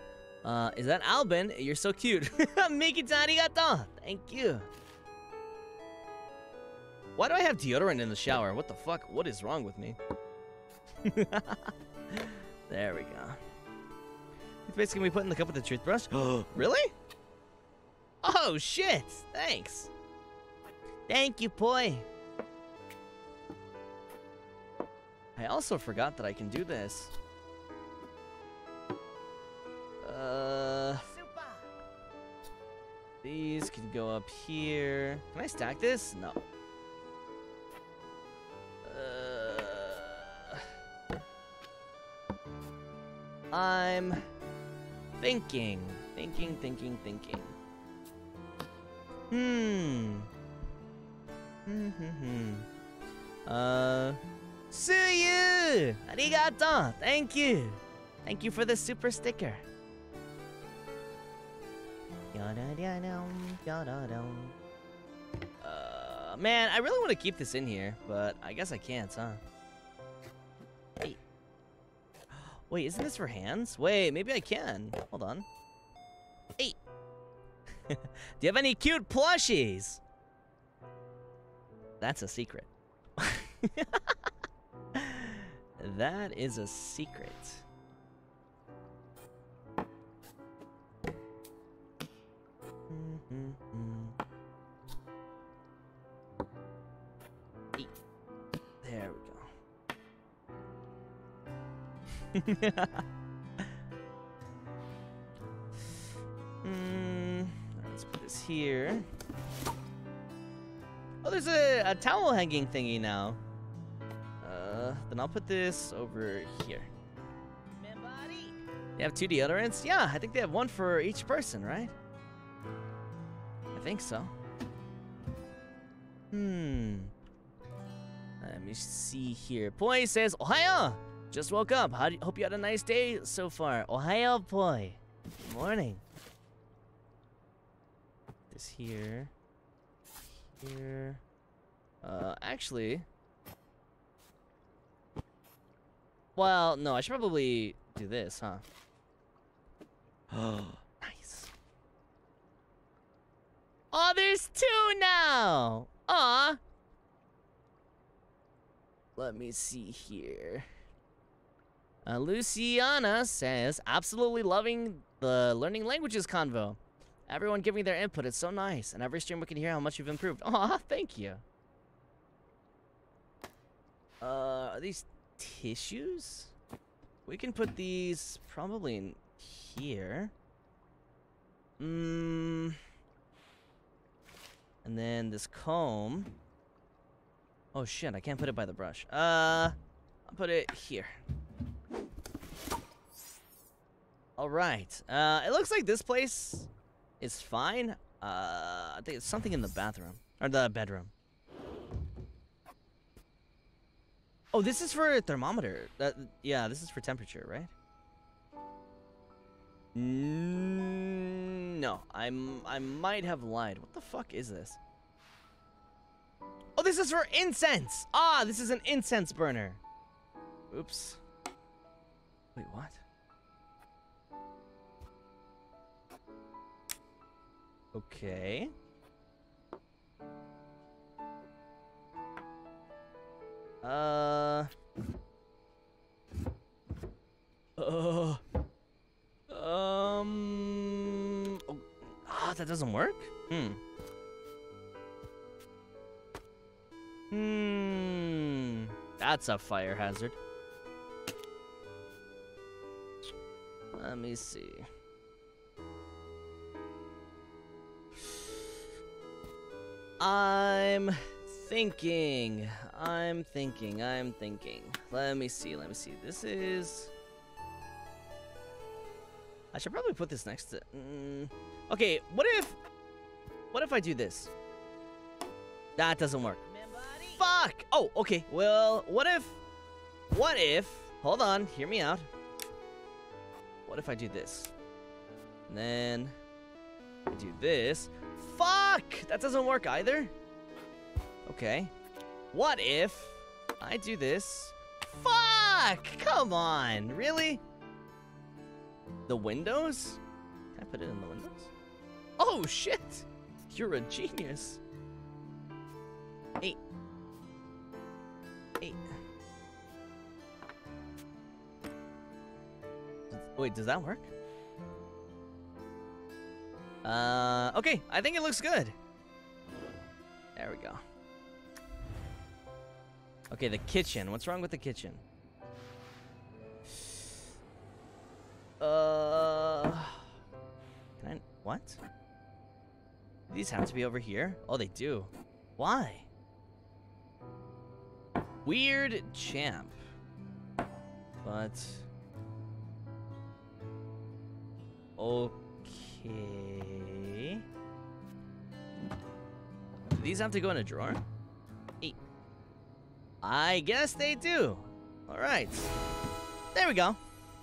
Uh, is that Alban? You're so cute. Miki-chan, arigato. Thank you. Why do I have deodorant in the shower? What the fuck? What is wrong with me? there we go. Toothpaste can be put in the cup with the toothbrush? Oh, really? Oh, shit. Thanks. Thank you, boy. I also forgot that I can do this. Uh, these can go up here. Can I stack this? No. Uh, I'm thinking, thinking, thinking, thinking. Hmm. Hmm, hmm, hmm. Uh, Suyu! Arigato! Thank you! Thank you for the super sticker. Uh, man, I really want to keep this in here, but I guess I can't, huh? Wait. Wait, isn't this for hands? Wait, maybe I can. Hold on. Hey! Do you have any cute plushies? That's a secret. that is a secret. Eight. There we go. mm, let's put this here. Oh, there's a, a towel hanging thingy now. Uh, then I'll put this over here. They have two deodorants? Yeah, I think they have one for each person, right? I think so. Hmm. Let me see here. Poi says, Ohio! Just woke up. How do you, hope you had a nice day so far. Ohio, Poi. Good morning. This here. Here. Uh, actually. Well, no, I should probably do this, huh? Oh, nice. Oh, there's two now! Aw! Let me see here. Uh, Luciana says, absolutely loving the learning languages convo. Everyone giving their input, it's so nice. And every stream we can hear how much you've improved. Aw, thank you. Uh, are these tissues? We can put these probably in here. Mmm. And then this comb. Oh shit, I can't put it by the brush. Uh, I'll put it here. Alright, uh, it looks like this place is fine. Uh, I think it's something in the bathroom. Or the bedroom. Oh, this is for a thermometer. Yeah, this is for temperature, right? Mm, no, I'm I might have lied. What the fuck is this? Oh, this is for incense. Ah, this is an incense burner. Oops. Wait, what? Okay. Uh. Uh. Um. Oh, ah, that doesn't work? Hmm. Hmm. That's a fire hazard. Let me see. I'm thinking. I'm thinking. I'm thinking. Let me see. Let me see. This is. I should probably put this next to. Mm, okay, what if. What if I do this? That doesn't work. Fuck! Oh, okay. Well, what if. What if. Hold on. Hear me out. What if I do this? And then. I do this. Fuck! That doesn't work either. Okay. What if I do this? Fuck! Come on. Really? The windows? Can I put it in the windows? Oh, shit! You're a genius. Eight. Eight. Wait, does that work? Uh, okay, I think it looks good. There we go. Okay, the kitchen. What's wrong with the kitchen? Uh, can I? What? These have to be over here. Oh, they do. Why? Weird champ. But okay. Do these have to go in a drawer? Eight. I guess they do. All right. There we go.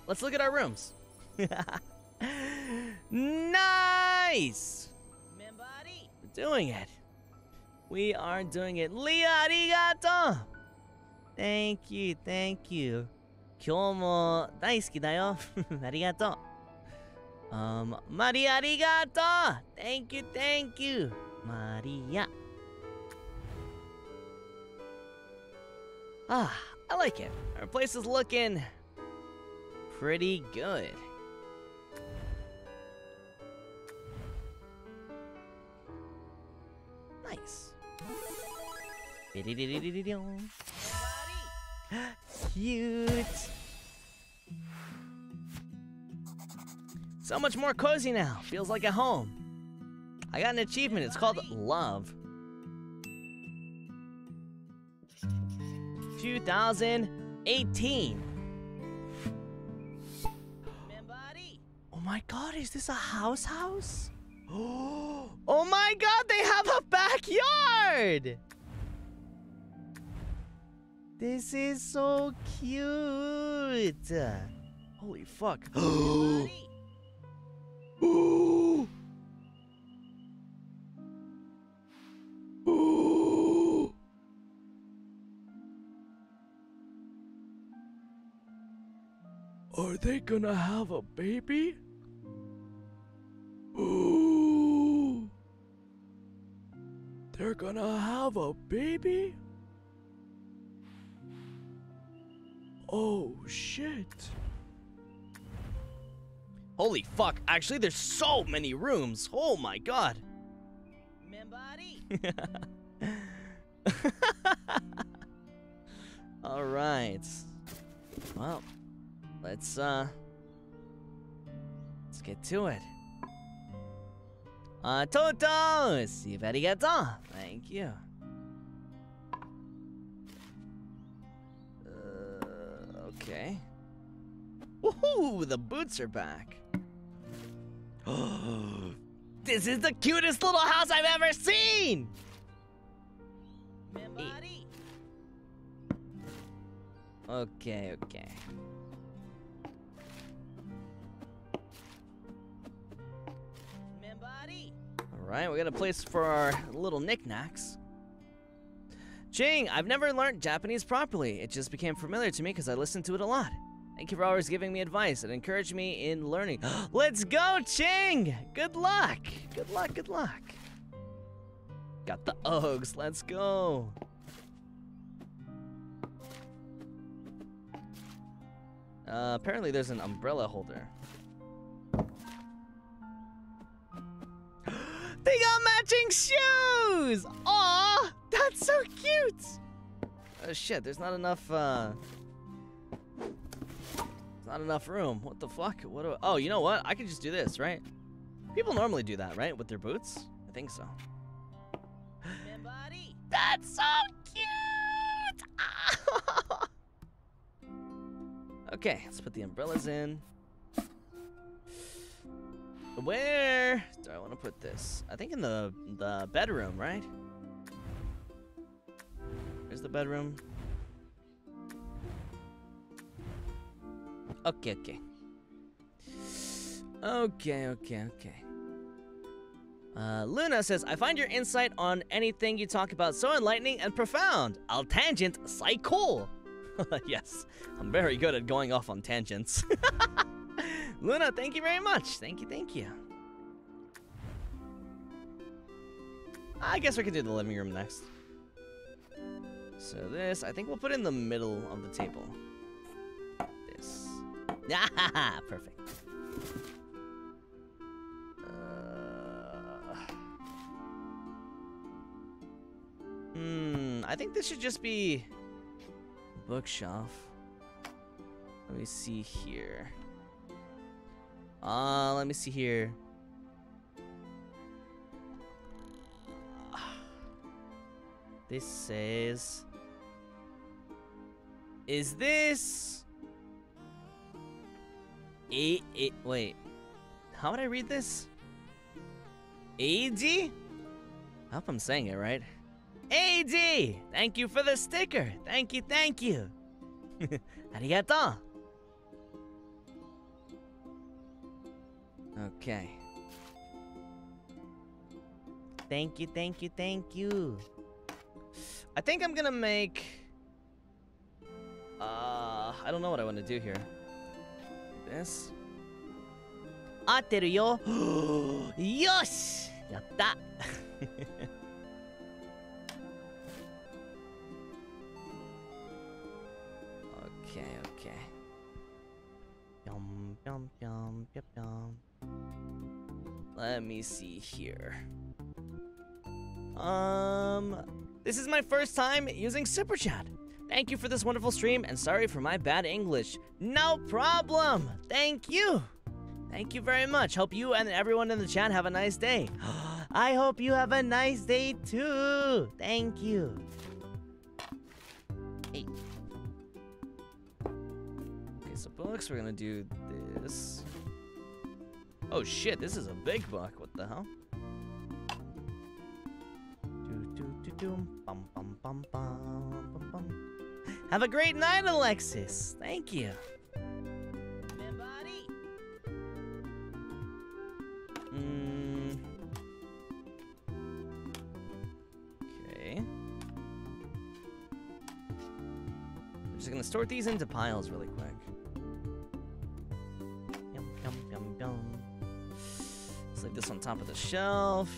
Let's look at our rooms. nice! We're doing it. We are doing it. Leah, arigato! Thank you, thank you. 今日も大好きだよ。ありがとう。Um, マリありがとう !Thank you, thank you! マリア。 Ah, I like it. Our place is looking pretty good. Nice. Cute. So much more cozy now. Feels like a home. I got an achievement. It's called Love. 2018. Oh my god, is this a house house? Oh my god, they have a backyard! This is so cute. Holy fuck. They gonna have a baby? Ooh. They're gonna have a baby? Oh shit. Holy fuck, actually there's so many rooms. Oh my god. All right. Well, let's uh Let's get to it. Uh, Toto! See arigato! Thank you. Uh, okay. Woohoo! The boots are back. this is the cutest little house I've ever seen! Okay, okay. Alright, we got a place for our little knickknacks. Ching, I've never learned Japanese properly. It just became familiar to me because I listened to it a lot. Thank you for always giving me advice and encouraging me in learning. Let's go, Ching! Good luck! Good luck, good luck. Got the Uggs, let's go. Uh, apparently there's an umbrella holder. They got matching shoes! Aw, that's so cute! Oh shit, there's not enough, uh... Not enough room. What the fuck? What do I, Oh, you know what? I can just do this, right? People normally do that, right? With their boots? I think so. That's so cute! okay, let's put the umbrellas in. Where do I want to put this? I think in the the bedroom, right? Where's the bedroom? Okay, okay. Okay, okay, okay. Uh, Luna says, I find your insight on anything you talk about so enlightening and profound. I'll tangent, psycho. yes, I'm very good at going off on tangents. Luna, thank you very much. Thank you, thank you. I guess we can do the living room next. So this, I think we'll put in the middle of the table. This. Ah, perfect. Uh, hmm, I think this should just be bookshelf. Let me see here. Uh, let me see here. This says... Is this... A, A wait. How would I read this? AD? I hope I'm saying it right. AD! Thank you for the sticker. Thank you, thank you. Arigato. Okay. Thank you, thank you, thank you. I think I'm gonna make... Uh, I don't know what I want to do here. This. Ateru yo! Yosh! Yatta! okay, okay. Yum, yum, yum, yum, yum. Let me see here. Um, this is my first time using Super Chat. Thank you for this wonderful stream, and sorry for my bad English. No problem! Thank you! Thank you very much. Hope you and everyone in the chat have a nice day. I hope you have a nice day too. Thank you. Hey. Okay, so books, we're gonna do this. Oh shit, this is a big book. What the hell? Do do do do bum bum bum bum bum bum. Have a great night, Alexis. Thank you. Mm. Okay. I'm just gonna sort these into piles really quick. This on top of the shelf.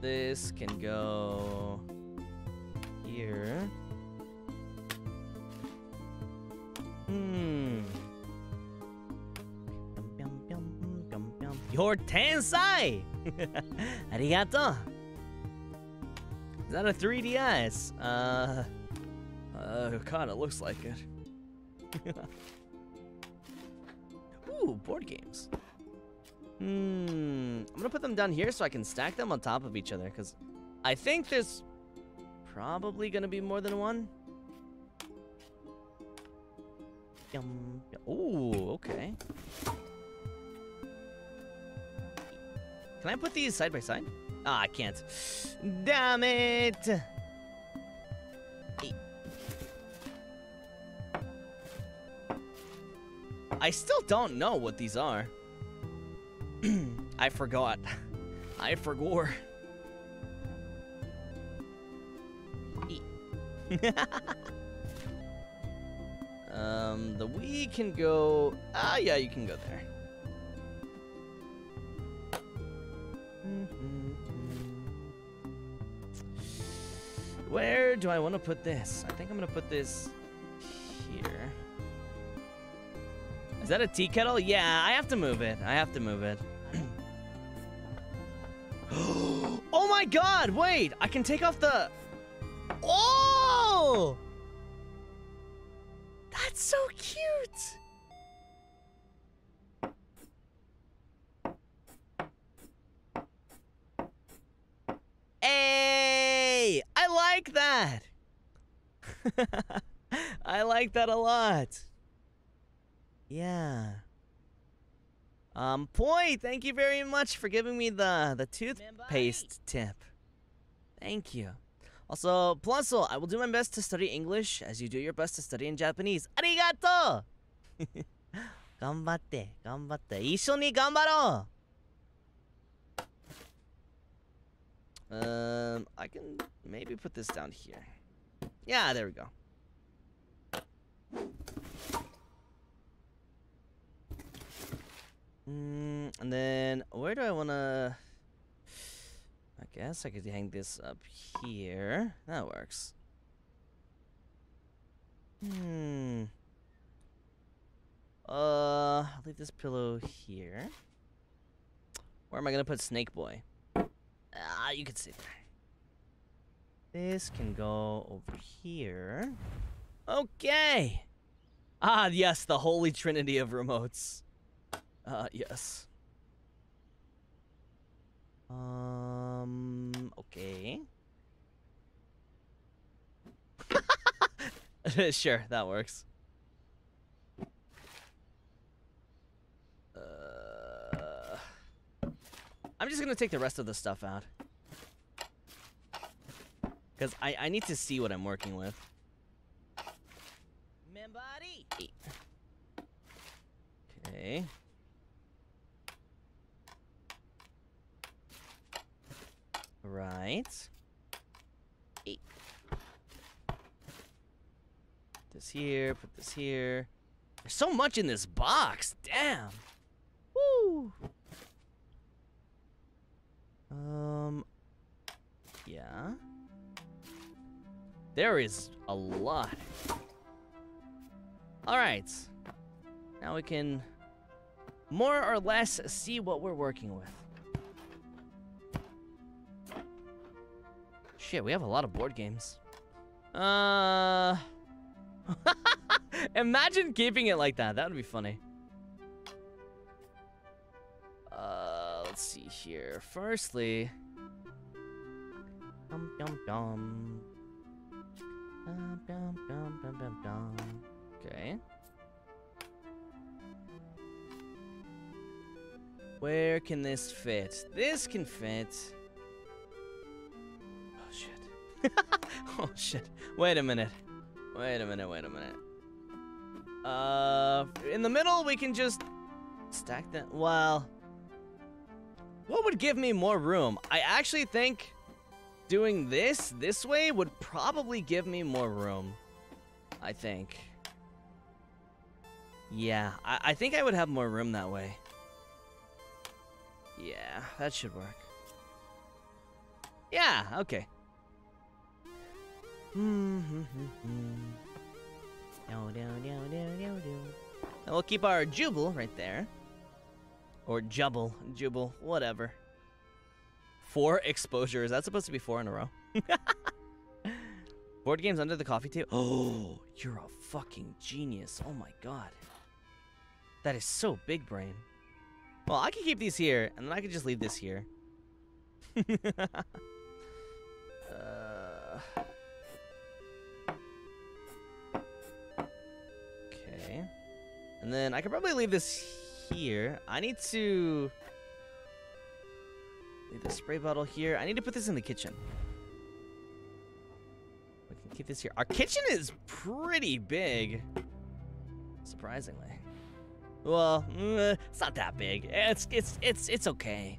This can go here. Hmm. Your tensai! Arigato! Is that a 3DS? Uh. Uh, kinda looks like it. Ooh, board games. Hmm. I'm gonna put them down here so I can stack them on top of each other, because I think there's probably gonna be more than one. Yum. Ooh, okay. Can I put these side by side? Ah, I can't. Damn it! I still don't know what these are. I forgot. I forgot. um, the Wii can go. Ah, yeah, you can go there. Where do I want to put this? I think I'm gonna put this here. Is that a tea kettle? Yeah, I have to move it. I have to move it. oh my god, wait! I can take off the... Oh! That's so cute! Hey! I like that! I like that a lot. Yeah. Um, Poi, thank you very much for giving me the, the toothpaste tip. Thank you. Also, Plussel, I will do my best to study English as you do your best to study in Japanese. Arigato! 頑張って、頑張って。一緒に頑張ろう Um, I can maybe put this down here. Yeah, there we go. Mm, and then where do I want to? I guess I could hang this up here. That works. Hmm. Uh, I'll leave this pillow here. Where am I gonna put Snake Boy? Ah, you can sit there. This can go over here. Okay. Ah, yes, the holy trinity of remotes. Uh, yes. Um, okay. sure, that works. Uh, I'm just gonna take the rest of the stuff out. Because I, I need to see what I'm working with. Okay. Right. Eight. This here, put this here. There's so much in this box. Damn. Woo. Um. Yeah. There is a lot. All right. Now we can more or less see what we're working with. Shit, we have a lot of board games. Uh. Imagine keeping it like that. That would be funny. Uh, let's see here. Firstly. Dum dum dum. Dum dum dum dum dum dum. Okay. Where can this fit? This can fit. Oh shit. Wait a minute. Wait a minute, wait a minute. Uh, in the middle, we can just stack that. Well, what would give me more room? I actually think doing this this way would probably give me more room. I think. Yeah, I, I think I would have more room that way. Yeah, that should work. Yeah, okay. And we'll keep our Jubal right there. Or Jubble, Jubal, whatever. Four exposure. Is that supposed to be four in a row? Board games under the coffee table? Oh, you're a fucking genius. Oh my god. That is so big brain. Well, I can keep these here, and then I can just leave this here. uh, And then I could probably leave this here. I need to leave the spray bottle here. I need to put this in the kitchen. We can keep this here. Our kitchen is pretty big, surprisingly. Well, mm, it's not that big. It's it's it's it's okay.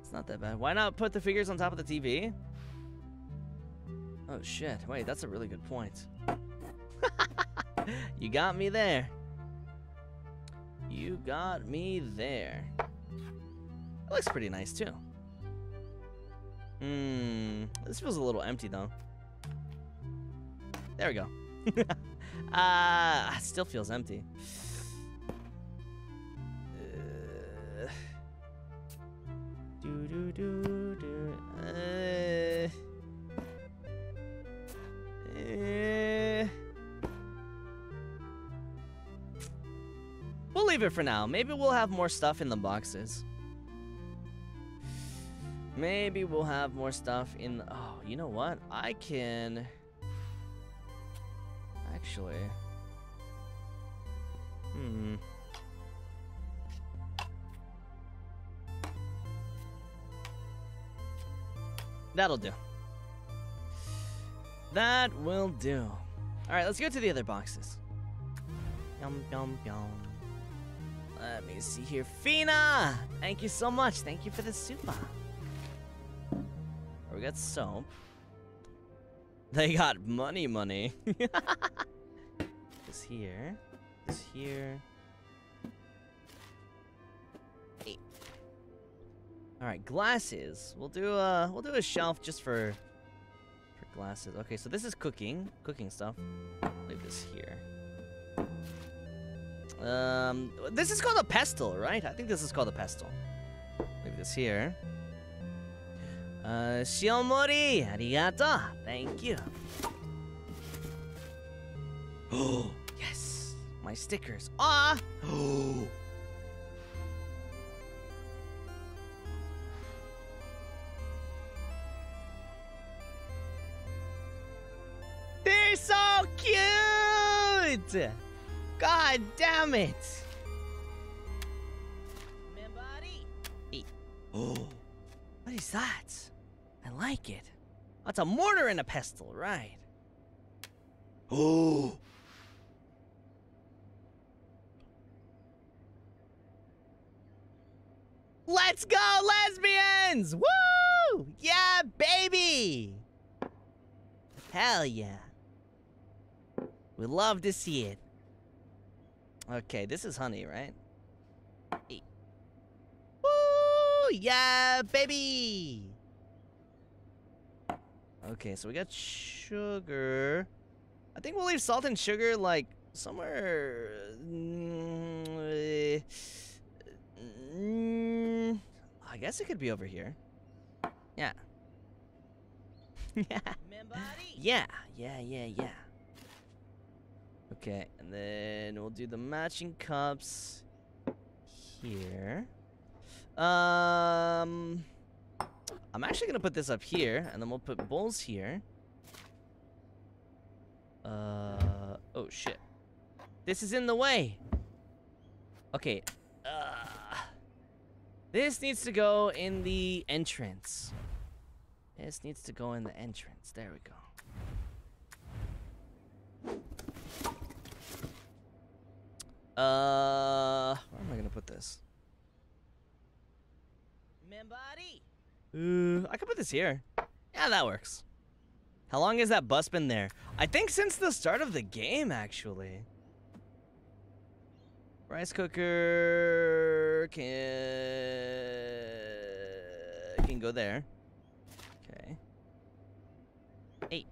It's not that bad. Why not put the figures on top of the TV? Oh shit. Wait, that's a really good point. you got me there. You got me there. It looks pretty nice too. Hmm. This feels a little empty though. There we go. Ah, uh, still feels empty. Do do do do. Uh, uh, we'll leave it for now. Maybe we'll have more stuff in the boxes. Maybe we'll have more stuff in. Oh, you know what? I can. Actually. Hmm. That'll do. That will do. All right, let's go to the other boxes. Yum, yum, yum. Let me see here. Fina! Thank you so much. Thank you for the super. We got soap. They got money, money. this here. This here. Eight. All right, glasses. We'll do a we'll do a shelf just for for glasses. Okay, so this is cooking, cooking stuff. Leave this here. Um, this is called a pestle, right? I think this is called a pestle. Leave this here. Uh, Shiomori, arigato. Thank you. Oh, yes. My stickers. Ah! Oh. They're so cute! God damn it! Hey. Oh, what is that? I like it. That's a mortar and a pestle, right? Oh. Let's go, lesbians! Woo! Yeah, baby! Hell yeah. We love to see it. Okay, this is honey, right? Hey. Woo! Yeah, baby! Okay, so we got sugar. I think we'll leave salt and sugar, like, somewhere... Mm, mm, I guess it could be over here. Yeah. yeah. Yeah, yeah, yeah, yeah. Okay, and then we'll do the matching cups here. Um, I'm actually gonna put this up here, and then we'll put bowls here. Uh, oh shit. This is in the way. Okay. Uh, this needs to go in the entrance. This needs to go in the entrance. There we go. Uh, where am I gonna put this? Uh, I could put this here. Yeah, that works. How long has that bus been there? I think since the start of the game, actually. Rice cooker can can go there. Okay. Eight.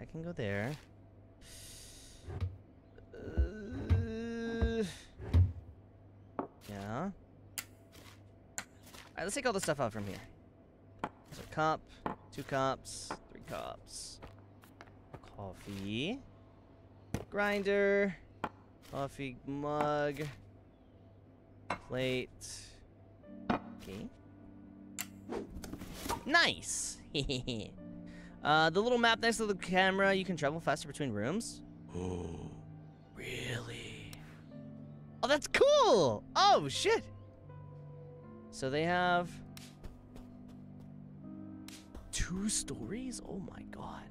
I can go there. Uh, yeah. Alright, let's take all the stuff out from here. There's a cup, two cups, three cups. Coffee. Grinder. Coffee mug. Plate. Okay. Nice. uh, the little map next to the camera, you can travel faster between rooms. Oh, really? Oh, that's cool. Oh, shit. So they have two stories? Oh my god.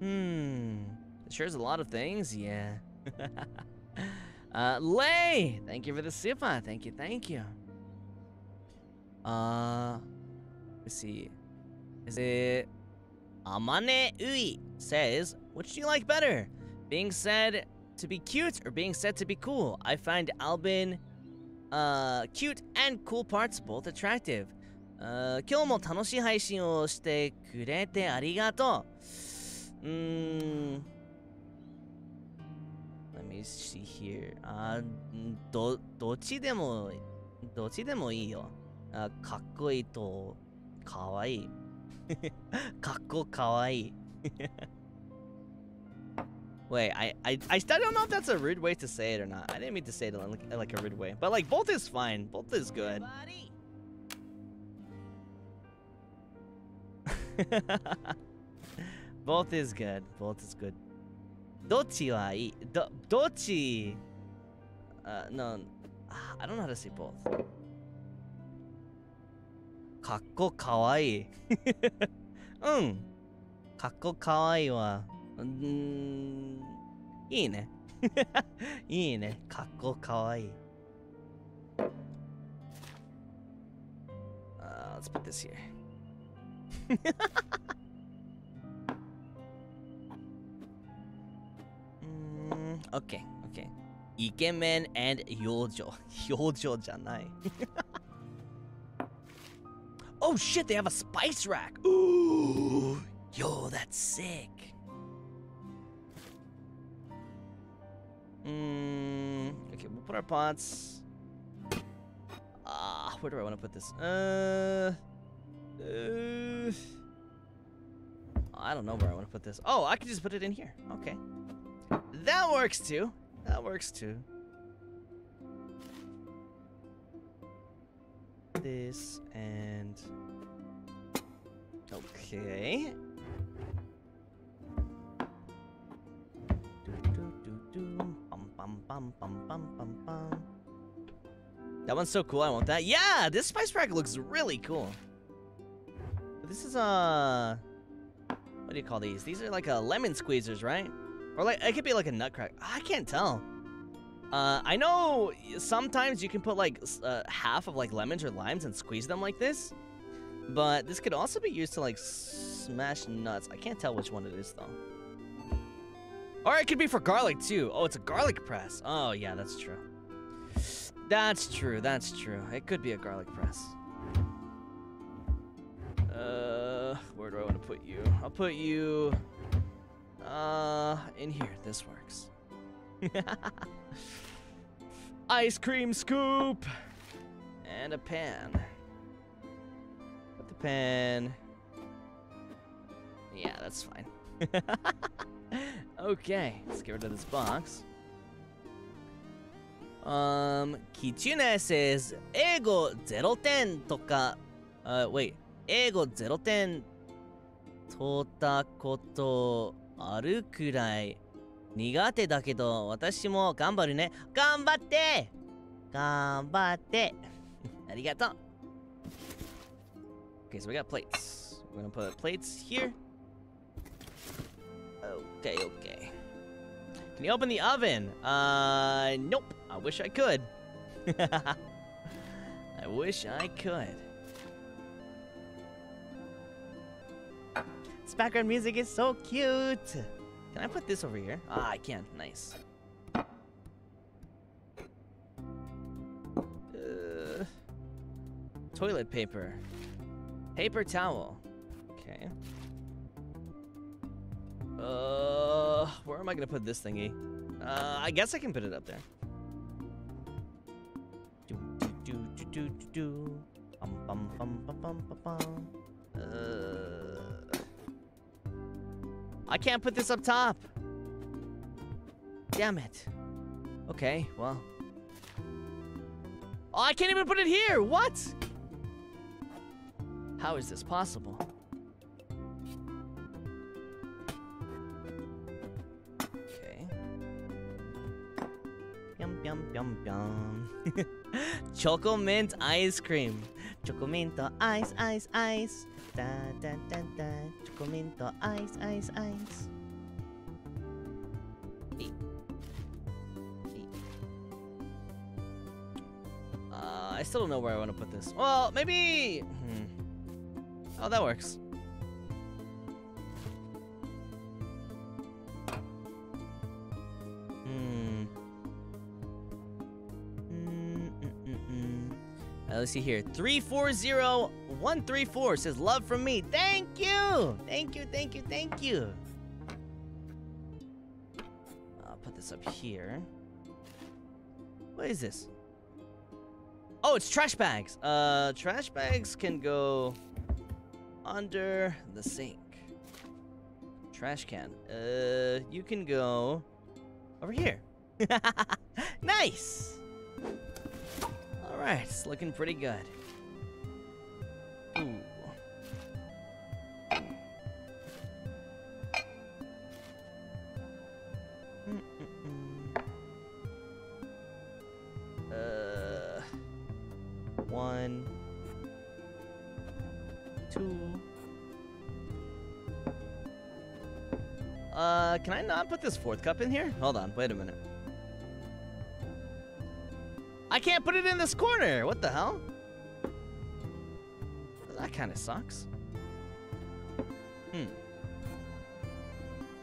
Hmm. It shares a lot of things, yeah. uh, Lay! Thank you for the super. Thank you, thank you. Uh, let's see. Is it Amane Ui says, which do you like better? Being said to be cute or being said to be cool. I find Alban uh, cute and cool parts both attractive. Uh, Let me see here. Uh, do Dochi demo Dochi demo ii yo. Kakuui to kawaii. Kaku kawaii. Wait, I, I, I don't know if that's a rude way to say it or not. I didn't mean to say it in like, like a rude way. But like, Bolt is fine. Bolt is good. Bolt is good. Bolt is good. Dochi wa ii. Do, dochi. Uh, no. Ah, I don't know how to say both. Kakko kawaii. um. Hmm. Kakko kawaii wa. うん。かっこかわいいわ。うん、いいね。いいね。かっこかわいい。Uh, let's put this here. mm, okay, okay. イケメン and 幼女。幼女じゃない。oh shit, they have a spice rack! Ooh! Yo, that's sick. Mm, okay, we'll put our pots. Ah, where do I want to put this? Uh, uh, I don't know where I want to put this. Oh, I can just put it in here. Okay. That works too. That works too. This and... Okay. Bum, bum, bum, bum, bum. That one's so cool. I want that. Yeah, this spice rack looks really cool. This is, uh... What do you call these? These are like a lemon squeezers, right? Or like, it could be like a nutcracker. I can't tell. Uh, I know sometimes you can put like uh, half of like lemons or limes and squeeze them like this. But this could also be used to like smash nuts. I can't tell which one it is though. Or it could be for garlic too. Oh, it's a garlic press. Oh, yeah, that's true. That's true, that's true. It could be a garlic press. Uh, where do I want to put you? I'll put you, uh, in here. This works. Ice cream scoop! And a pan. Put the pan. Yeah, that's fine. Okay, let's get rid of this box. Um, Kitsune says, 英語0点とか、uh, wait, 英語0点取ったことあるくらい苦手だけど、私も頑張るね。頑張って頑張ってありがとう Okay, so we got plates. We're gonna put plates here. Okay, okay. Can you open the oven? Uh, nope. I wish I could. I wish I could. This background music is so cute. Can I put this over here? Ah, I can. Nice. Uh, toilet paper. Paper towel. Okay. Uh, where am I gonna put this thingy? Uh, I guess I can put it up there. Do do do do do do. Bum bum bum bum bum bum bum. Uh, I can't put this up top. Damn it. Okay, well. Oh, I can't even put it here! What? How is this possible? Yum, yum, yum. Choco mint ice cream. Choco mint ice, ice, ice. Da, da, da, da. Choco mint ice, ice, ice. Uh, I still don't know where I want to put this. Well, maybe. Hmm. Oh, that works. Hmm. Uh, let's see here. 340134 says love from me. Thank you. Thank you. Thank you. Thank you. I'll put this up here. What is this? Oh, it's trash bags. Uh, trash bags can go under the sink. Trash can. Uh, you can go over here. nice. All right, it's looking pretty good. Ooh. Uh, one, two. Uh, can I not put this fourth cup in here? Hold on, wait a minute. I can't put it in this corner. What the hell? That kind of sucks. Hmm.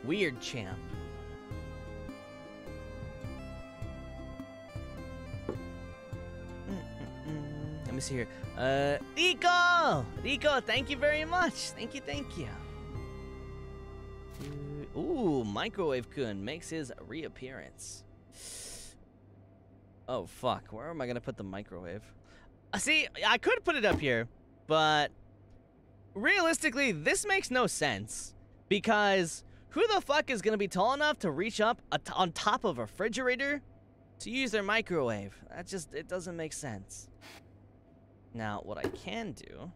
Weird champ. Let me see here. Uh, Rico! Rico, thank you very much. Thank you, thank you. Ooh, Microwave Kun makes his reappearance. Oh, fuck. Where am I going to put the microwave? Uh, see, I could put it up here, but realistically, this makes no sense. Because who the fuck is going to be tall enough to reach up on top of a refrigerator to use their microwave? That just, it doesn't make sense. Now, what I can do...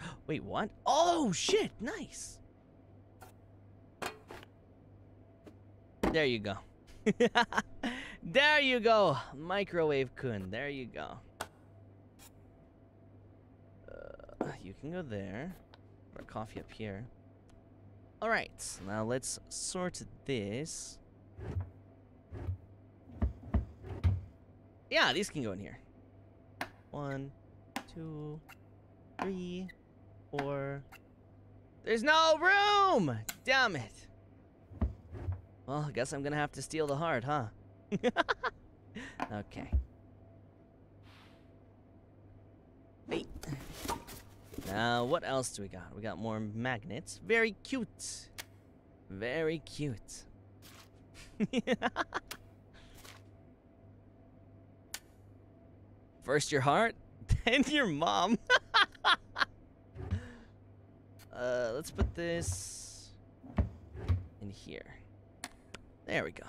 Wait, what? Oh, shit, nice. There you go. there you go, Microwave Kun. There you go. Uh, you can go there. Put coffee up here. All right, now let's sort this. Yeah, these can go in here. One, two, three, four. There's no room! Damn it. Well, I guess I'm gonna have to steal the heart, huh? okay. Hey. Now, what else do we got? We got more magnets. Very cute. Very cute. First your heart, then your mom. uh, let's put this in here. There we go.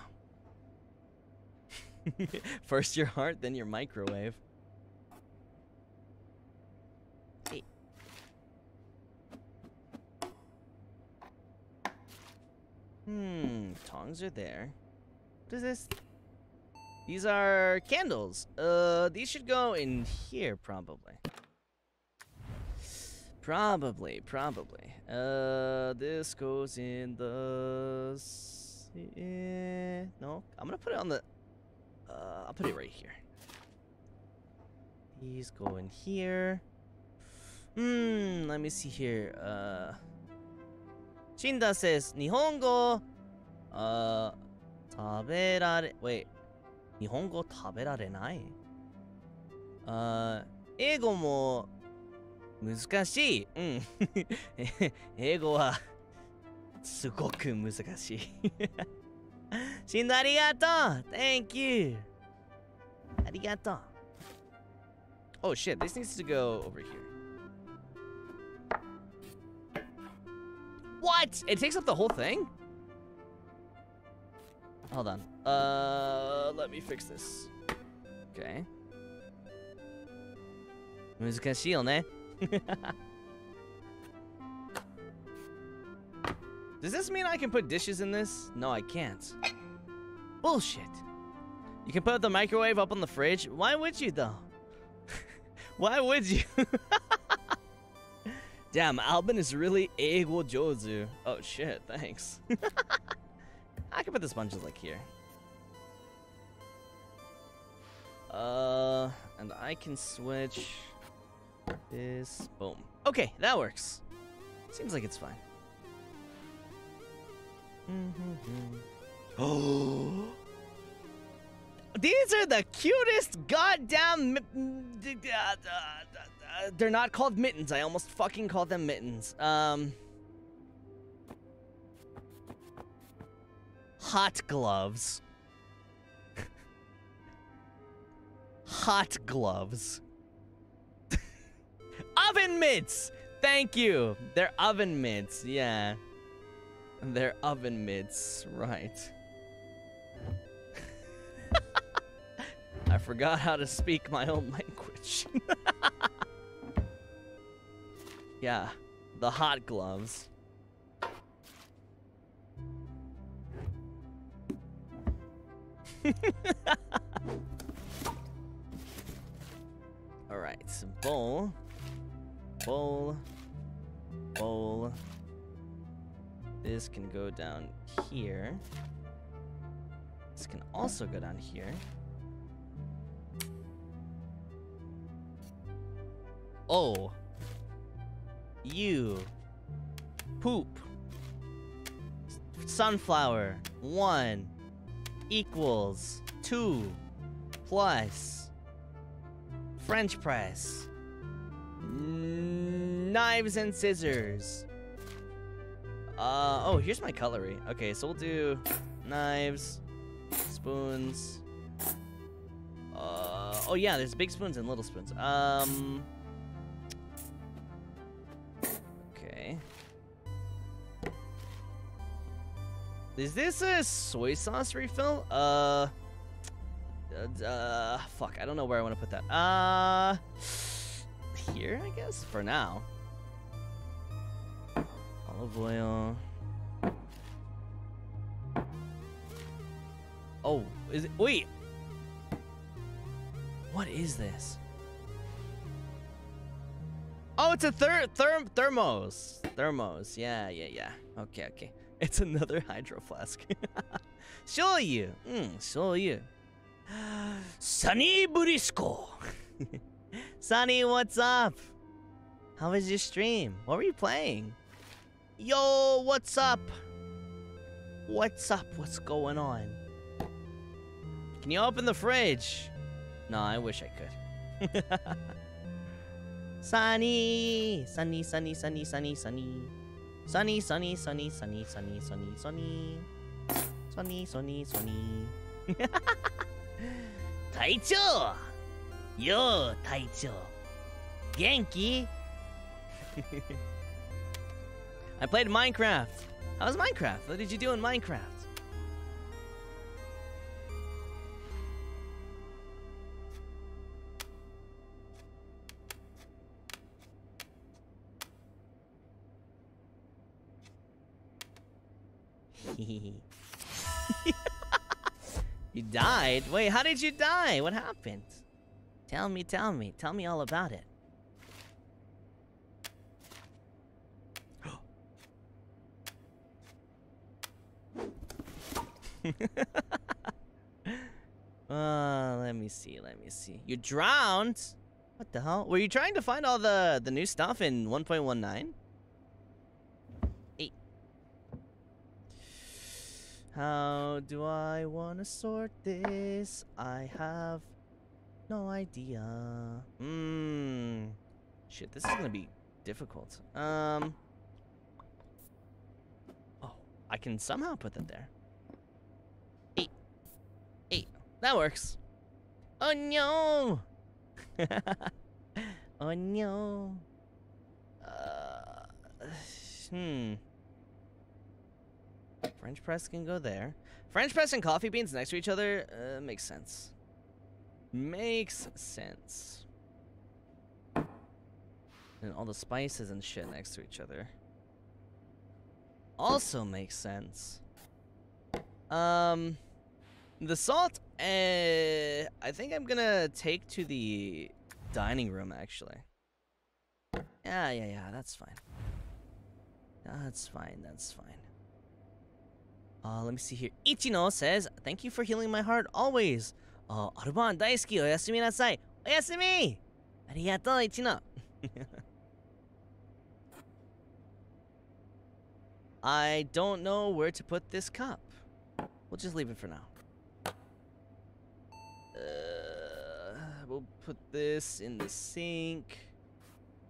First your heart, then your microwave. Hmm, tongs are there. What is this? These are candles. Uh, these should go in here, probably. Probably, probably. Uh, this goes in the Eh, no, I'm gonna put it on the. Uh, I'll put it right here. These go in here. Hmm, let me see here. Uh, Shinda says Nihongo. Uh, 食べられ wait 日本語食べられないあ、uh, 英語も難しい。うん。英語はすごく難しい。 しんどありがとう !Thank you! ありがとう Oh shit, this needs to go over here. What? It takes up the whole thing? hold on. Uh, let me fix this. Okay. Musica shield, né? Does this mean I can put dishes in this? No, I can't. Bullshit. You can put the microwave up on the fridge? Why would you, though? Why would you? Damn, Alban is really eigo jozu. Oh shit, thanks. I can put the sponges like here. Uh, and I can switch this. Boom. Okay, that works. Seems like it's fine. Oh. These are the cutest goddamn. they're not called mittens. I almost fucking called them mittens. Um. Hot gloves. Hot gloves. oven mitts! Thank you. They're oven mitts, yeah. They're oven mitts, right. I forgot how to speak my own language. yeah, the hot gloves. All right, so bowl, bowl, bowl. This can go down here. This can also go down here. Oh. You. Poop. Sunflower. One. Equals. Two. Plus. French press. Knives and scissors. Uh, oh, here's my cutlery. Okay, so we'll do knives, spoons. Uh, oh yeah, there's big spoons and little spoons. Um, okay. Is this a soy sauce refill? Uh, uh, fuck, I don't know where I want to put that. Uh, here, I guess, for now. Olive oil. Oh, is it, wait. What is this? Oh, it's a ther therm thermos. Thermos. Yeah, yeah, yeah. Okay, okay. It's another hydro flask. show you. Mm, show you. Sonny Brisko. Sonny, what's up? How was your stream? What were you playing? Yo, what's up? What's up? What's going on? Can you open the fridge? No, I wish I could. Sonny, Sonny, Sonny, Sonny, Sonny, Sonny. Sonny, Sonny, Sonny, Sonny, Sonny, Sonny, Sonny. Sonny, Sonny, Sonny. 隊長よう隊長元気 I played Minecraft. How was Minecraft? What did you do in Minecraft? you died? Wait, how did you die? What happened? Tell me, tell me. Tell me all about it. uh, let me see, let me see. You drowned? What the hell? Were you trying to find all the, the new stuff in 1.19? Eight. How do I want to sort this? I have no idea. Hmm. Shit, this is gonna be difficult. Um. Oh, I can somehow put that there. Eight. Eight. That works. Oh no! oh no. Uh, hmm. French press can go there. French press and coffee beans next to each other uh, makes sense. Makes sense. And all the spices and shit next to each other. Also makes sense. Um, the salt, uh, I think I'm gonna take to the dining room, actually. Yeah, yeah, yeah, that's fine. That's fine, that's fine. Uh, let me see here. Ichino says, Thank you for healing my heart always. Uh, Aruban daisuki, oyasumi nasai. Oyasumi! Arigato, Ichino. I don't know where to put this cup. We'll just leave it for now. Uh, we'll put this in the sink.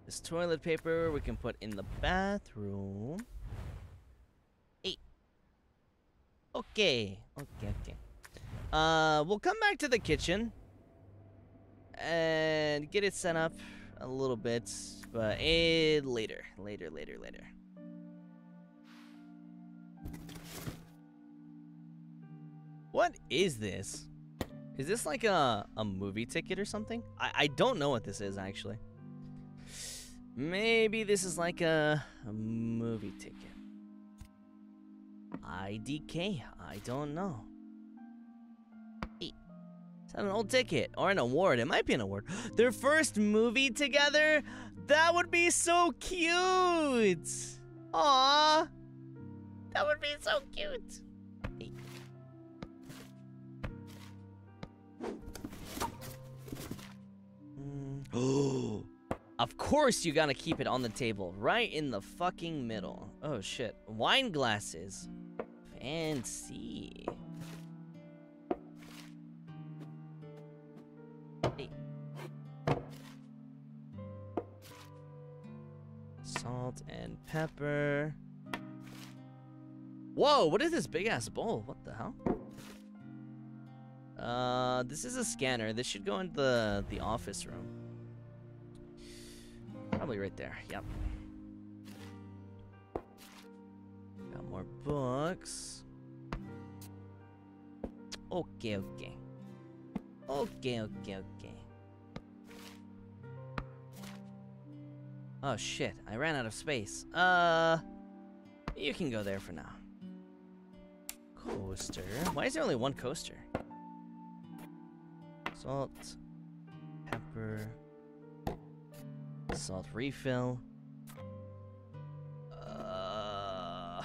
This toilet paper we can put in the bathroom. Hey. Okay. Okay, okay. Uh, we'll come back to the kitchen and get it set up a little bit, but eh, later, later, later, later. What is this? Is this like a, a movie ticket or something? I, I don't know what this is, actually. Maybe this is like a, a movie ticket. IDK, I don't know. Is that an old ticket or an award? It might be an award. Their first movie together? That would be so cute! Aww! That would be so cute! Oh, of course you gotta keep it on the table, right in the fucking middle. Oh shit, wine glasses. Fancy. Salt and pepper. Whoa, what is this big ass bowl? What the hell? Uh, this is a scanner. This should go into the, the office room. Probably right there. Yep. Got more books. Okay, okay. Okay, okay, okay. Oh shit, I ran out of space. Uh, you can go there for now. Coaster. Why is there only one coaster? Salt, pepper, Salt refill. Uh,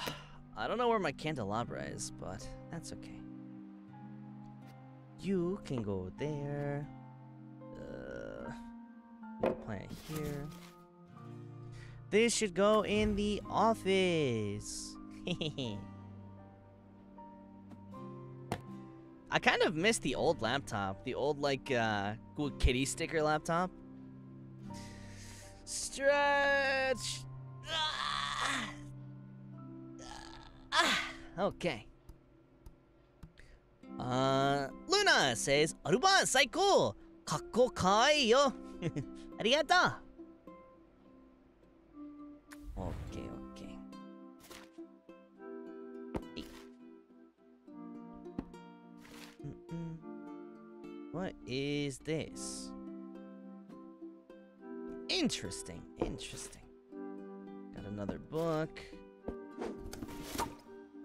I don't know where my candelabra is, but that's okay. You can go there. Uh, plant here. This should go in the office. I kind of miss the old laptop, the old like uh, cool kitty sticker laptop. Stretch! Ah. Ah. Okay. Uh, Luna says, Aruban, saiko! Kakko kawaii yo! Arigato! Okay, okay. Mm -mm. What is this? Interesting, interesting. Got another book.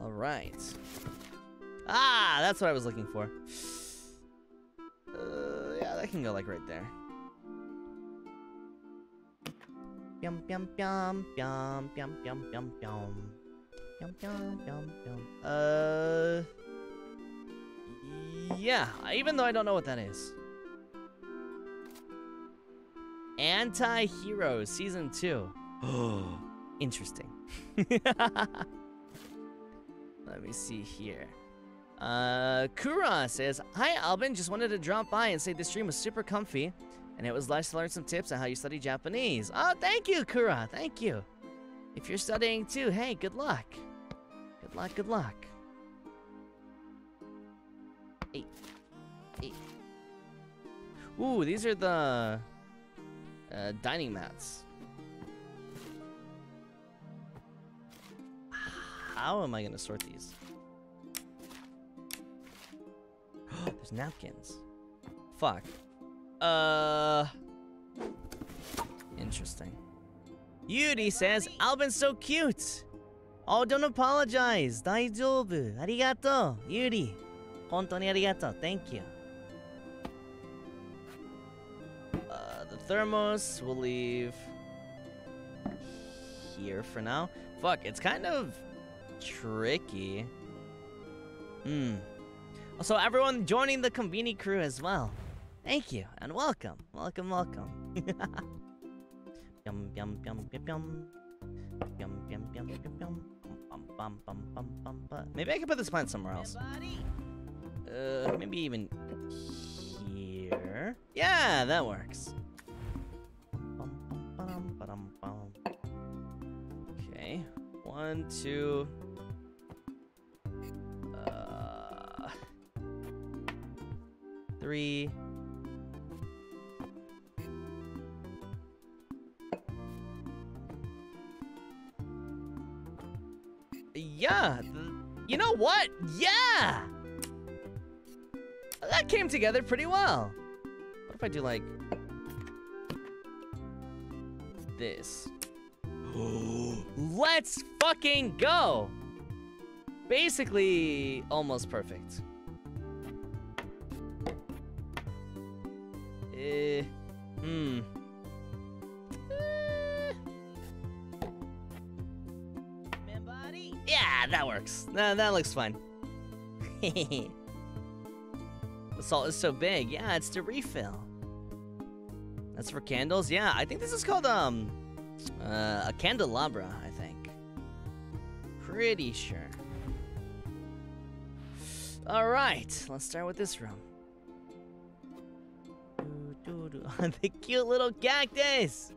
All right. Ah, that's what I was looking for. Uh, yeah, that can go like right there. Yum yum yum yum yum yum yum yum. Yum yum yum yum. Uh. Yeah, even though I don't know what that is. Anti-Heroes Season 2. Oh, interesting. Let me see here. Uh, Kura says, Hi, Alban. Just wanted to drop by and say the stream was super comfy, and it was nice to learn some tips on how you study Japanese. Oh, thank you, Kura. Thank you. If you're studying too, hey, good luck. Good luck, good luck. Eight. Eight. Ooh, these are the uh, dining mats. How am I going to sort these? There's napkins. Fuck. Uh... Interesting. Yuri says, Alban's so cute! Oh, don't apologize! Daijoubu! Arigato! Yuri! Hontou arigato! Thank you! Thermos we'll leave here for now. Fuck, it's kind of tricky. Hmm. So everyone joining the Konbini Crew as well. Thank you and welcome. Welcome, welcome. yum yum yum yum yum. Yum yum yum yum yum. Bum, bum, bum, bum, bum, bum. Maybe I can put this plant somewhere else. Uh, maybe even here. Yeah, that works. Bum, bum, bum. Okay, one, two. Uh, three. Yeah, you know what? Yeah! That came together pretty well. What if I do like this? Let's fucking go! Basically, almost perfect. Eh, hmm. Eh. Yeah, that works. That, that looks fine. the salt is so big. Yeah, it's to refill. That's for candles. Yeah, I think this is called um uh, a candelabra. I think. Pretty sure. All right, let's start with this room. The cute little cactus.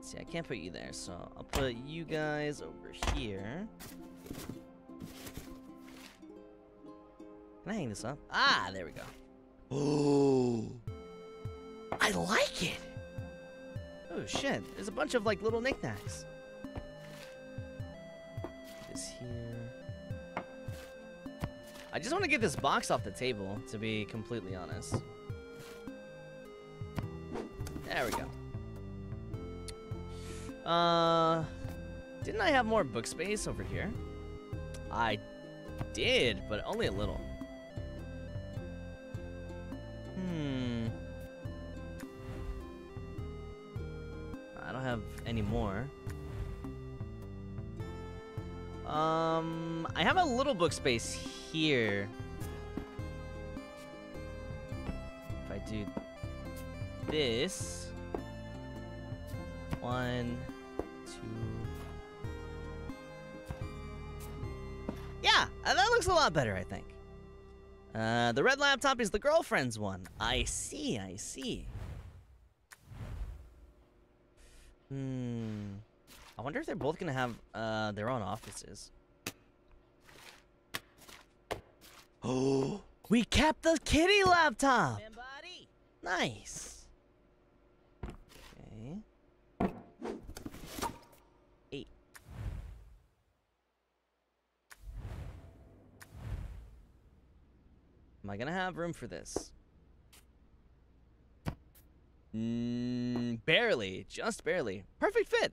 See, I can't put you there, so I'll put you guys over here. Can I hang this up? Ah, there we go. Oh, I like it. Oh shit, there's a bunch of like little knickknacks. This here. I just want to get this box off the table, to be completely honest. There we go. Uh, didn't I have more book space over here? I did, but only a little. Hmm. Have any more. Um, I have a little book space here. If I do this, one, two. Yeah, uh, that looks a lot better, I think. Uh, the red laptop is the girlfriend's one. I see, I see. Hmm. I wonder if they're both gonna have uh, their own offices. Oh, we kept the kitty laptop. Nice. Okay. Eight. Am I gonna have room for this? Mm, barely, just barely. Perfect fit.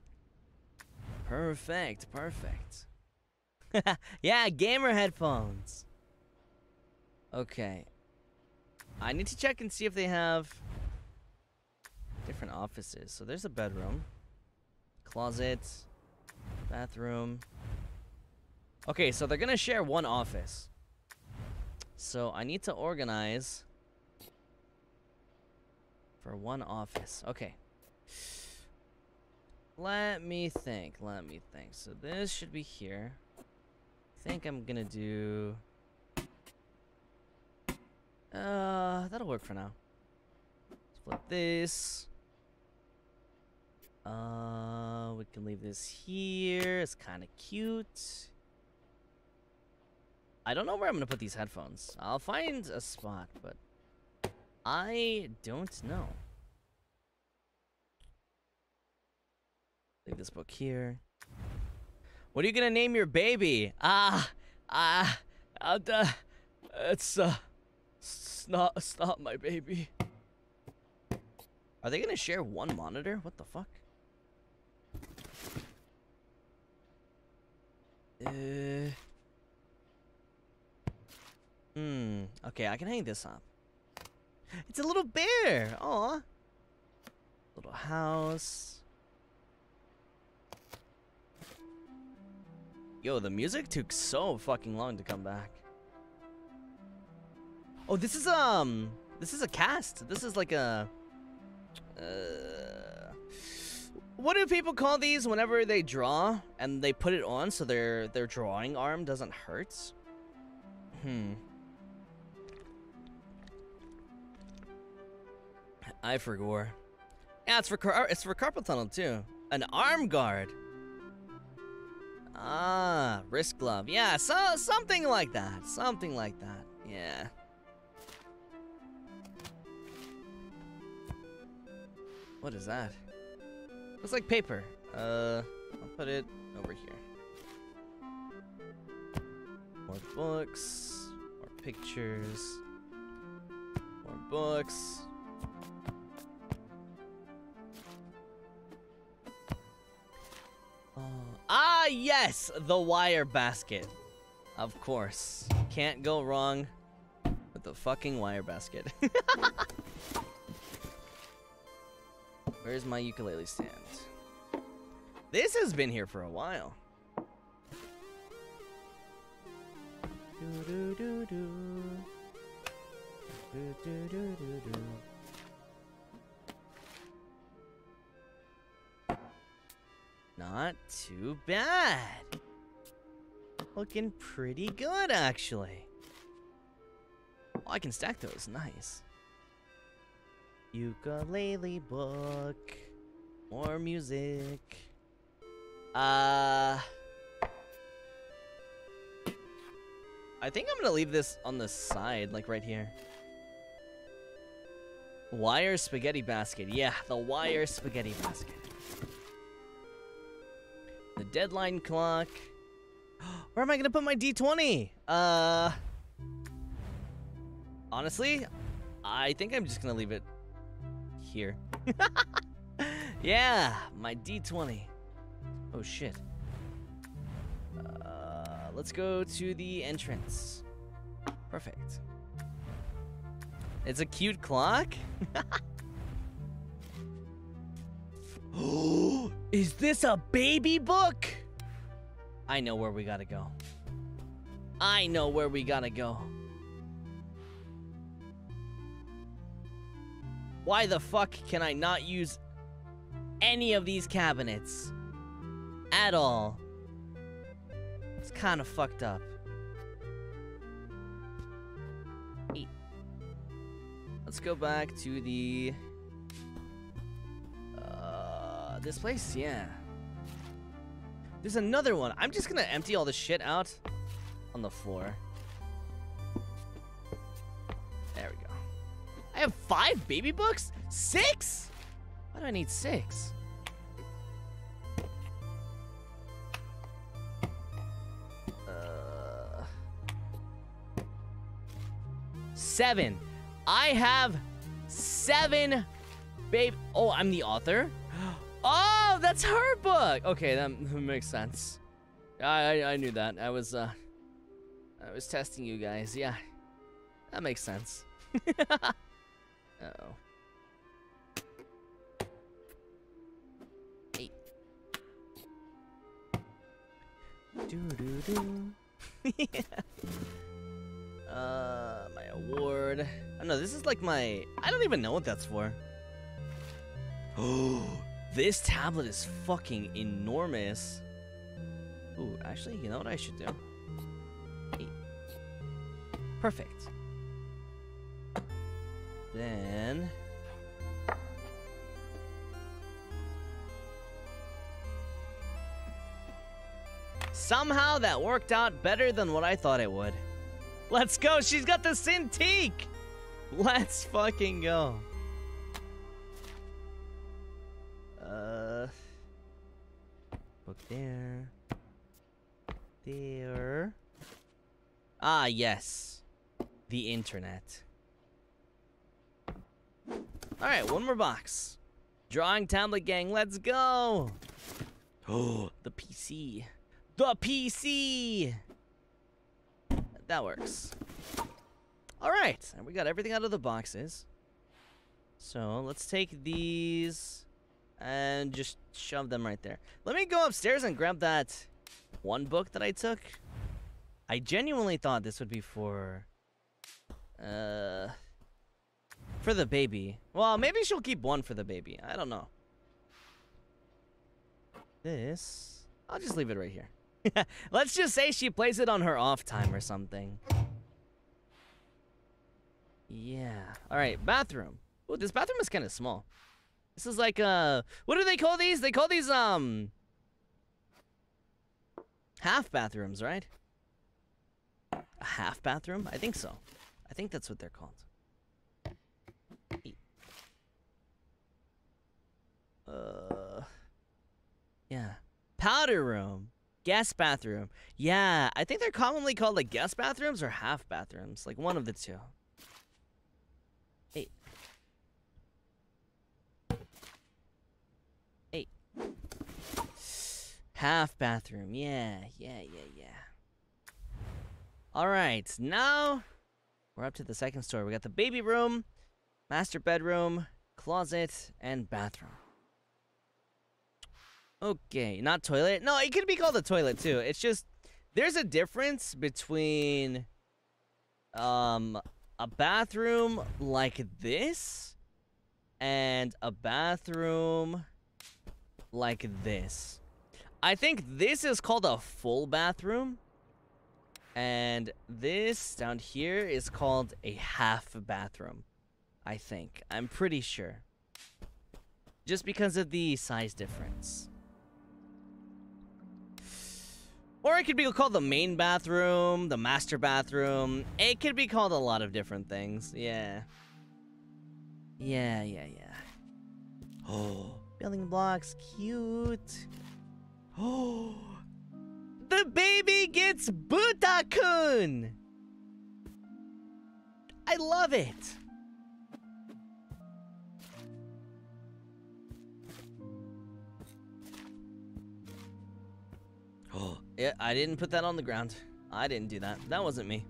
Perfect, perfect. yeah, gamer headphones. Okay. I need to check and see if they have different offices. So there's a bedroom, closet, bathroom. Okay, so they're gonna share one office. So I need to organize for one office. Okay. Let me think. Let me think. So this should be here. I think I'm gonna do. Uh, that'll work for now. Split this. Uh, we can leave this here. It's kind of cute. I don't know where I'm gonna put these headphones. I'll find a spot, but I don't know. Leave this book here. What are you gonna name your baby? Ah, ah, uh, uh, it's uh, Stop, stop, my baby. Are they gonna share one monitor? What the fuck? Uh. Hmm. Okay, I can hang this up. It's a little bear. Aw. Little house. Yo, the music took so fucking long to come back. Oh, this is um, this is a cast. This is like a. Uh, what do people call these whenever they draw and they put it on so their their drawing arm doesn't hurt? Hmm. I forgot. Yeah, it's for car it's for carpal tunnel too. An arm guard. Ah, wrist glove. Yeah, so something like that. Something like that. Yeah. What is that? Looks like paper. Uh, I'll put it over here. More books, more pictures, more books. Ah, yes, the wire basket. Of course. Can't go wrong with the fucking wire basket. Where's my ukulele stand? This has been here for a while. Do, do, do, do. Do, do, do, do, do. Not too bad. Looking pretty good, actually. Oh, I can stack those. Nice. Ukulele book. More music. Uh... I think I'm gonna leave this on the side, like right here. Wire spaghetti basket. Yeah, the wire spaghetti basket. The deadline clock. Where am I gonna put my D20? Uh... Honestly, I think I'm just gonna leave it here. yeah, my D20. Oh shit. Uh, let's go to the entrance. Perfect. It's a cute clock? Is this a baby book? I know where we gotta go. I know where we gotta go. Why the fuck can I not use any of these cabinets? At all. It's kind of fucked up. Let's go back to the... This place? Yeah. There's another one. I'm just gonna empty all the shit out on the floor. There we go. I have five baby books? Six? Why do I need six? Uh, seven. I have seven babe. Oh, I'm the author? Oh, that's her book. Okay, that makes sense. I, I, I knew that. I was, uh, I was testing you guys. Yeah, that makes sense. uh oh. Eight. Do do do. yeah. Uh, my award. I don't know. This is like my. I don't even know what that's for. Oh. This tablet is fucking enormous. Ooh, actually, you know what I should do? Eight. Perfect. Then... Somehow that worked out better than what I thought it would. Let's go! She's got the Cintiq! Let's fucking go. There. There. Ah, yes. The internet. All right, one more box. Drawing tablet gang, let's go. Oh, the PC. The PC. That works. All right, and we got everything out of the boxes. So let's take these and just shove them right there. Let me go upstairs and grab that one book that I took. I genuinely thought this would be for, uh, for the baby. Well, maybe she'll keep one for the baby. I don't know. This, I'll just leave it right here. Let's just say she plays it on her off time or something. Yeah. All right, bathroom. Oh, this bathroom is kind of small. This is like uh, what do they call these? They call these um, half bathrooms, right? A half bathroom? I think so. I think that's what they're called. Uh, yeah. Powder room. Guest bathroom. Yeah, I think they're commonly called like guest bathrooms or half bathrooms. Like one of the two. Half bathroom. Yeah, yeah, yeah, yeah. All right, now we're up to the second story. We got the baby room, master bedroom, closet, and bathroom. Okay, not toilet. No, it could be called a toilet too. It's just there's a difference between um a bathroom like this and a bathroom like this. I think this is called a full bathroom. And this down here is called a half bathroom. I think. I'm pretty sure. Just because of the size difference. Or it could be called the main bathroom, the master bathroom. It could be called a lot of different things. Yeah. Yeah, yeah, yeah. Oh, building blocks, cute. Oh, the baby gets Butakun. I love it. Oh, yeah, I didn't put that on the ground. I didn't do that. That wasn't me.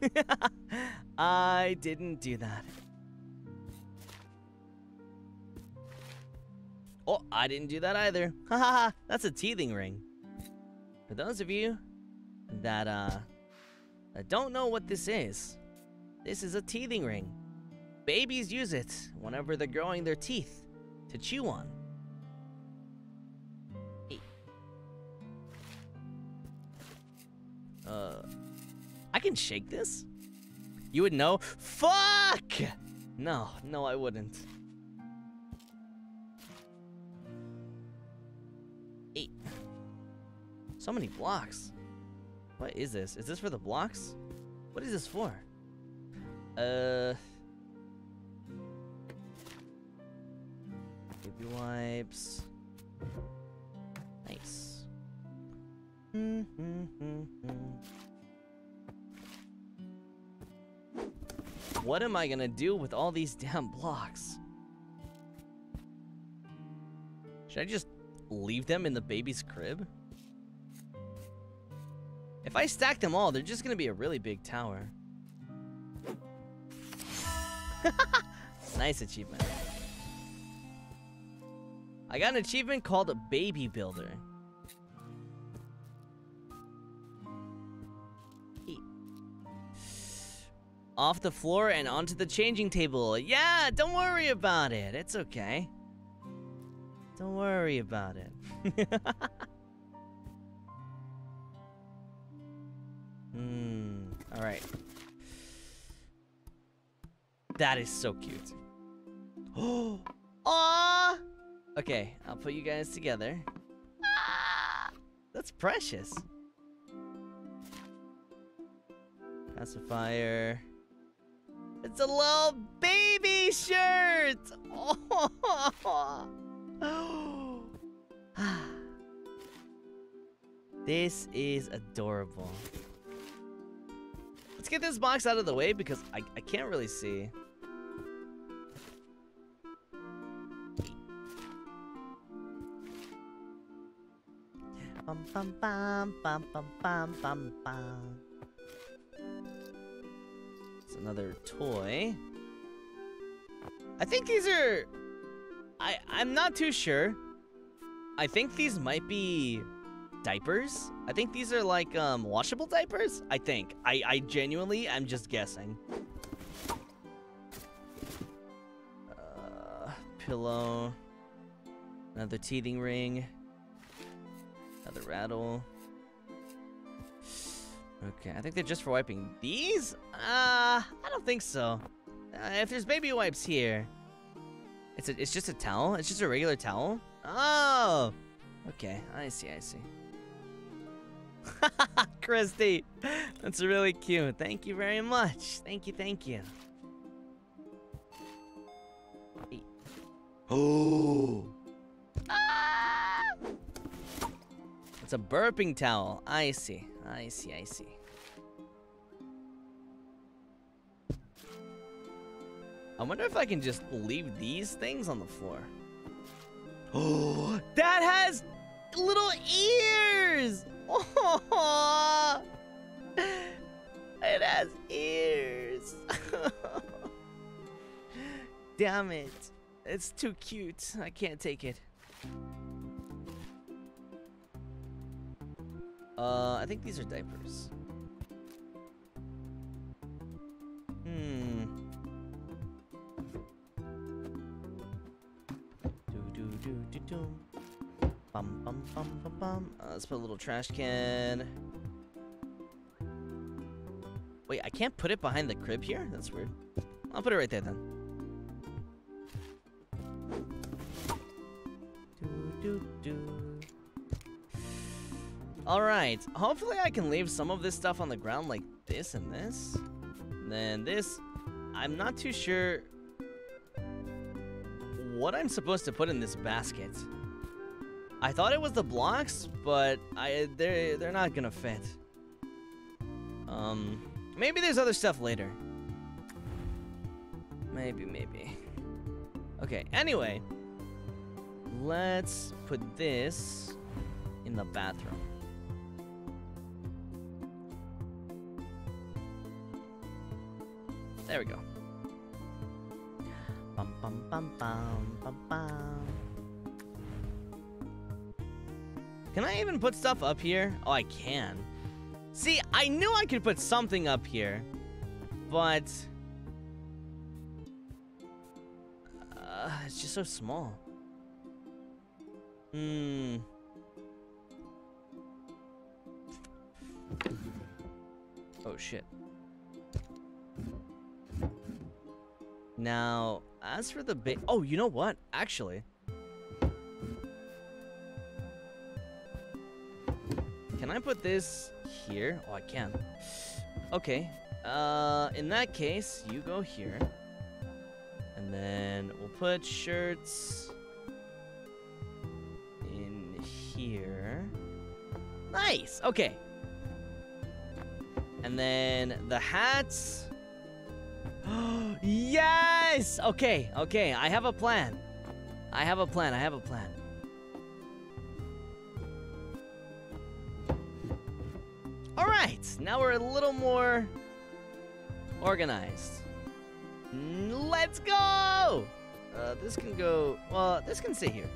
I didn't do that. Oh, I didn't do that either. Ha ha ha, that's a teething ring. For those of you that, uh, that don't know what this is, this is a teething ring. Babies use it whenever they're growing their teeth to chew on. Uh, I can shake this? You would know? Fuck! No, no, I wouldn't. So many blocks. What is this? Is this for the blocks? What is this for? Uh... Baby wipes. Nice. what am I gonna do with all these damn blocks? Should I just leave them in the baby's crib? If I stack them all, they're just gonna be a really big tower. nice achievement. I got an achievement called a Baby Builder. Off the floor and onto the changing table. Yeah, don't worry about it. It's okay. Don't worry about it. Hmm. All right. That is so cute. Oh. Aww. Okay, I'll put you guys together. Ah, that's precious. Pacifier. It's a little baby shirt! Oh. this is adorable. Let's get this box out of the way because I, I can't really see. Bum, bum, bum, bum, bum, bum, bum, bum. It's another toy. I think these are... I, I'm not too sure. I think these might be diapers. I think these are like um washable diapers. I think. I I genuinely am just guessing. Uh, pillow. Another teething ring. Another rattle. Okay, I think they're just for wiping. These? Uh, I don't think so. Uh, if there's baby wipes here, it's a, it's just a towel. It's just a regular towel. Oh, okay. I see. I see. Christy, that's really cute. Thank you very much. Thank you. Thank you. Oh. Ah! It's a burping towel. I see. I see. I see. I wonder if I can just leave these things on the floor. Oh, that has little ears! Oh, it has ears. Damn it. It's too cute. I can't take it. Uh, I think these are diapers. Let's put a little trash can. Wait, I can't put it behind the crib here? That's weird. I'll put it right there then. Alright, hopefully I can leave some of this stuff on the ground like this and this. And then this, I'm not too sure what I'm supposed to put in this basket. I thought it was the blocks, but I they're they're not gonna fit. Um, maybe there's other stuff later. Maybe, maybe. Okay. Anyway, let's put this in the bathroom. There we go. Bum bum bum Can I even put stuff up here? Oh, I can. See, I knew I could put something up here, but uh, it's just so small. Hmm. Oh shit. Now, as for the big, oh, you know what? Actually, can I put this here? Oh, I can. Okay. Uh, in that case, you go here, and then we'll put shirts in here. Nice. Okay. And then the hats. yes! Okay, okay, I have a plan. I have a plan, I have a plan. Alright, now we're a little more organized. Let's go! Uh, this can go, well, this can stay here.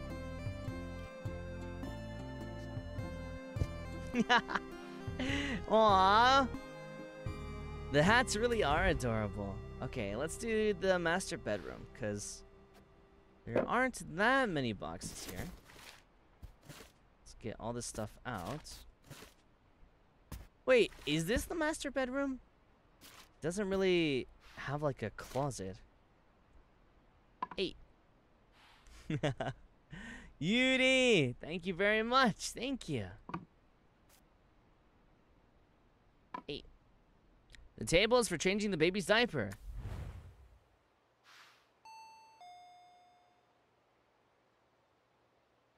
Aww. The hats really are adorable. Okay, let's do the master bedroom, because there aren't that many boxes here. Let's get all this stuff out. Wait, is this the master bedroom? Doesn't really have like a closet. Hey. Yuri, thank you very much. Thank you. Hey. The table is for changing the baby's diaper.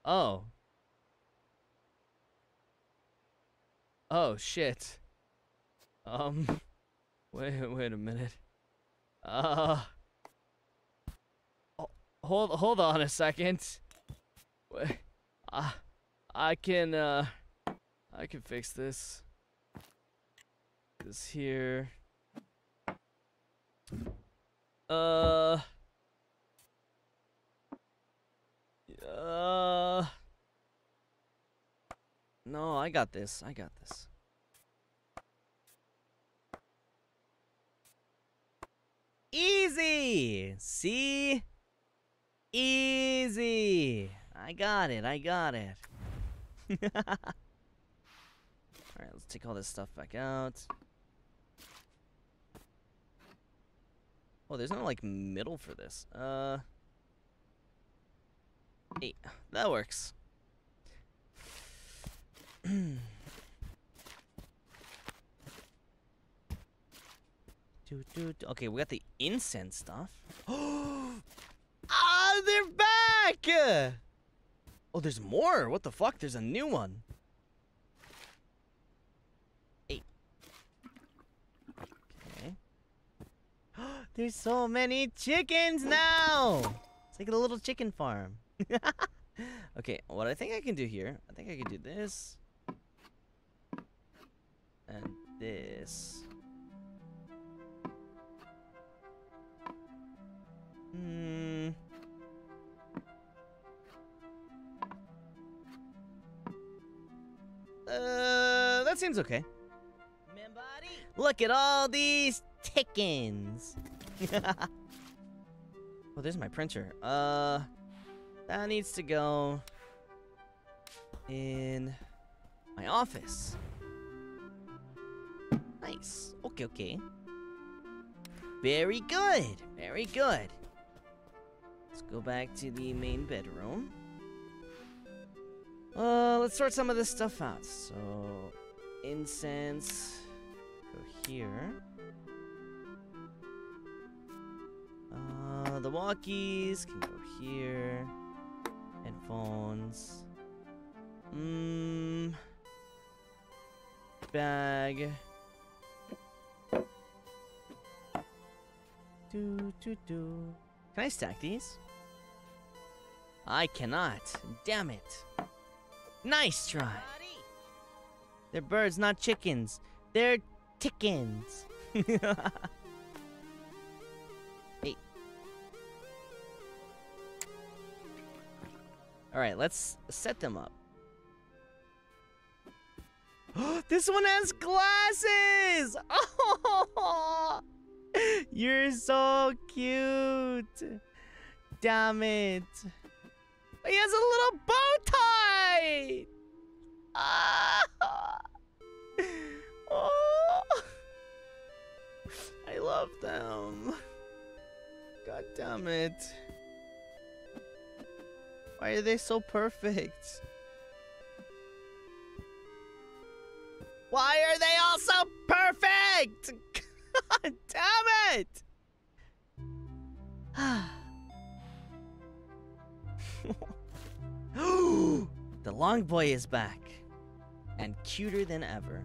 Oh. Oh shit. Um wait wait a minute. Uh hold hold on a second. Wait. Uh, I can uh I can fix this. This here. Uh. Uh. No, I got this. I got this. Easy! See? Easy! I got it, I got it. Alright, let's take all this stuff back out. Oh, there's no, like, middle for this. Uh... Hey, that works. Okay, we got the incense stuff. ah, they're back! Oh, there's more. What the fuck? There's a new one. Hey. Okay. there's so many chickens now! It's like a little chicken farm. okay, what I think I can do here, I think I can do this. And this. Hmm. Uh, that seems okay. Look at all these tickens. oh, there's my printer. Uh, that needs to go in my office. Nice. Okay, okay. Very good. Very good. Let's go back to the main bedroom. Uh, let's sort some of this stuff out. So, incense, go here. Uh, the walkies can go here. Headphones. Mmm. Bag. Do, do, do. Can I stack these? I cannot. Damn it. Nice try. They're birds, not chickens. They're tickens. hey. Alright, let's set them up. this one has glasses! Oh, you're so cute. Damn it. He has a little bow tie! Ah! Oh! I love them. God damn it. Why are they so perfect? Why are they all so perfect? Damn it! the long boy is back. And cuter than ever.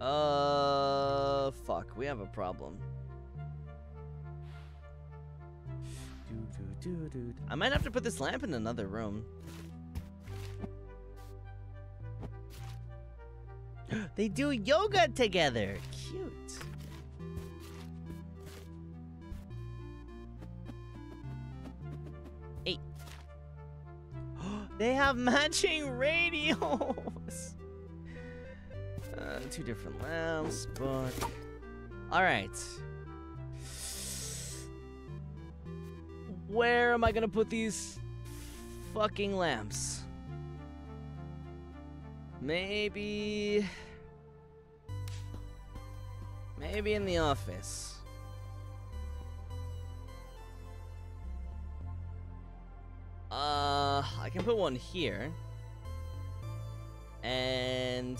Uh, fuck. We have a problem. I might have to put this lamp in another room. they do yoga together. Cute. Eight. they have matching radios. Uh, two different lamps, book. All right. Where am I gonna put these fucking lamps? Maybe... Maybe in the office. Uh, I can put one here. And...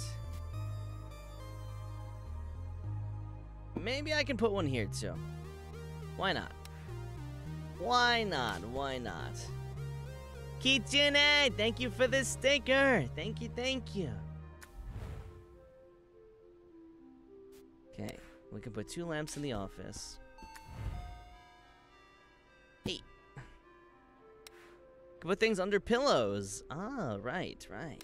Maybe I can put one here too. Why not? Why not? Why not? Kitsune, thank you for the sticker. Thank you, thank you. Okay, we can put two lamps in the office. Hey. can put things under pillows. Ah, right, right.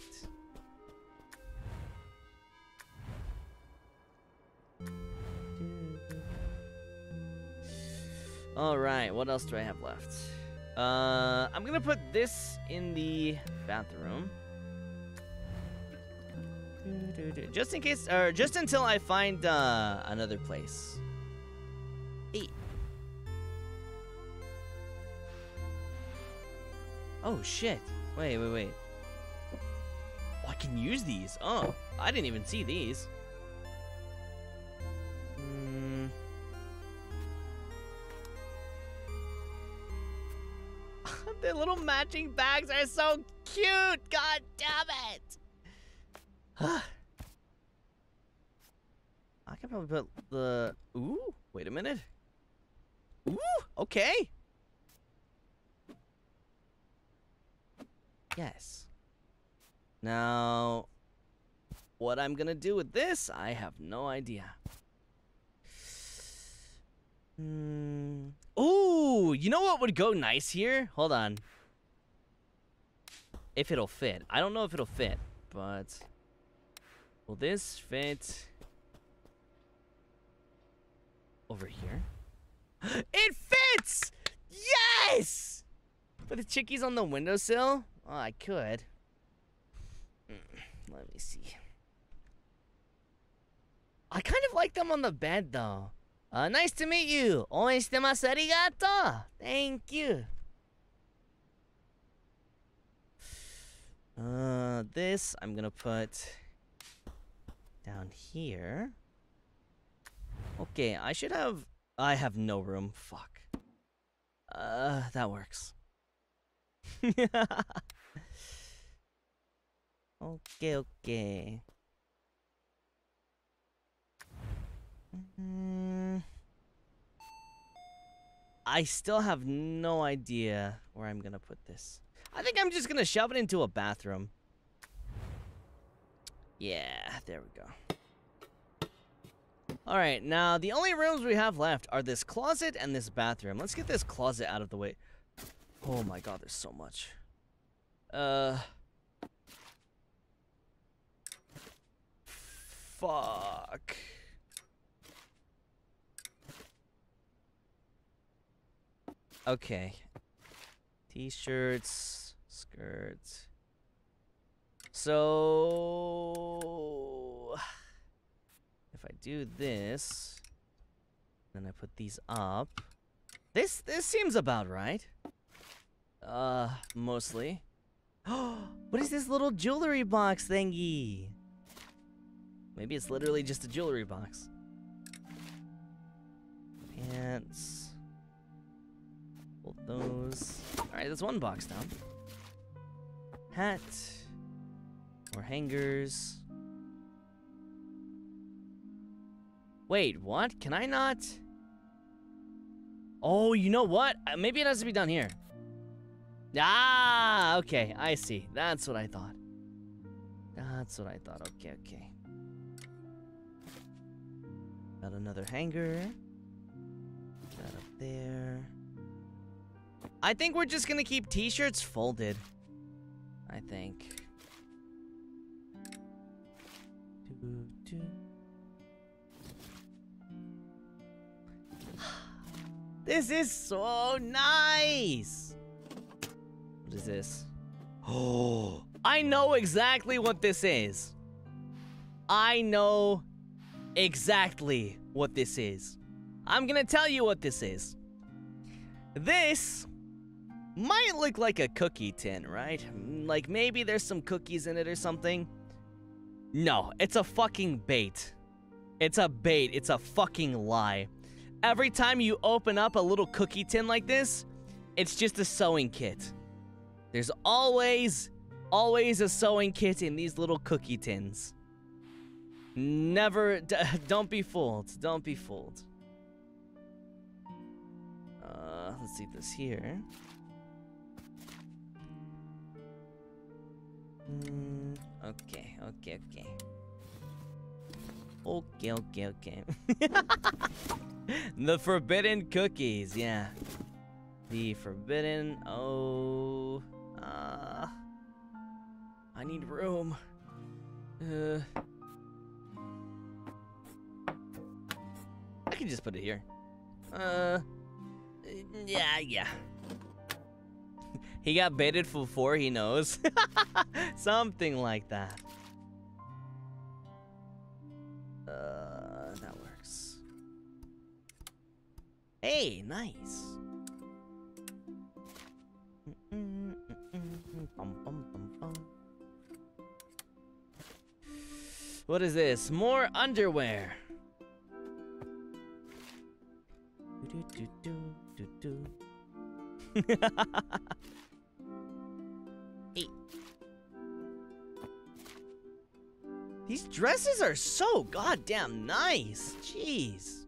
All right, what else do I have left? Uh, I'm gonna put this in the bathroom. Just in case, or just until I find uh, another place. Eight. Oh shit! Wait, wait, wait. Oh, I can use these. Oh, I didn't even see these. Matching bags are so cute. God damn it. I can probably put the. Ooh, wait a minute. Ooh, okay. Yes. Now, what I'm gonna do with this, I have no idea. Hmm. Ooh, you know what would go nice here? Hold on. If it'll fit. I don't know if it'll fit, but... Will this fit... Over here? it fits! Yes! Put the chickies on the windowsill? Oh, I could. Hmm, let me see. I kind of like them on the bed, though. Uh, nice to meet you. Oin Thank you. Uh, this I'm gonna put down here. Okay, I should have... I have no room. Fuck. Uh, that works. okay, okay. Mm, I still have no idea where I'm gonna put this. I think I'm just gonna shove it into a bathroom. Yeah, there we go. Alright, now the only rooms we have left are this closet and this bathroom. Let's get this closet out of the way. Oh my god, there's so much. Uh... Fuck. Okay. T-shirts, skirts. So if I do this, then I put these up. This this seems about right. Uh, mostly. what is this little jewelry box thingy? Maybe it's literally just a jewelry box. Pants. Hold those. Alright, that's one box down. Hat. More hangers. Wait, what? Can I not? Oh, you know what? Uh, maybe it has to be down here. Ah, okay. I see. That's what I thought. That's what I thought. Okay, okay. Got another hanger. That up there. I think we're just gonna keep t-shirts folded. I think. This is so nice! What is this? Oh, I know exactly what this is. I know exactly what this is. I'm gonna tell you what this is. This might look like a cookie tin, right? Like maybe there's some cookies in it or something. No, it's a fucking bait. It's a bait. It's a fucking lie. Every time you open up a little cookie tin like this, it's just a sewing kit. There's always, always a sewing kit in these little cookie tins. Never, don't be fooled. Don't be fooled. Uh, let's see this here. Okay, okay, okay. Okay, okay, okay. the forbidden cookies, yeah. The forbidden, oh, Uh, I need room. Uh, I can just put it here. Uh, yeah, yeah. He got baited for four, he knows. Something like that. Uh, that works. Hey, nice. What is this? More underwear. Hey. These dresses are so goddamn nice. Jeez.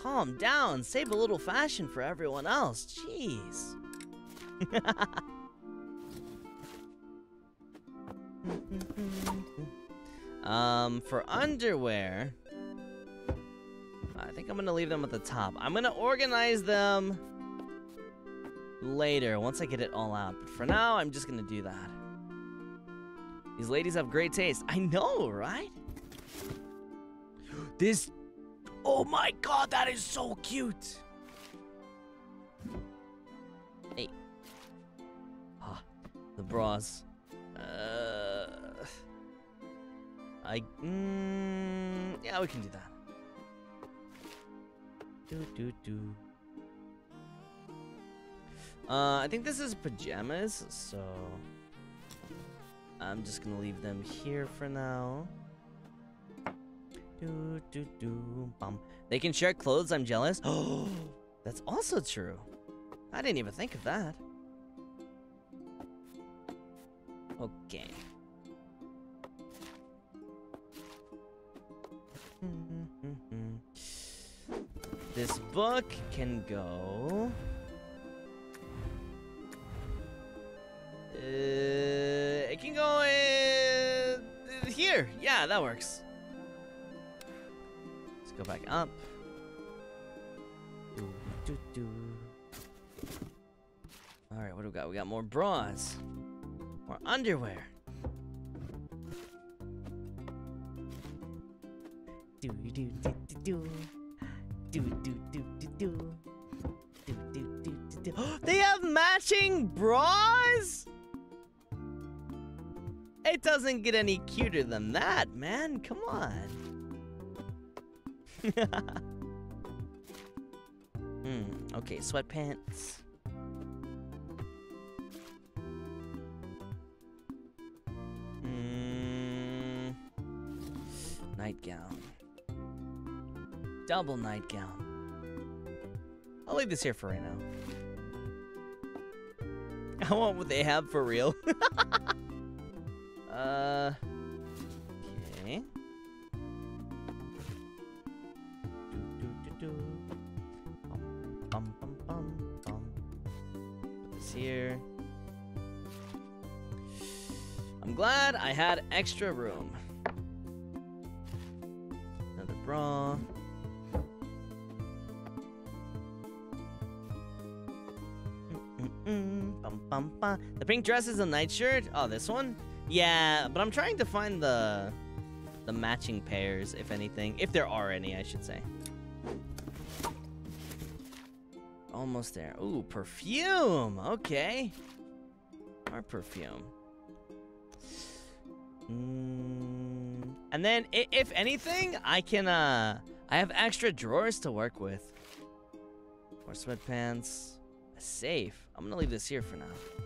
Calm down. Save a little fashion for everyone else. Jeez. um, for underwear, I think I'm gonna leave them at the top. I'm gonna organize them later once I get it all out. But for now, I'm just gonna do that. These ladies have great taste. I know, right? This, oh my god, that is so cute. Hey. Ah, the bras. Uh, I, mm, yeah, we can do that. Do do do. Uh, I think this is pajamas, so I'm just gonna leave them here for now. Do do do bum. They can share clothes. I'm jealous. Oh, that's also true. I didn't even think of that. Okay. This book can go. Uh, it can go in here. Yeah, that works. Let's go back up. Do, do, do. All right, what do we got? We got more bras, more underwear. Do do do do do do do do do do do do do do. They have matching bras. It doesn't get any cuter than that, man. Come on. Hmm. Okay, sweatpants. Hmm. Nightgown. Double nightgown. I'll leave this here for right now. I want what they have for real. uh. Okay. Bum, bum, bum, bum. Put this here. I'm glad I had extra room. Another bra. Mm-mm, bum, bum, bum. The pink dress is a nightshirt. Oh, this one? Yeah, but I'm trying to find the the matching pairs, if anything. If there are any, I should say. Almost there. Ooh, perfume. Okay. Our perfume. Mm, and then, if anything, I can, uh, I have extra drawers to work with. More sweatpants. A safe. I'm gonna leave this here for now.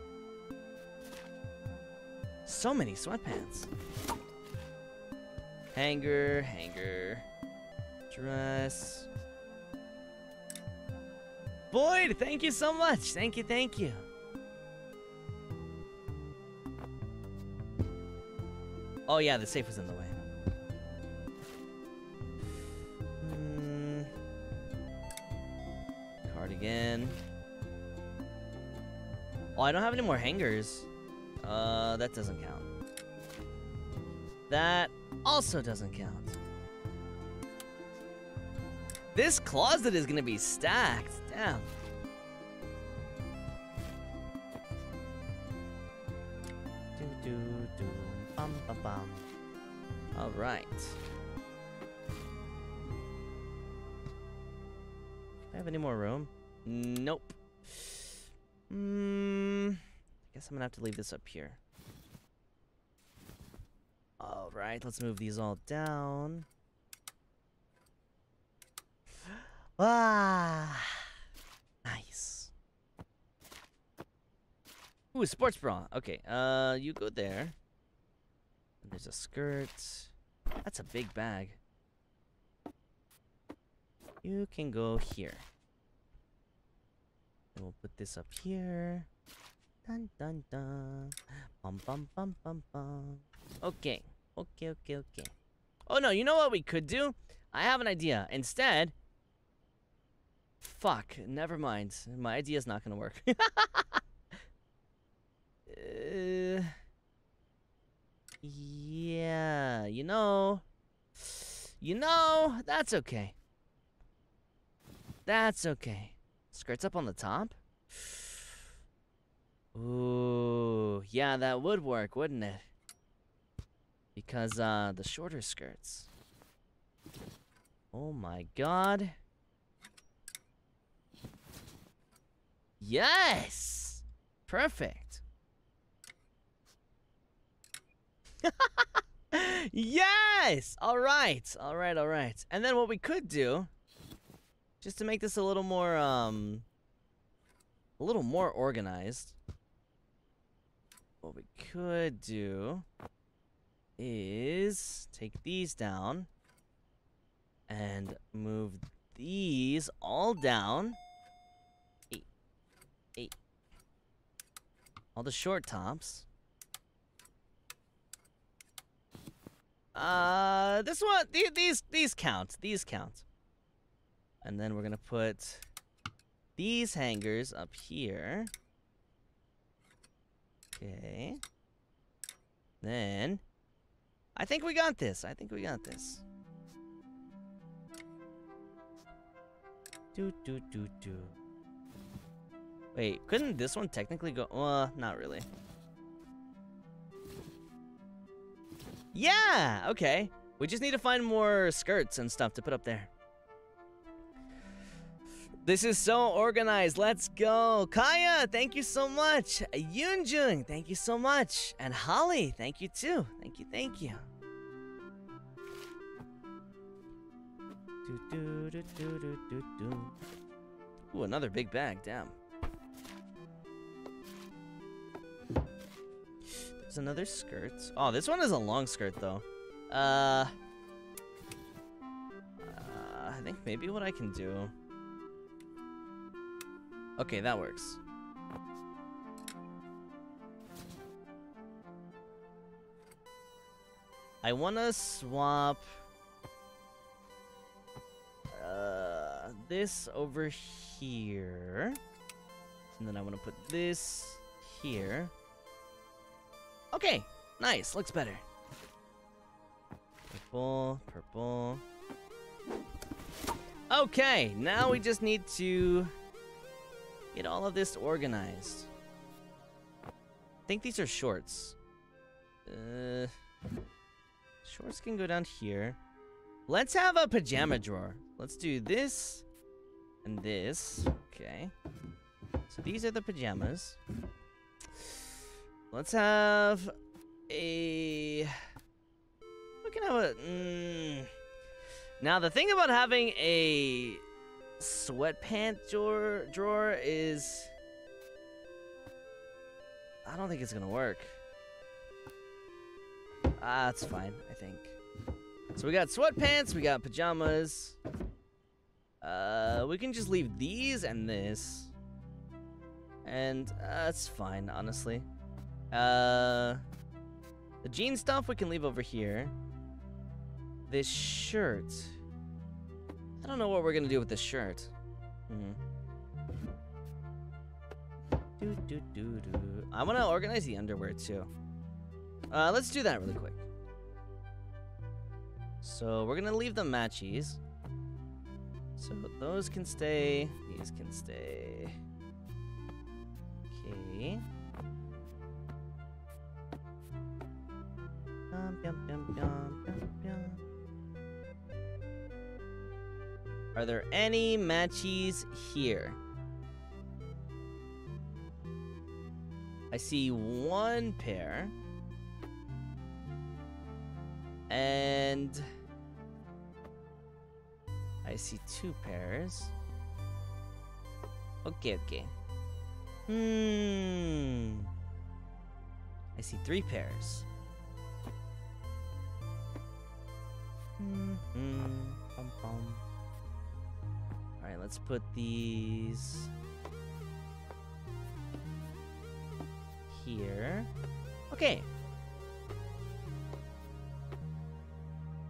So many sweatpants. Hanger, hanger. Dress. Boyd, thank you so much. Thank you, thank you. Oh yeah, the safe was in the way. Hmm. Cardigan. Oh, I don't have any more hangers. Uh, that doesn't count. That also doesn't count. This closet is gonna be stacked. Damn. do do bum bum bum. All right. Do I have any more room? Nope. Hmm. Guess I'm gonna have to leave this up here. All right, let's move these all down. Ah, nice. Ooh, sports bra. Okay, uh, you go there. And there's a skirt. That's a big bag. You can go here. And we'll put this up here. Dun dun dun. Bum bum bum bum bum. Okay. Okay, okay, okay. Oh no, you know what we could do? I have an idea. Instead, fuck, never mind. My idea's not gonna work. uh, yeah, you know, you know, that's okay. That's okay. Skirts up on the top? Ooh, yeah, that would work, wouldn't it? Because, uh, the shorter skirts. Oh my god. Yes! Perfect. yes! Alright, alright, alright. And then what we could do, just to make this a little more, um, a little more organized, what we could do is take these down and move these all down. Eight. Eight. All the short tops. Uh, this one, th these, these count. These count. And then we're gonna put these hangers up here. Okay. Then, I think we got this. I think we got this. Do do do do. Wait, couldn't this one technically go? Uh, not really. Yeah, okay. We just need to find more skirts and stuff to put up there. This is so organized. Let's go. Kaya, thank you so much. Yunjung, thank you so much. And Holly, thank you too. Thank you, thank you. Ooh, another big bag. Damn. There's another skirt. Oh, this one is a long skirt though. Uh, uh I think maybe what I can do. Okay, that works. I wanna swap uh, this over here. And then I wanna put this here. Okay, nice, looks better. Purple, purple. Okay, now we just need to get all of this organized. I think these are shorts. Uh, shorts can go down here. Let's have a pajama drawer. Let's do this and this. Okay. So these are the pajamas. Let's have a. We can have a. Mm. Now the thing about having a sweatpant drawer drawer is. I don't think it's gonna work. Ah, that's fine. I think. So we got sweatpants. We got pajamas. Uh, we can just leave these and this. And uh, that's fine, honestly. Uh, the jean stuff we can leave over here. This shirt. I don't know what we're gonna do with this shirt. Hmm. Do, do, do, do. I want to organize the underwear too. Uh, let's do that really quick. So we're gonna leave the matchies. So those can stay. These can stay. Are there any matches here? I see one pair. And I see two pairs. Okay, okay. Hmm. I see three pairs. Hmm. Bum, bum. Let's put these here. Okay.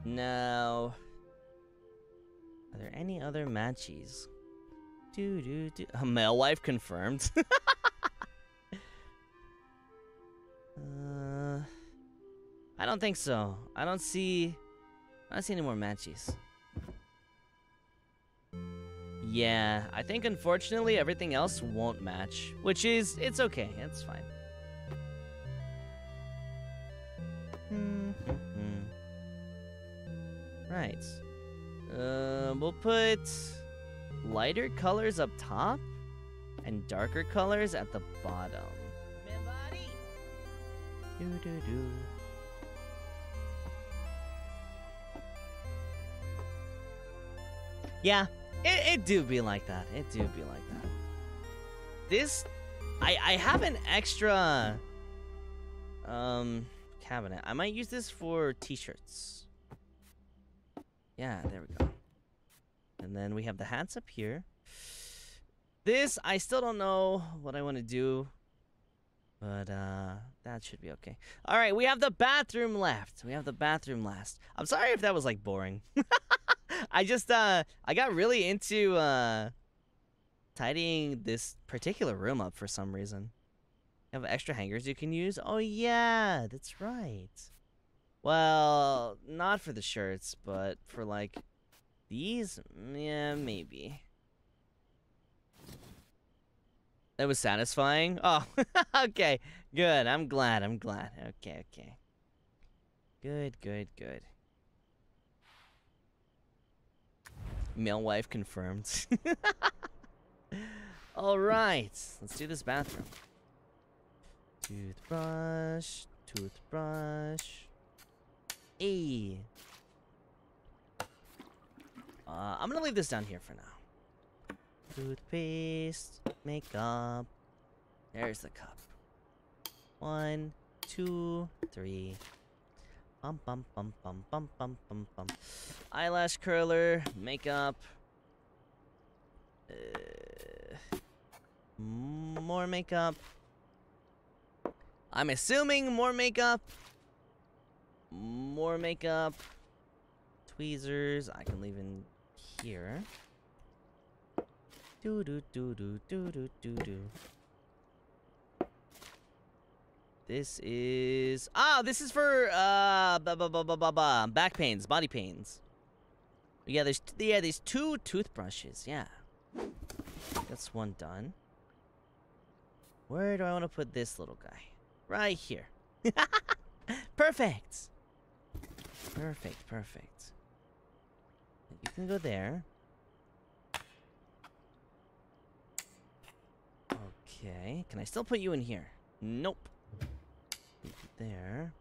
Now, are there any other matches? Do do do. A male wife confirmed. uh, I don't think so. I don't see. I don't see any more matches. Yeah, I think unfortunately everything else won't match, which is it's okay. It's fine. right. Uh, we'll put lighter colors up top and darker colors at the bottom. Do do do. Yeah, it, it do be like that. It do be like that. This, I I have an extra, um, cabinet. I might use this for t-shirts. Yeah, there we go. And then we have the hats up here. This, I still don't know what I want to do. But, uh, that should be okay. All right, we have the bathroom left. We have the bathroom last. I'm sorry if that was, like, boring. I just, uh, I got really into, uh, tidying this particular room up for some reason. You have extra hangers you can use? Oh, yeah, that's right. Well, not for the shirts, but for, like, these? Yeah, maybe. That was satisfying? Oh, okay. Good. I'm glad. I'm glad. Okay, okay. Good, good, good. Male wife confirmed. All right. Let's do this bathroom. Toothbrush, toothbrush. Hey. Uh, I'm gonna leave this down here for now. Toothpaste, makeup. There's the cup. One, two, three. Bum bum bum bum bum bum bum bum. Eyelash curler, makeup. Uh, more makeup. I'm assuming more makeup. More makeup. Tweezers. I can leave in here. Do do do do do do do do. This is ah, this is for uh, ba ba ba ba ba ba back pains, body pains. Yeah, there's yeah, there's two toothbrushes. Yeah, that's one done. Where do I want to put this little guy? Right here. perfect. Perfect. Perfect. You can go there. Okay. Can I still put you in here? Nope. There.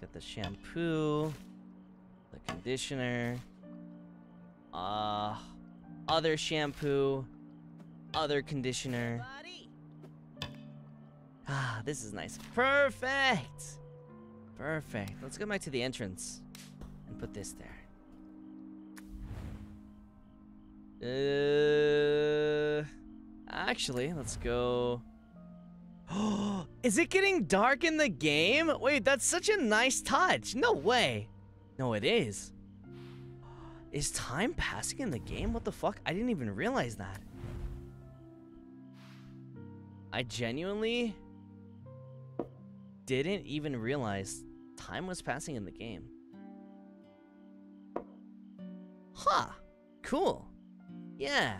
Got the shampoo. The conditioner. Uh, other shampoo. Other conditioner. Ah, this is nice. Perfect! Perfect. Let's go back to the entrance and put this there. Uh, actually, let's go. Is it getting dark in the game? Wait, that's such a nice touch. No way. No, it is. Is time passing in the game? What the fuck? I didn't even realize that. I genuinely didn't even realize time was passing in the game. Huh. Cool. Yeah.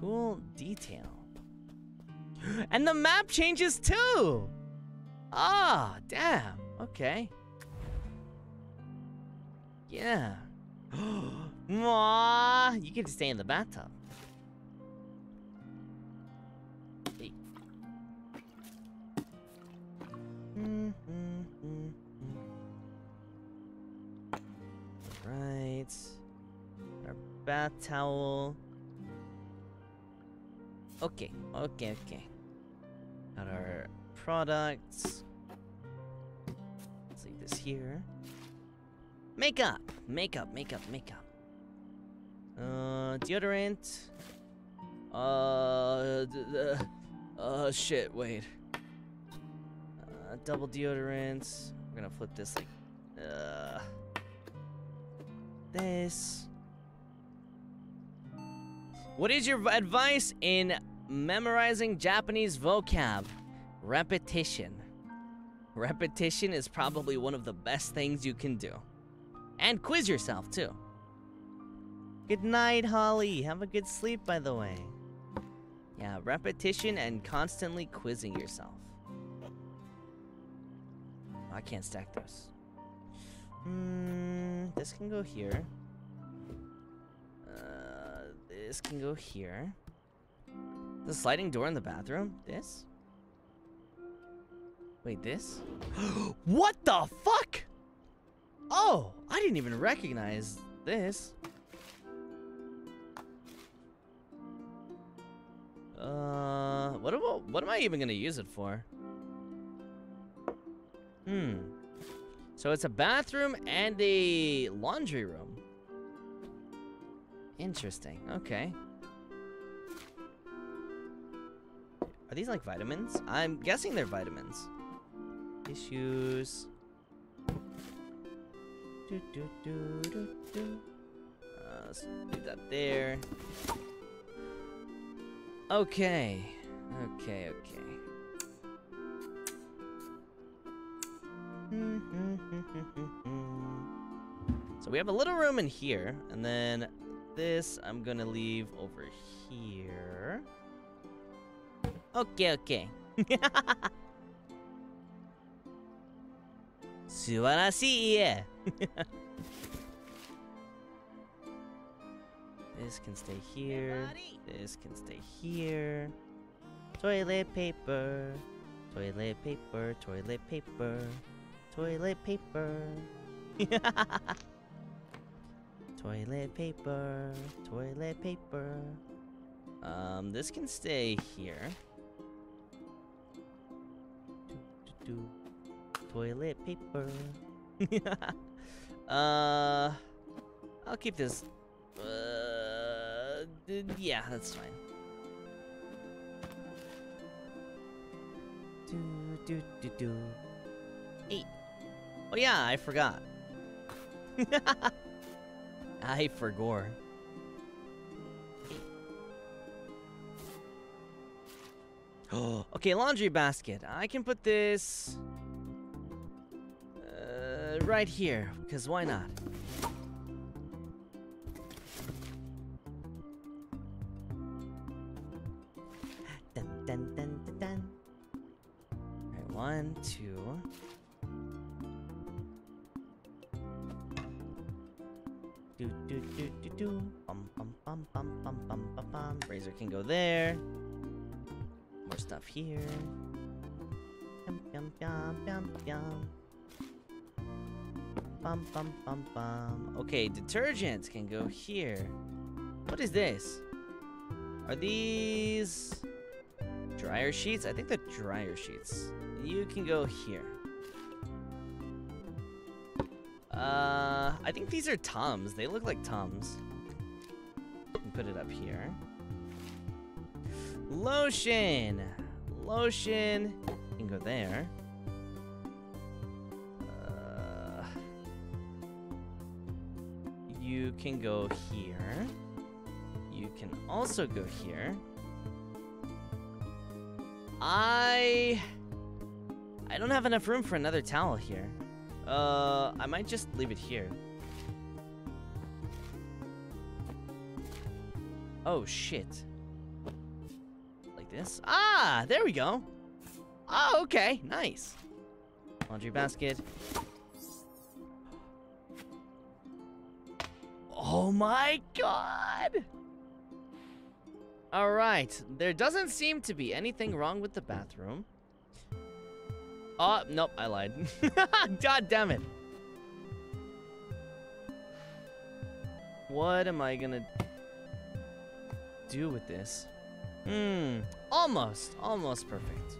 Cool detail. And the map changes too! Ah, oh, damn. Okay. Yeah. Mwah! You to stay in the bathtub. Hey. Mm, mm, mm, mm. Right. Our bath towel. Okay, okay, okay. Got our products. Let's leave this here. Makeup! Makeup, makeup, makeup. Uh, deodorant. Uh, d- uh, shit, wait. Uh, double deodorants. We're gonna flip this like, uh, this. What is your advice in memorizing Japanese vocab? Repetition. Repetition is probably one of the best things you can do. And quiz yourself, too. Good night, Holly. Have a good sleep, by the way. Yeah, repetition and constantly quizzing yourself. I can't stack those. Hmm, this can go here. This can go here. The sliding door in the bathroom? This? Wait, this? what the fuck? Oh, I didn't even recognize this. Uh, what I- what am I even gonna use it for? Hmm. So it's a bathroom and a laundry room. Interesting. Okay. Are these like vitamins? I'm guessing they're vitamins. Tissues. Do, do, do, do, do. Uh, let's leave that there. Okay. Okay, okay. so we have a little room in here, and then this I'm gonna leave over here. Okay, okay. 素晴らしい家 This can stay here. This can stay here. Toilet paper. Toilet paper. Toilet paper. Toilet paper. toilet paper. Toilet paper. Um, this can stay here. Do, do, do. Toilet paper. uh, I'll keep this. Uh, yeah, that's fine. Do do do do. Eight. Oh yeah, I forgot. I forgot. Oh, okay, laundry basket. I can put this uh, right here because why not? Go there. More stuff here. Yum yum yum yum. Bum bum bum bum. Okay, detergents can go here. What is this? Are these dryer sheets? I think they're dryer sheets. You can go here. Uh, I think these are Tums. They look like Tums. Put it up here. Lotion. Lotion. You can go there. Uh, you can go here. You can also go here. I I don't have enough room for another towel here. Uh, I might just leave it here. Oh shit. This? Ah, there we go. Oh, okay, nice. Laundry basket. Oh my god! Alright, there doesn't seem to be anything wrong with the bathroom. Oh, nope, I lied. god damn it. What am I gonna do with this? Hmm, almost, almost perfect.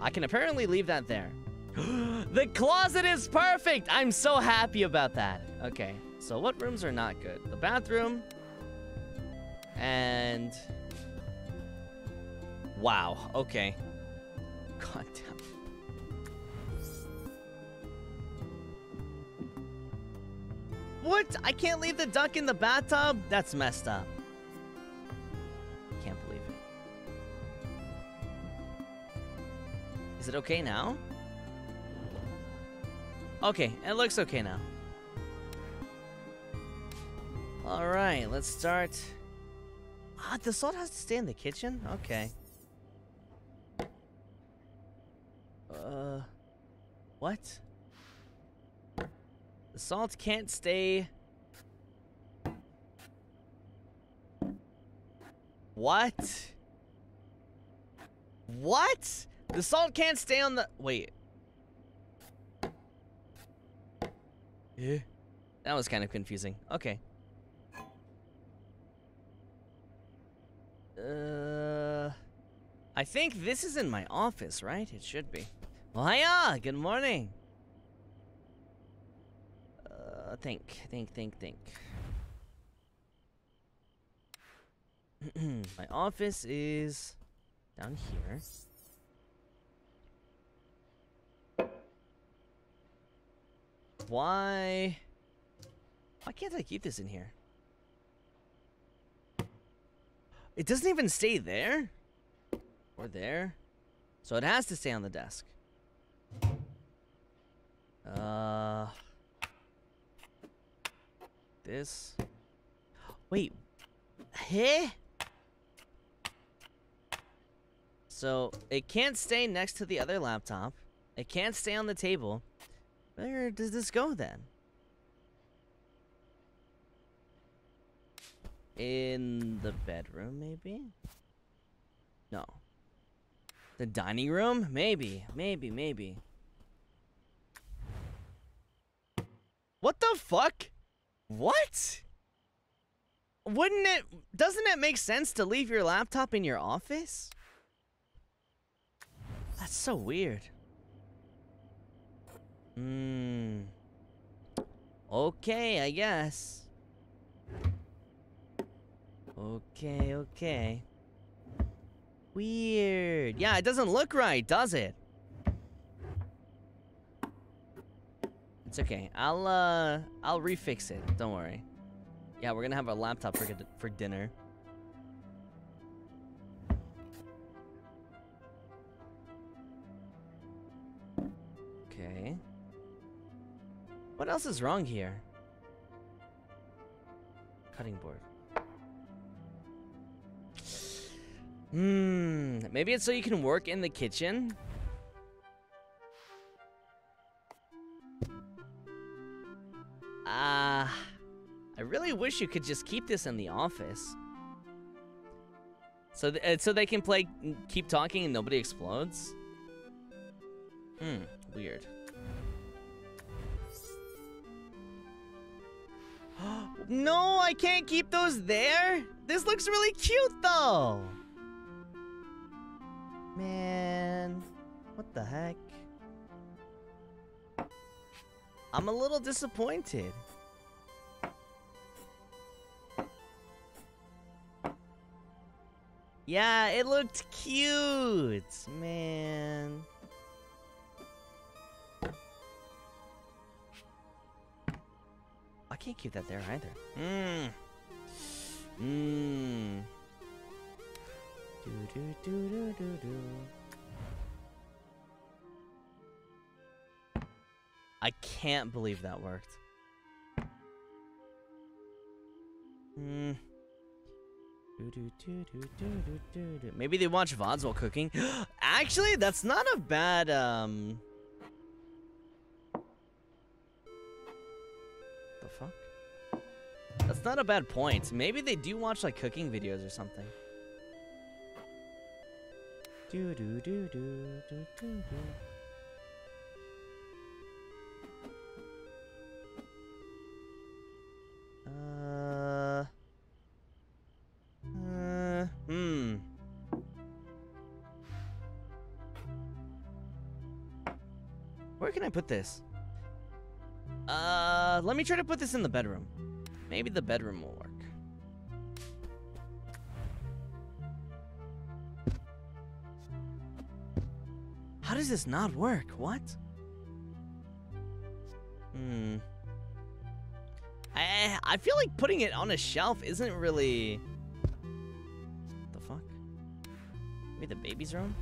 I can apparently leave that there. the closet is perfect! I'm so happy about that. Okay, so what rooms are not good? The bathroom. And... Wow, okay. God damn. What? I can't leave the duck in the bathtub? That's messed up. Is it okay now? Okay, it looks okay now. Alright, let's start. Ah, the salt has to stay in the kitchen? Okay. Uh, what? The salt can't stay... What? What? The salt can't stay on the... Wait. Yeah. That was kind of confusing. Okay. Uh, I think this is in my office, right? It should be. Well, hiya! Good morning. Uh, think, think, think, think. my office is down here. Why? Why can't I keep this in here? It doesn't even stay there? Or there? So it has to stay on the desk. Uh... This? Wait. Hey? So, it can't stay next to the other laptop. It can't stay on the table. Where does this go then? In the bedroom, maybe? No. The dining room? Maybe, maybe, maybe. What the fuck? What? Wouldn't it, doesn't it make sense to leave your laptop in your office? That's so weird. Hmm. Okay, I guess. Okay, okay. Weird. Yeah, it doesn't look right, does it? It's okay. I'll, uh, I'll refix it. Don't worry. Yeah, we're gonna have a laptop for, for dinner. What else is wrong here? Cutting board. Hmm, maybe it's so you can work in the kitchen? Ah, uh, I really wish you could just keep this in the office. So, th uh, so they can play, keep talking and nobody explodes? Hmm, weird. No, I can't keep those there. This looks really cute though. Man, what the heck? I'm a little disappointed. Yeah, it looked cute, man. I can't keep that there either. Mmm. Mmm. Do do do do do do. I can't believe that worked. Hmm. Do, do, do, do, do, do, do. Maybe they watch VODs while cooking. Actually, that's not a bad, um... That's not a bad point. Maybe they do watch like cooking videos or something. Do do do do do do do. Uh. Uh. Hmm. Where can I put this? Uh, let me try to put this in the bedroom. Maybe the bedroom will work. How does this not work? What? Hmm. I I feel like putting it on a shelf isn't really. The fuck? Maybe the baby's room.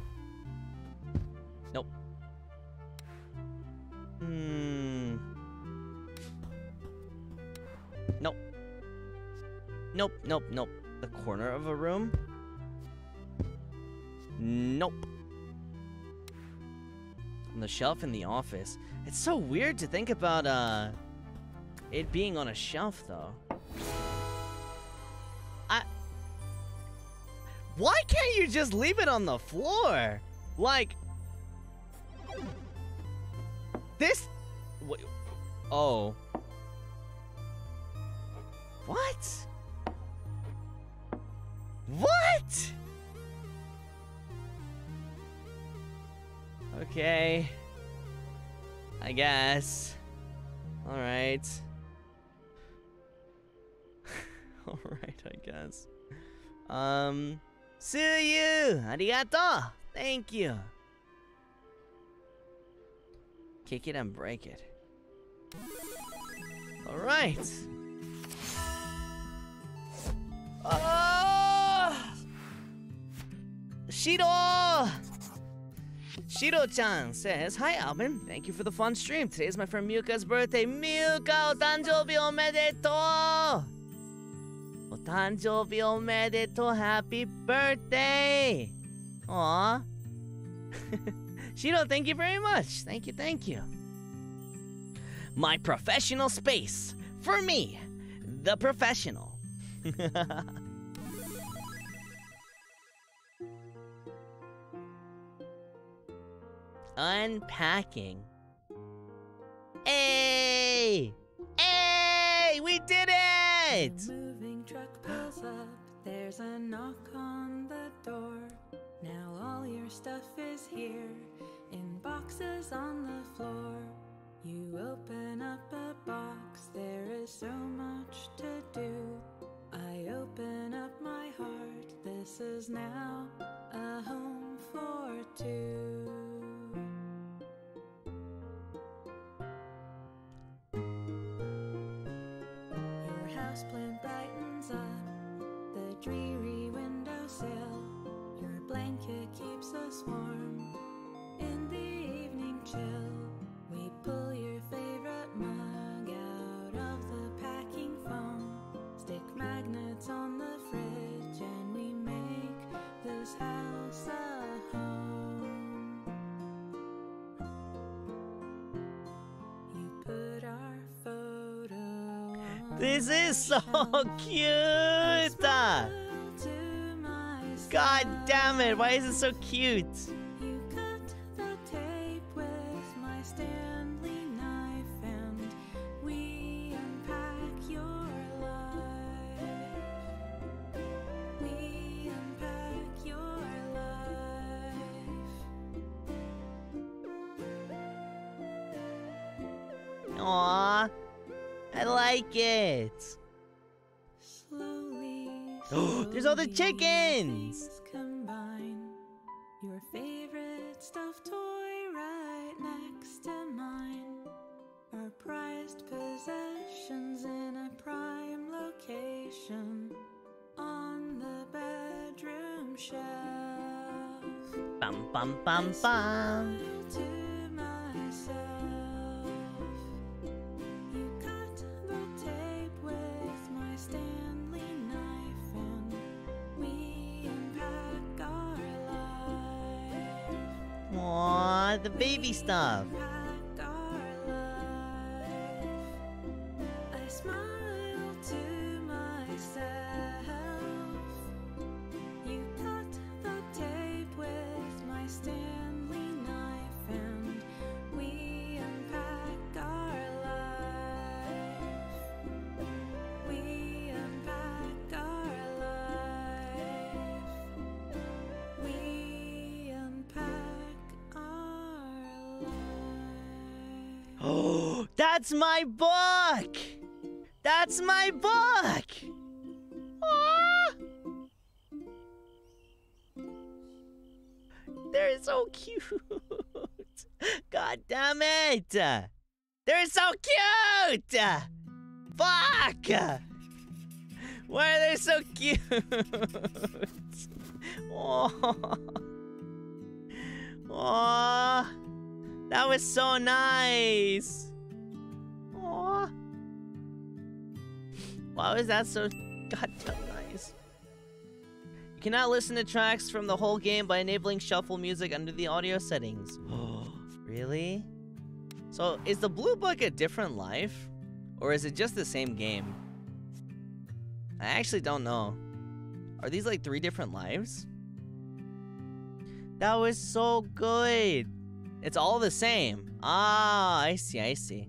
Nope, nope, nope. The corner of a room? Nope. On the shelf in the office. It's so weird to think about, uh, it being on a shelf, though. I... Why can't you just leave it on the floor? Like... This... Wait, oh. Guess. Alright. Alright, I guess. Um, see you! Arigato! Thank you! Kick it and break it. Alright! Oh! Shiro! Shiro-chan says, Hi Alban, thank you for the fun stream. Today is my friend Miuka's birthday. Miyuka, otanjoubi omedeto! Otanjoubi omedeto, happy birthday! Aw. Shiro, thank you very much. Thank you, thank you. My professional space. For me, the professional. Unpacking. Hey! Hey! We did it! The moving truck pulls up. There's a knock on the door. Now all your stuff is here in boxes on the floor. You open up a box. There is so much to do. I open up my heart. This is now a home for two. Houseplant brightens up the dreary windowsill. Your blanket keeps us warm in the evening chill. We pull your favorite mug out of the packing foam, stick magnets on the fridge, and we make this house a This is so cute! Smile to my God damn it, why is it so cute? Like it. Slowly, There's all the chickens! Combine your favorite stuffed toy right next to mine. Our prized possessions in a prime location on the bedroom shelf. Bum bum bum bum. The baby stuff. That's my book! That's my book! Aw! They're so cute. God damn it! They're so cute! Fuck! Why are they so cute? Aw. Aw. That was so nice. Why was that so goddamn nice? You cannot listen to tracks from the whole game by enabling shuffle music under the audio settings. Oh really? So, is the Blue Book a different life? Or is it just the same game? I actually don't know. Are these like three different lives? That was so good. It's all the same. Ah, I see, I see.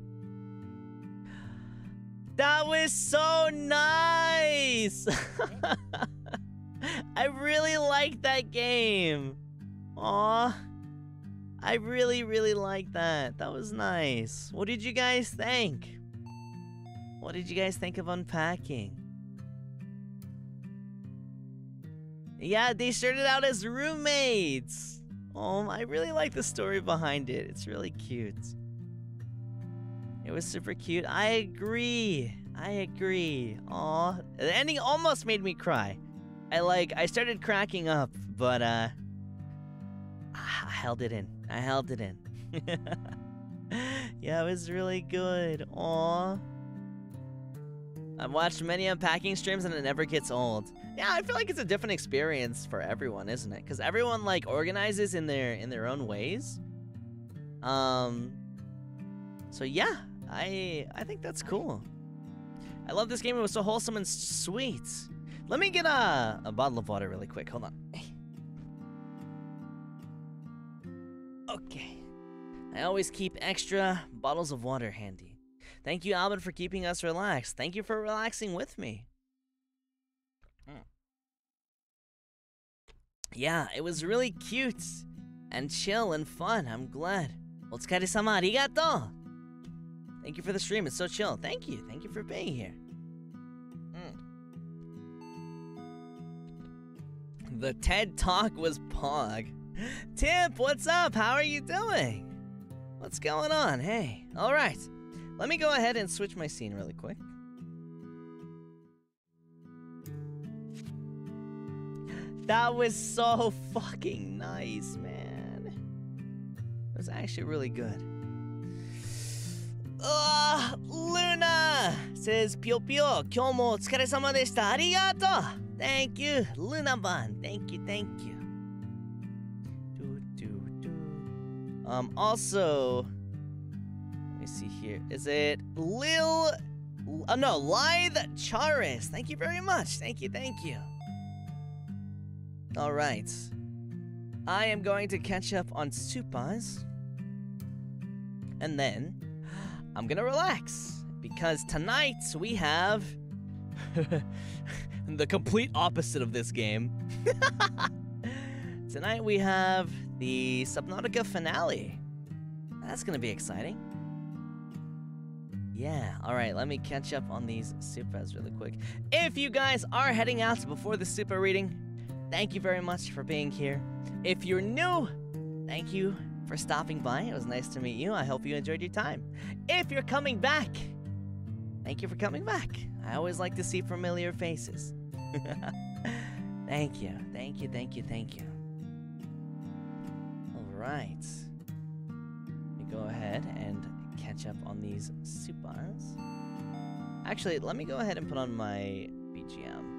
That was so nice. I really like that game. Aw. I really, really like that. That was nice. What did you guys think? What did you guys think of unpacking? Yeah, they started out as roommates. Oh, I really like the story behind it. It's really cute. It was super cute. I agree. I agree. Aw, the ending almost made me cry. I like, I started cracking up, but uh, I held it in. I held it in. yeah, it was really good. Aw. I've watched many unpacking streams and it never gets old. Yeah, I feel like it's a different experience for everyone, isn't it? Because everyone like organizes in their in their own ways. Um. So yeah, I I think that's cool. I love this game. It was so wholesome and sweet. Let me get a a bottle of water really quick. Hold on. Okay. I always keep extra bottles of water handy. Thank you, Alban, for keeping us relaxed. Thank you for relaxing with me. Mm. Yeah, it was really cute and chill and fun. I'm glad. Otsukare-sama, arigato! Thank you for the stream. It's so chill. Thank you. Thank you for being here. Mm. The TED Talk was Pog. Tip, what's up? How are you doing? What's going on? Hey, all right. Let me go ahead and switch my scene really quick. That was so fucking nice, man. It was actually really good. Ugh, Luna says, Pio Pio, 今日もお疲れ様でした。ありがとう Thank you, Luna Ban. Thank you, thank you. Do, do, do. Um, also, let me see here. Is it Lil? Uh, no, Lithe Charis. Thank you very much. Thank you, thank you. All right. I am going to catch up on Supas. And then I'm to relax because tonight we have the complete opposite of this game. tonight we have the Subnautica finale. That's to be exciting. Yeah, alright, let me catch up on these Supas really quick. If you guys are heading out before the super reading, thank you very much for being here. If you're new, thank you for stopping by. It was nice to meet you. I hope you enjoyed your time. If you're coming back, thank you for coming back. I always like to see familiar faces. thank you, thank you, thank you, thank you. Alright. Let me go ahead and catch up on these supas. Actually, let me go ahead and put on my BGM.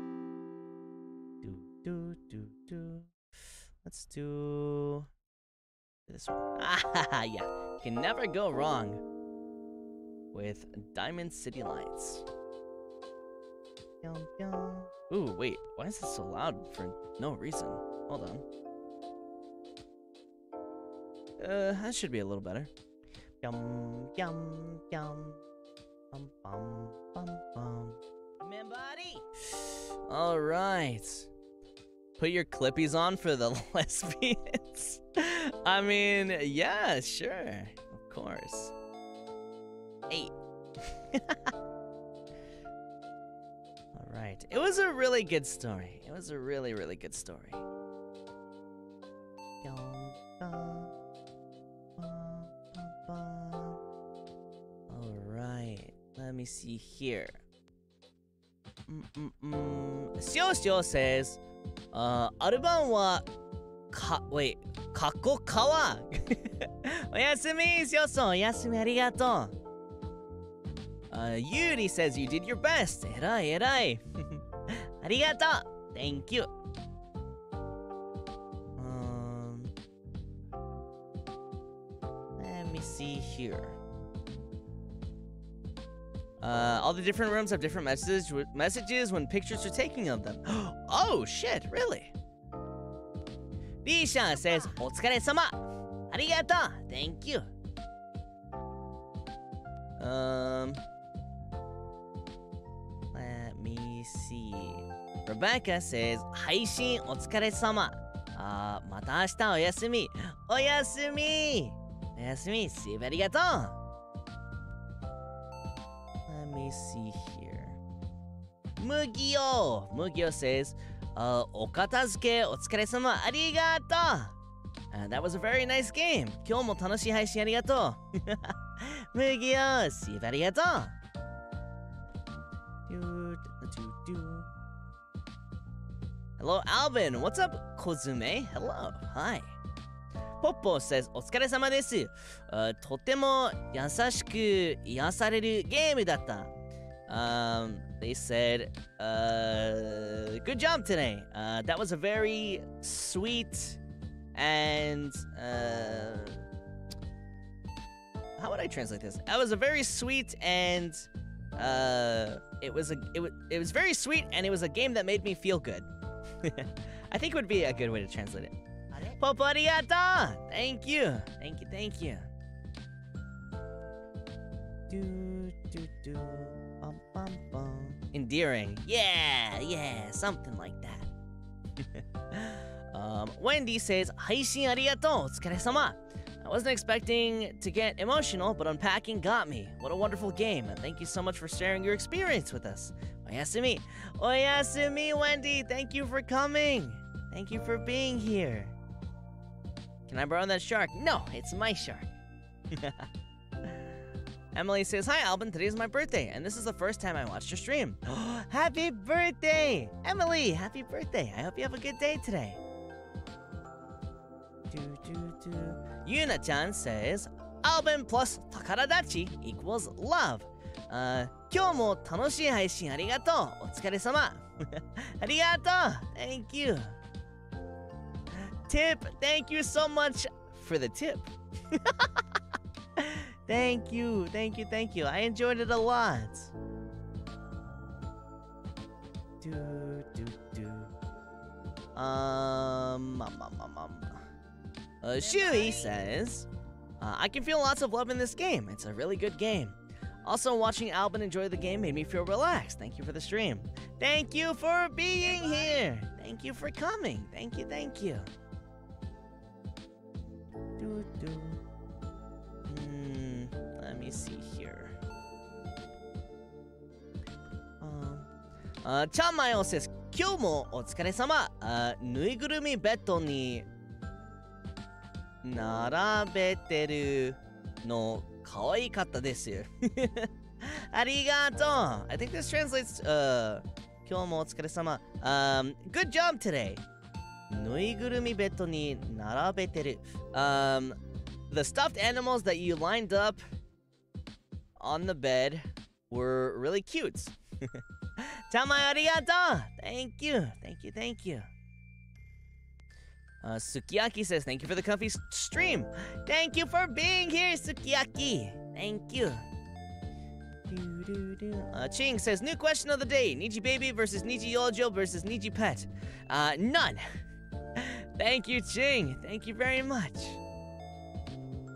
Do do do do. Let's do this one. Ah, yeah. You can never go wrong with Diamond City Lights. Ooh, wait. Why is this so loud for no reason? Hold on. Uh, that should be a little better. Yum, yum, yum. Bum, bum, bum, bum. Man, buddy! Put your clippies on for the lesbians. I mean, yeah, sure. Of course. eight. All right. It was a really good story. It was a really, really good story. All right. Let me see here. Mm-mm-mm. Sio Sio says, uh, アルバンはか、おい、かっこかわ おやすみ、ヨソン、おやすみありがとう。ユーリ says you did your best. えらいえらい。ありがとう。Thank you. Let me see here. Uh, all the different rooms have different messages messages when pictures are taken of them. oh shit, really? Bisha says, お疲れ様。ありがとう。Thank you. Um, let me see. Rebecca says, 配信お疲れ様。あーまた明日おやすみ。おやすみ。おやすみ。シーブありがとう。 me see here. Mugio! Mugio says, uh, Okatazuke, otsukaresama, arigato! Uh, that was a very nice game. Kyou mo tanoshii haishin arigato. Mugio, see arigato! Hello, Alban. What's up, Kozume? Hello. Hi. Poppo says, お疲れ様です。Uh, とても優しく癒されるゲームだった。Um, they said, uh, good job today. Uh, that was a very sweet and uh, how would I translate this? That was a very sweet and uh, it was a it was it was very sweet and it was a game that made me feel good. I think would be a good way to translate it. Poporiyata! Thank you. Thank you, thank you. Do, do, do. Bum, bum, bum. Endearing. Yeah, yeah, something like that. um, Wendy says, Haishin arigato, tsukaresama. I wasn't expecting to get emotional, but unpacking got me. What a wonderful game, thank you so much for sharing your experience with us. Oyasumi. Oyasumi, Wendy, thank you for coming. Thank you for being here. Can I borrow that shark? No, it's my shark. Emily says, Hi, Alban. Today is my birthday, and this is the first time I watched your stream. happy birthday! Emily, happy birthday. I hope you have a good day today. Yuna-chan says, Alban plus Takaradachi equals love. Uh, 今日も楽しい配信ありがとう。お疲れ様。ありがとう。Thank you. Tip, thank you so much for the tip. thank you, thank you, thank you. I enjoyed it a lot. Do, do, do. Um, um, um, um, um. Uh, Shui says, uh, I can feel lots of love in this game. It's a really good game. Also, watching Alban enjoy the game made me feel relaxed. Thank you for the stream. Thank you for being here. Thank you for coming. Thank you, thank you. Do. Hmm, let me see here. Um, uh, ちゃんまよ says, 今日もお疲れ様。あぬいぐるみベッドに並べてるの可愛かったですよ。ありがとう I think this translates, uh, 今日もお疲れ様。Um, good job today. ぬいぐるみベッドに並べてる。Um, the stuffed animals that you lined up on the bed were really cute. たまありがとう Thank you, thank you, thank you. Uh, Sukiyaki says, Thank you for the comfy s- stream. Thank you for being here, Sukiyaki. Thank you. Doo-doo-doo. Uh, Ching says, New question of the day Niji Baby versus Niji Yojo versus Niji Pet. Uh, none. Thank you, Ching. Thank you very much.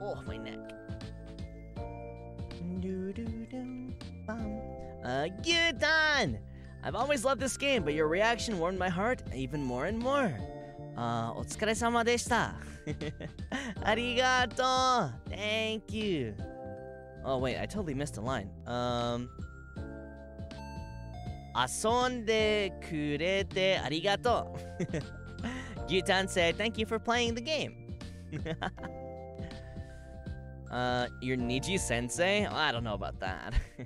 Oh, my neck. Doo-doo-doo. Bum. Uh, Gyutan! I've always loved this game, but your reaction warmed my heart even more and more. あーお疲れ様でした。ありがとう。Thank you. Oh wait, I totally missed a line. Um 遊んでくれてありがとう。 Yutan said, thank you for playing the game. uh, your Niji sensei? Oh, I don't know about that.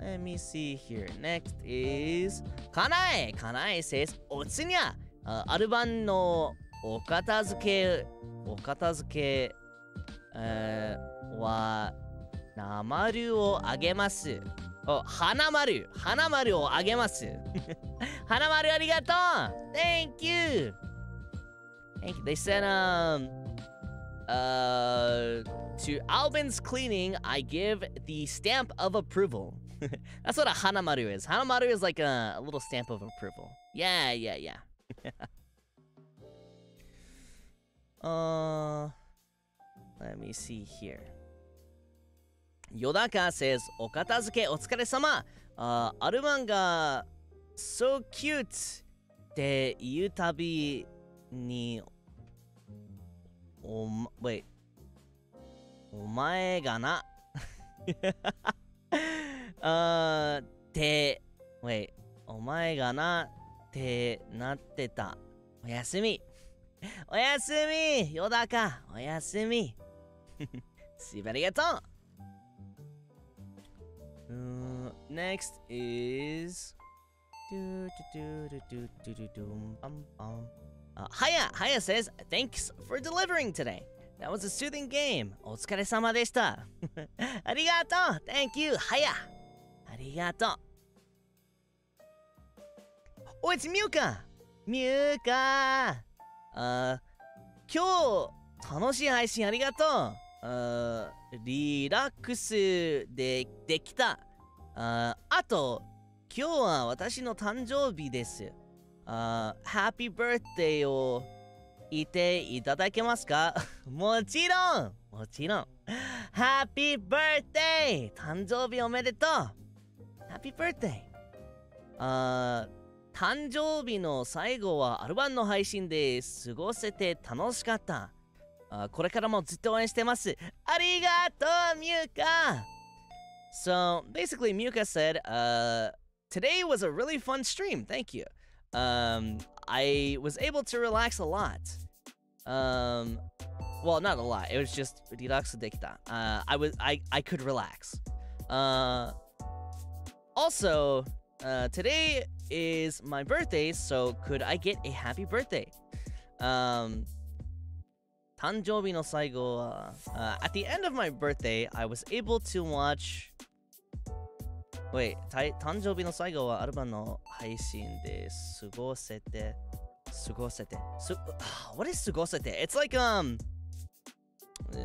Let me see here. Next is Kanae. Kanae says, おつにゃ、あアルバンのお片付け、お片付け、えーは、なまるをあげます。 お、花丸花丸をあげます !Thank you! Thank you. They said, um, uh, to Alban's cleaning, I give the stamp of approval. That's what a Hanamaru is. Hanamaru is like a, a little stamp of approval. Yeah, yeah, yeah. uh, let me see here. Yodaka says, お片付けお疲れ様。Uh, アルバンが so cute って言うたびにおま、wait お前がな？あーって、wait お前がなってなってた。おやすみ。おやすみ！よだかおやすみ。すばありがとう。Uh, next is do do do do do do do bum bum. Uh, Haya Haya says thanks for delivering today. That was a soothing game. お疲れ様でした。ありがとう。Thank you, Haya. ありがとう。Oh, it's Muka. Muka. あ今日楽しい配信ありがとう。あ リラックスでできた。ああと、今日は私の誕生日です。あハッピーバースデーを言っていただけますか？もちろんもちろんハッピーバースデー誕生日おめでとうハッピーバースデーあー誕生日の最後はアルバンの配信で過ごせて楽しかった。あこれからもずっと応援してます。ありがとう、ミュカ So basically, Muka said, uh, today was a really fun stream. Thank you. Um, I was able to relax a lot. Um, well, not a lot. It was just relax dekita. Uh, I was I I could relax. Uh, also, uh, today is my birthday, so could I get a happy birthday? Um, 誕生日の最後は、uh, at the end of my birthday, I was able to watch. Wait, たい誕生日の最後はアルバムの配信で過ごせて、過ごせて。す What is 過ごせて It's like, um. Uh,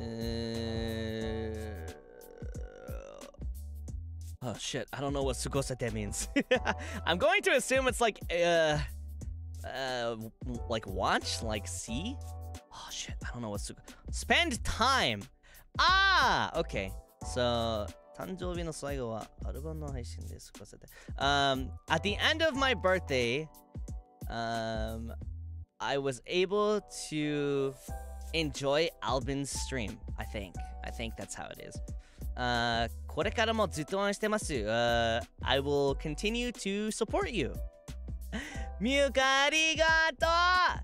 oh shit, I don't know what 過ごせて means. I'm going to assume it's like, uh. Uh, like watch, like see. Oh shit, I don't know what's to spend time. Ah, okay. So at the end of my birthday, um, I was able to enjoy Alban's stream, I think. I think that's how it is. Uh, これからもずっと応援してます。Uh, I will continue to support you. ミュカありがと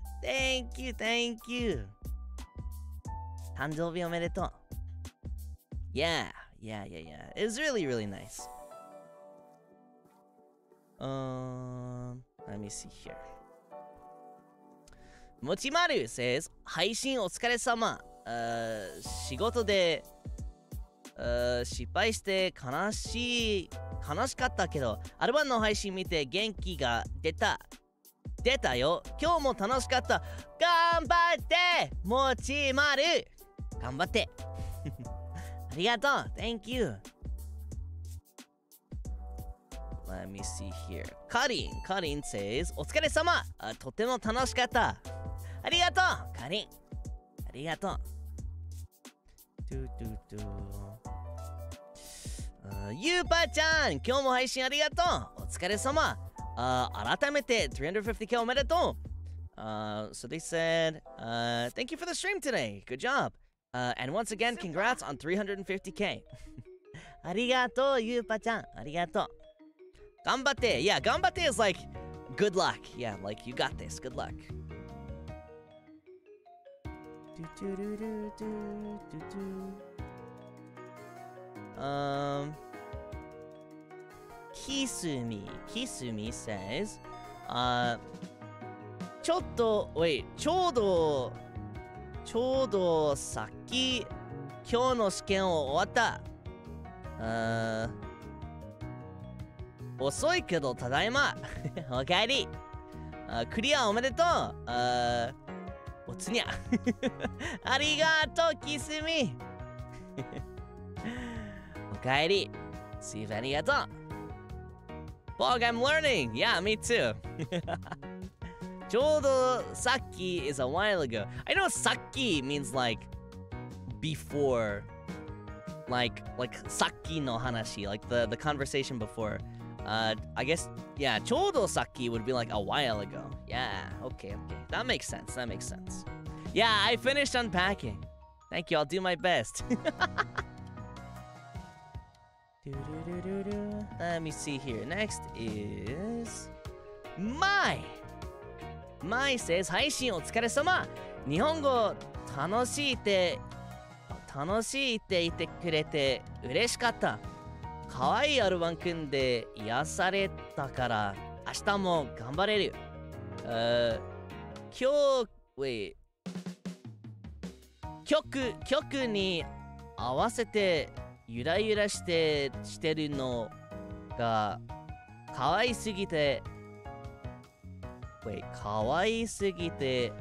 う !Thank you, thank you! 誕生日おめでとう Yeah, yeah, yeah, yeah. It was really, really nice. Um, let me see here. もちまる says 配信お疲れ様。Uh, 仕事で、uh, 失敗して悲しい、悲しかったけど、アルバムの配信見て元気が出た。出たよ。今日も楽しかった。頑張って。もちまる。頑張って。ありがとう。Thank you. Let me see here. カリンカリン says お疲れ様。あとても楽しかった。ありがとう。カリンありがとう。トゥトゥトゥゆうぱちゃん。今日も配信ありがとう。お疲れ様。Uh, Aratamete, 350k omedetou. Uh, so they said, uh, thank you for the stream today. Good job. Uh, and once again, congrats on 350k. Arigato, Yupa-chan. Arigato. Gambatte. Yeah, gambatte is like, good luck. Yeah, like, you got this. Good luck. Um... Kisumi. Kisumi says, uh, ちょっと、wait, ちょうど、ちょうどさっき、今日の試験を終わった。あー遅いけど、ただいま。おかえり。あクリアおめでとう。あーおつにゃ。ありがとう、キスミ。おかえり。スイーありがとう。Bog, I'm learning. Yeah, me too. ちょうどさっき is a while ago. I know さっき means like before. Like like さっきの話 like the the conversation before. Uh I guess yeah, ちょうどさっき would be like a while ago. Yeah, okay, okay. That makes sense. That makes sense. Yeah, I finished unpacking. Thank you. I'll do my best. Let me see here. Next is my. My says 配信お疲れ様。日本語楽しいって楽しいって言ってくれて嬉しかった。可愛いアルバム組んで癒されたから明日も頑張れる。Uh, 今日、wait 曲曲に合わせてゆらゆらしてしてるのが可愛すぎて Wait 可愛すぎて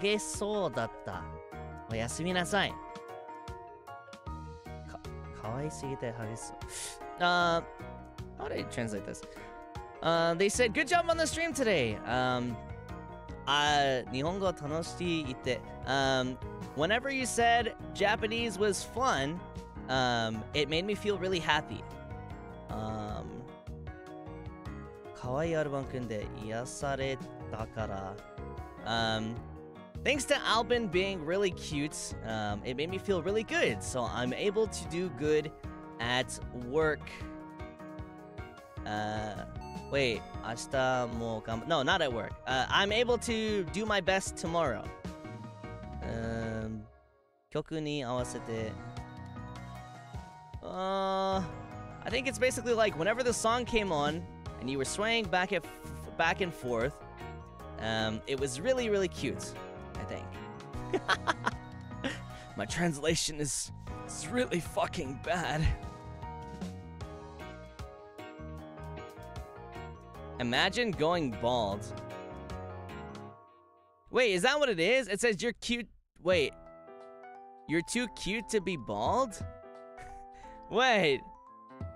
激しそうだったおやすみなさいか可愛すぎて激しそうあ Uh, how do I translate this? Uh, they said, good job on the stream today. Um, uh, Nihongo Tanoshiti Ite. Um, whenever you said Japanese was fun, um, it made me feel really happy. Um, kawaii Alban kun de iyasare. Um, thanks to Alban being really cute, um, it made me feel really good. So I'm able to do good at work. Uh, Wait, hasta mo No, not at work. Uh, I'm able to do my best tomorrow. Um, kyoku ni awasete. Uh, I think it's basically like whenever the song came on and you were swaying back and back and forth. Um, it was really really cute. I think. my translation is, is really fucking bad. Imagine going bald. Wait, is that what it is? It says you're cute. Wait. You're too cute to be bald? Wait.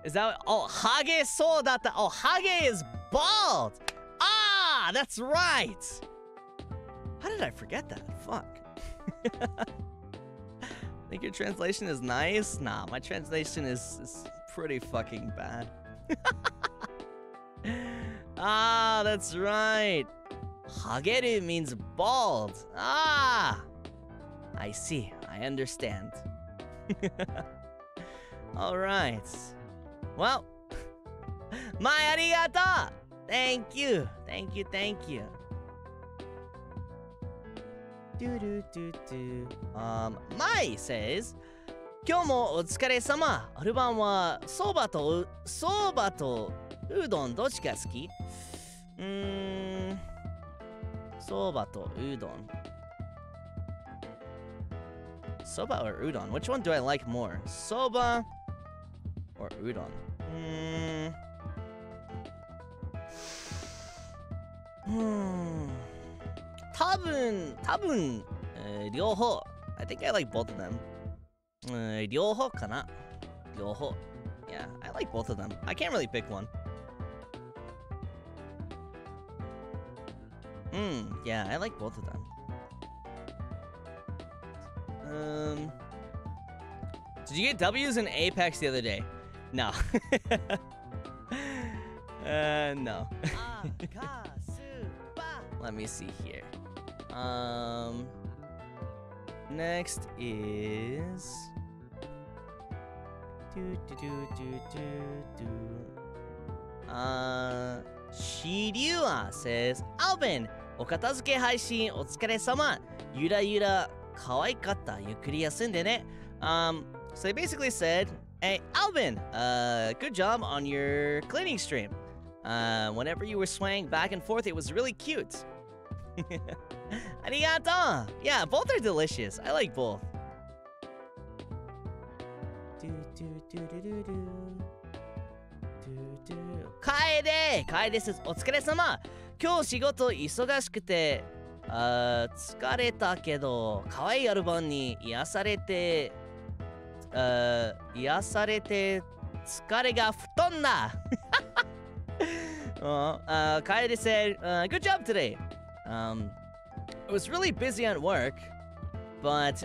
Is that Oh, Hage so data. Oh, Hage is bald. Ah, that's right. How did I forget that? Fuck. I think your translation is nice? Nah, my translation is, is pretty fucking bad. ah, that's right. Hageru means bald. Ah! I see. I understand. Alright. Well, my arigato! Thank you. Thank you, thank you. Do do do do. Um, Mai says, 今日もお疲れ様。アルバンはそばとそばとうどんどっちが好きうーん、そばとうどん。Soba or udon? Which one do I like more? Soba or udon? Hmm. Hmm. 多分、多分、えー両方。I think I like both of them. うん両方かな両方。Yeah, I like both of them. I can't really pick one. Hmm, yeah, I like both of them. Um, did you get W's in Apex the other day? No. uh, no. Let me see here. Um, next is. Do, do, do, do, do, do. Uh, Shirua says, Alban, お片付け配信お疲れ様ゆらゆら可愛かったゆっくり休んでね so they basically said, Hey, Alban, uh, good job on your cleaning stream. Uh, whenever you were swaying back and forth, it was really cute. Arigato! Yeah, both are delicious. I like both. Kaede! Kaede says, お疲れ様今日仕事忙しくて、あー疲れたけど、可愛いアルバムに癒されて、あー癒されて、疲れが吹っ飛んだ well, uh, Kaede said, uh, good job today. Um, I was really busy at work, but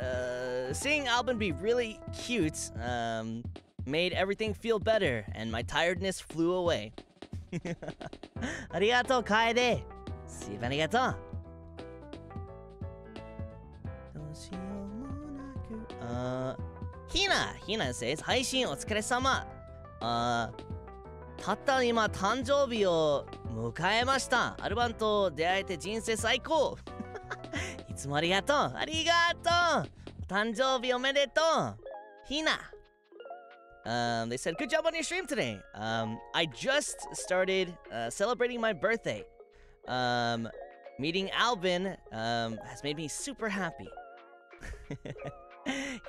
uh, seeing Albin be really cute um, made everything feel better, and my tiredness flew away. ありがとう、楓。すいませんありがとう。どうしようもなく。あー、ひな、ひな says 配信お疲れ様。あー、たった今誕生日を迎えました。アルバンと出会えて人生最高。いつもありがとう。ありがとう。誕生日おめでとう。ひな。Um, they said, Good job on your stream today. Um, I just started uh, celebrating my birthday. Um, meeting Alban um, has made me super happy.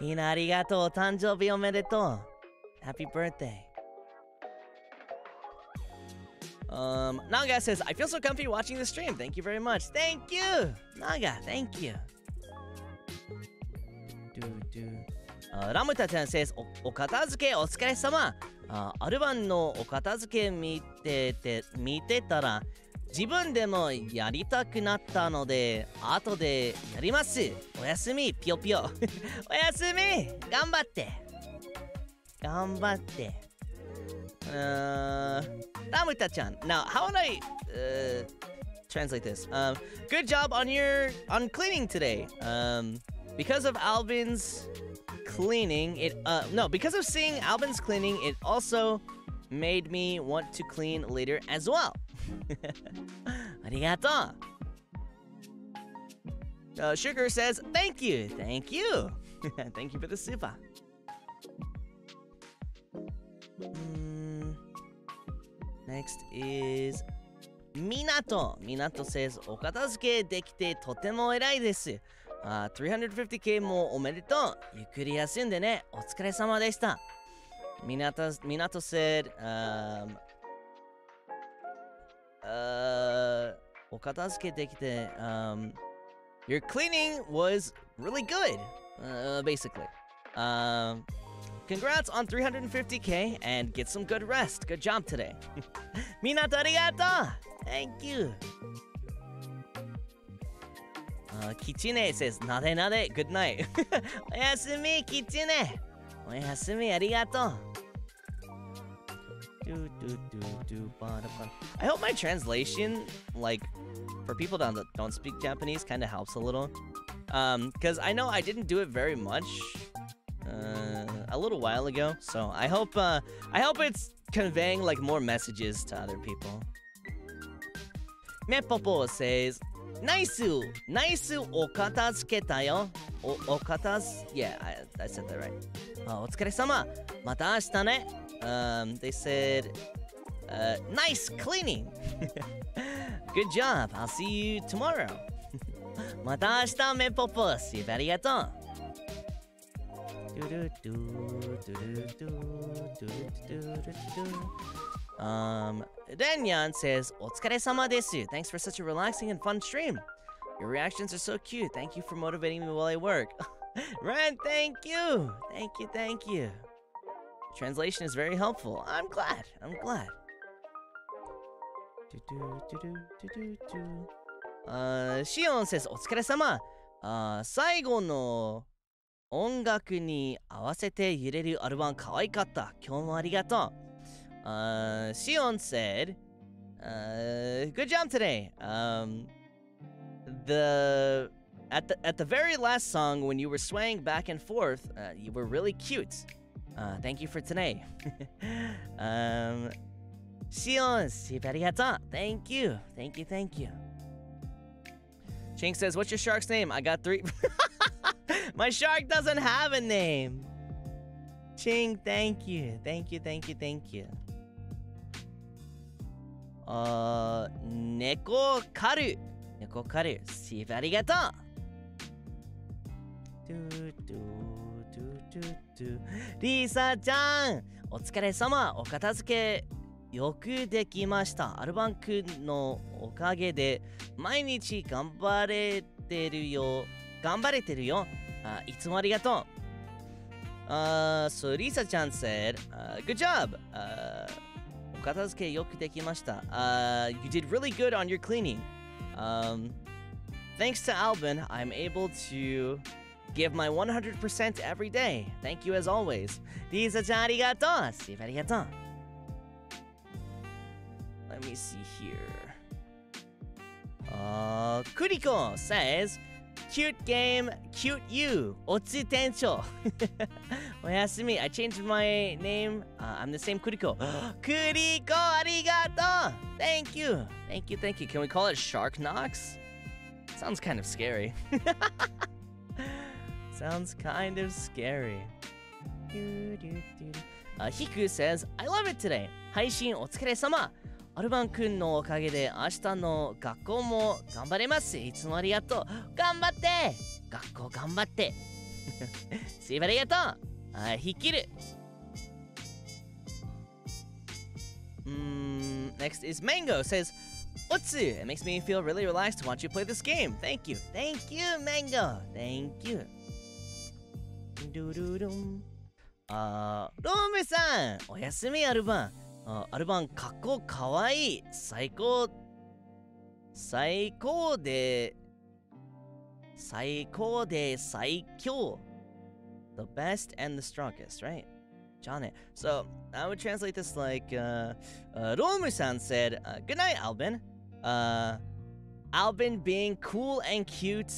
Hina arigato, tanjoubi. Happy birthday. Um, Naga says, I feel so comfy watching the stream. Thank you very much. Thank you, Naga. Thank you. Do, do. ラムタちゃん生お、お片付けお疲れ様あアルバンのお片付け見てて、見てたら、自分でもやりたくなったので、後でやります。おやすみ、ぴよぴよ。おやすみ頑張って頑張って。うん。ラムタちゃん。Now, how translate this?、Um, good job on your on cleaning today.、because of Alvin's cleaning, it uh no, because of seeing Alban's cleaning, it also made me want to clean later as well. Arigato. Uh, Sugar says, thank you, thank you. thank you for the super. Mm, next is Minato. Minato says, お片付けできてとても偉いです。あ 350k もおめでとう。ゆっくり休んでね。お疲れ様でした。Minato, Minato said, um, uh, お片付けできて、um, your cleaning was really good, uh, basically. Um, congrats on 350k and get some good rest. Good job today. Minato arigato! Thank you. Uh, Kichine says, Nade nade, good night. Oyasumi, Kichine. Oyasumi, arigato. I hope my translation, like, for people that don't speak Japanese, kind of helps a little. Um, because I know I didn't do it very much uh, a little while ago, so I hope, uh, I hope it's conveying like more messages to other people. Mepopo says, Nice, nice お片付けたよ。お、お片付 Yeah, I, I said that right. あお疲れ様。また明日ね。Um, they said, uh, nice cleaning. Good job. I'll see you tomorrow. また明日、メポポ。シーありがとう。ドゥルドゥドゥルドゥドゥルドゥドゥルドゥ Um, Renyan says, お疲れ様です. Thanks for such a relaxing and fun stream. Your reactions are so cute. Thank you for motivating me while I work. Ren, thank you. Thank you, thank you. Translation is very helpful. I'm glad. I'm glad. Uh, Shion says, お疲れ様。あー最後の音楽に合わせて揺れるアルバム可愛かった。今日もありがとう。 Uh, said, uh, "Good job today. Um, the at the at the very last song when you were swaying back and forth, uh, you were really cute. Uh, thank you for today. um, Shion, arigato. Thank you, thank you, thank you. Chink says, "What's your shark's name?" I got three. My shark doesn't have a name. Ching, thank you, thank you, thank you, thank you. 猫カル猫カルシーブありがとうリーサちゃんお疲れ様お片付けよくできました。アルバン君のおかげで毎日頑張れてるよ。頑張れてるよ。あいつもありがとう。あ、ー、そ so さちゃんせー said, good job! Katazuke yoku dekimashita. Uh, you did really good on your cleaning. Um, thanks to Alban, I'm able to give my 100% every day. Thank you as always. These Let me see here. Uh, Kuriko says, Cute game, cute you. Otsu Tencho. Oyasumi. I changed my name. Uh, I'm the same Kuriko. Kuriko, arigato. Thank you. Thank you, thank you. Can we call it Shark Knox? Sounds kind of scary. Sounds kind of scary. Uh, Hiku says, I love it today. 配信お疲れ様。アルバン君のおかげで明日の学校も頑張れます。いつもありがとう。頑張って学校頑張って。すいませんありがとう。あ、ひっきる。Mm, next is Mango says, Otsu, it makes me feel really relaxed to watch you play this game. Thank you. Thank you, Mango. Thank you. ドゥルルンあー、ローメさんおやすみアルバン。あアルバンかっこかわいい最高最高で最高で最強 The best and the strongest, right? John it. So, I would translate this like, uh, uh, Romu-san said, uh, Good night, Alban. Uh, Alban being cool and cute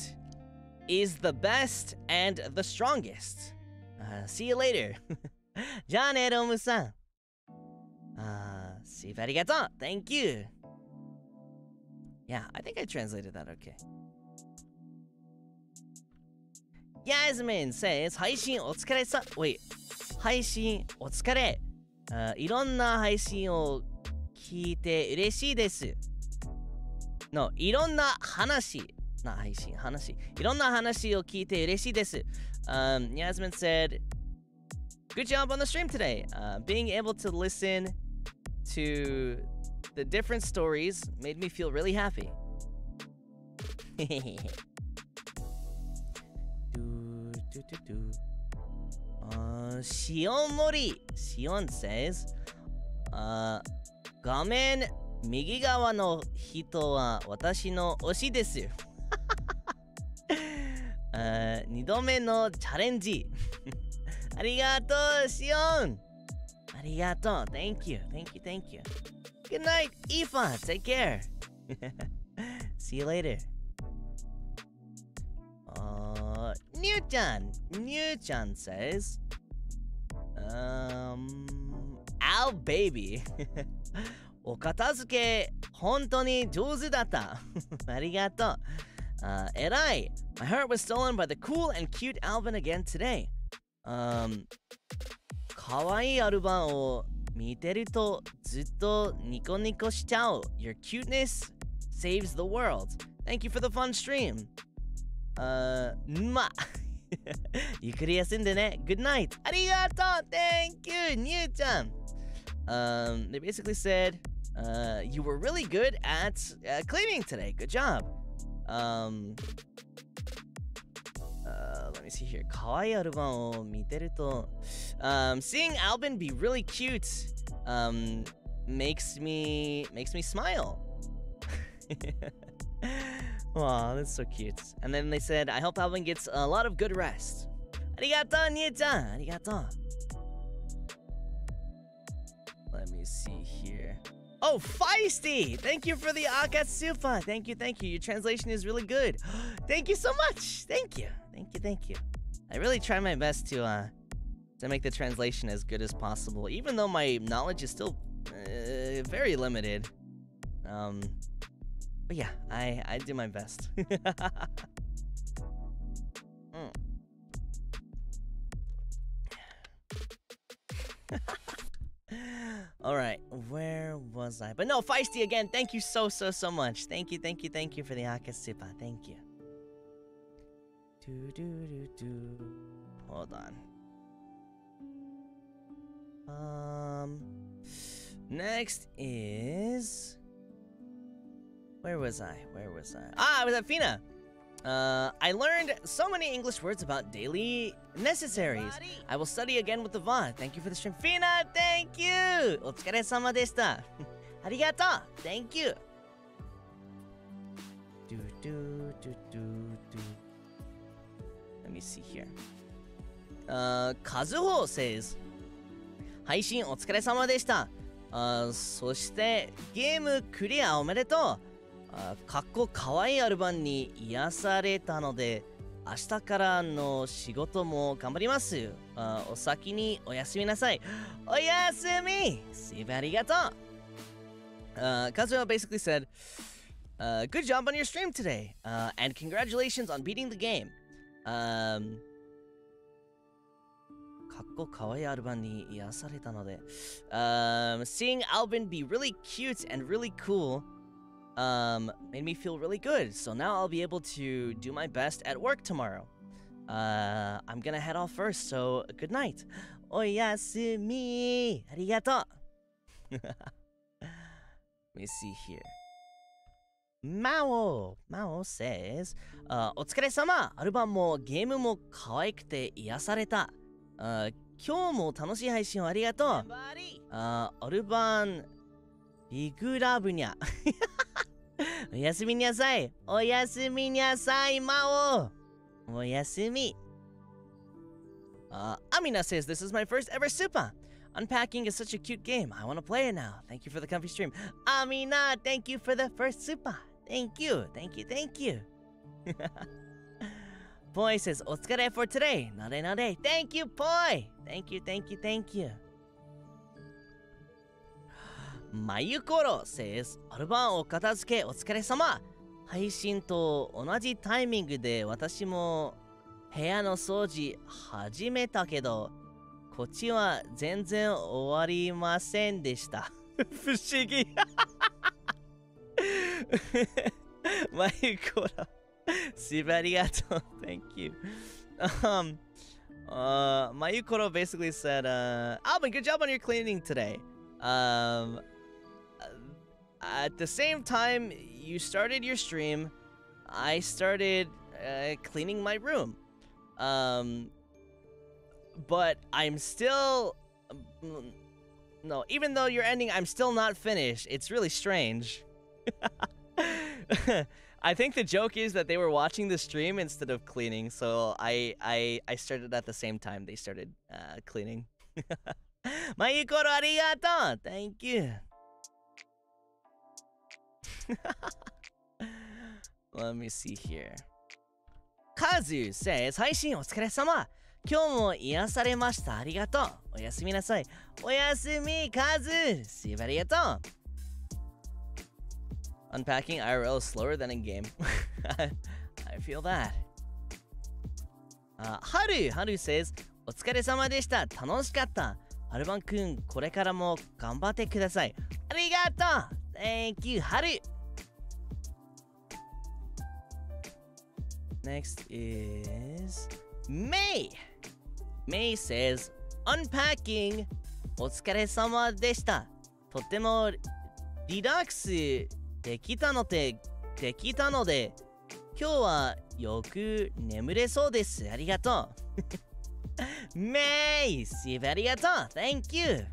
is the best and the strongest. Uh, see you later. John Romu-san. ね、ロムさん。Uh, see arigato. Thank you. Yeah, I think I translated that okay. Yasmin says, 配信お疲れさ。Wait. 配信お疲れ。Uh, いろんな配信を聞いて嬉しいです。の、いろんな話。な配信、話。いろんな話を聞いて嬉しいです。Um, Yasmin said, Good job on the stream today. Uh, being able to listen to the different stories made me feel really happy. do, do, do, do. Uh, Shion Mori. Shion says, uh, 画面右側の人は私の推しです。uh, 二度目のチャレンジ。 Arigato, Sion. Arigato. Thank you. Thank you. Thank you. Good night, Ifa. Take care. See you later. Uh, New-chan. Says, um, our baby. お片付け本当に上手だった。ありがとう。Uh, My heart was stolen by the cool and cute Alban again today. Um, かわいいアルバムを見てるとずっとニコニコしちゃう。Your cuteness saves the world. Thank you for the fun stream. Uh, ま。ゆっくり休んでね。Good night. ありがとう !Thank you! ニューちゃん Um, they basically said, uh, you were really good at uh, cleaning today. Good job. Um, uh, let me see here. Kawaii Aruban o miteru to... Um, seeing Alban be really cute um, makes me... makes me smile. Wow, that's so cute. And then they said, I hope Alban gets a lot of good rest. Arigato, Nia-chan! Arigato. Let me see here. Oh, Feisty! Thank you for the Akatsupa. Thank you, thank you. Your translation is really good. thank you so much. Thank you thank you, thank you. I really try my best to uh to make the translation as good as possible, even though my knowledge is still uh, very limited. Um, but yeah, I I do my best. Mm. All right, where was I? But no, Feisty again. Thank you so so so much. Thank you, thank you, thank you for the Akasipa. Thank you. Do do do do. Hold on. Um. Next is. Where was I? Where was I? Ah, I was at Fina. Uh, I learned so many English words about daily necessaries. I will study again with the VOD. Thank you for the stream. Fina, thank you! お疲れ様でした。ありがとう Thank you! Do, do, do, do, do. Let Me see here. Uh, Kazuho says, 配信お疲れ様でした。あそして、ゲームクリアおめでとう。あかっこかわいいアルバンに癒されたので明日からの仕事も頑張りますあお先におやすみなさいおやすみすいませんありがとう uh, Kazuya basically said uh, good job on your stream today uh, and congratulations on beating the game Um, かっこかわいいアルバンに癒されたので、um, seeing Alban be really cute and really cool um, made me feel really good. So now I'll be able to do my best at work tomorrow. Uh, I'm gonna head off first, so good night. Oyasumi! Arigato! Let me see here. Mao! Mao says, uh, お疲れ様アルバムもゲームも可愛くて癒された。Uh, 今日も楽しい配信をありがとう。Uh, アルバン、ビグラブニャ。おやすみなさい。おやすみなさい、魔王。おやすみ。Uh, Amina says this is my first ever Supa. Unpacking is such a cute game. I want to play it now. Thank you for the comfy stream. Amina, thank you for the first Supa. Thank you, thank you, thank you. Poi says, お疲れ for today. Nade nade. Thank you, Poi. Thank you, thank you, thank you. まゆころ says アルバンを片付けお疲れ様配信と同じタイミングで私も部屋の掃除始めたけどこっちは全然終わりませんでした不思議 マユコラ。Siva arigato. Thank you. Um, uh, Mayukoro basically said, uh, Alban, good job on your cleaning today. Um, uh, at the same time, you started your stream. I started uh, cleaning my room. Um, but I'm still. Um, no, even though you're ending, I'm still not finished. It's really strange. I think the joke is that they were watching the stream instead of cleaning, so I I I started at the same time they started uh, cleaning. Mayukoro arigato! Thank you. Let me see here. Kazu says, 配信お疲れ様今日も癒されました。ありがとう。おやすみなさい。おやすみ、カズすいませんありがとう。Unpacking IRL is slower than in game. I, feel that. Uh, Haru, Haru says, お疲れ様でした。楽しかった。アルバンくん、これからも頑張ってください。ありがとう !Thank you, ハル Next is May. May says, Unpacking お疲れ様でした。とてもリラックスできたので、できたので、今日はよく眠れそうです。ありがとう。May! Steve, arigato! Thank you!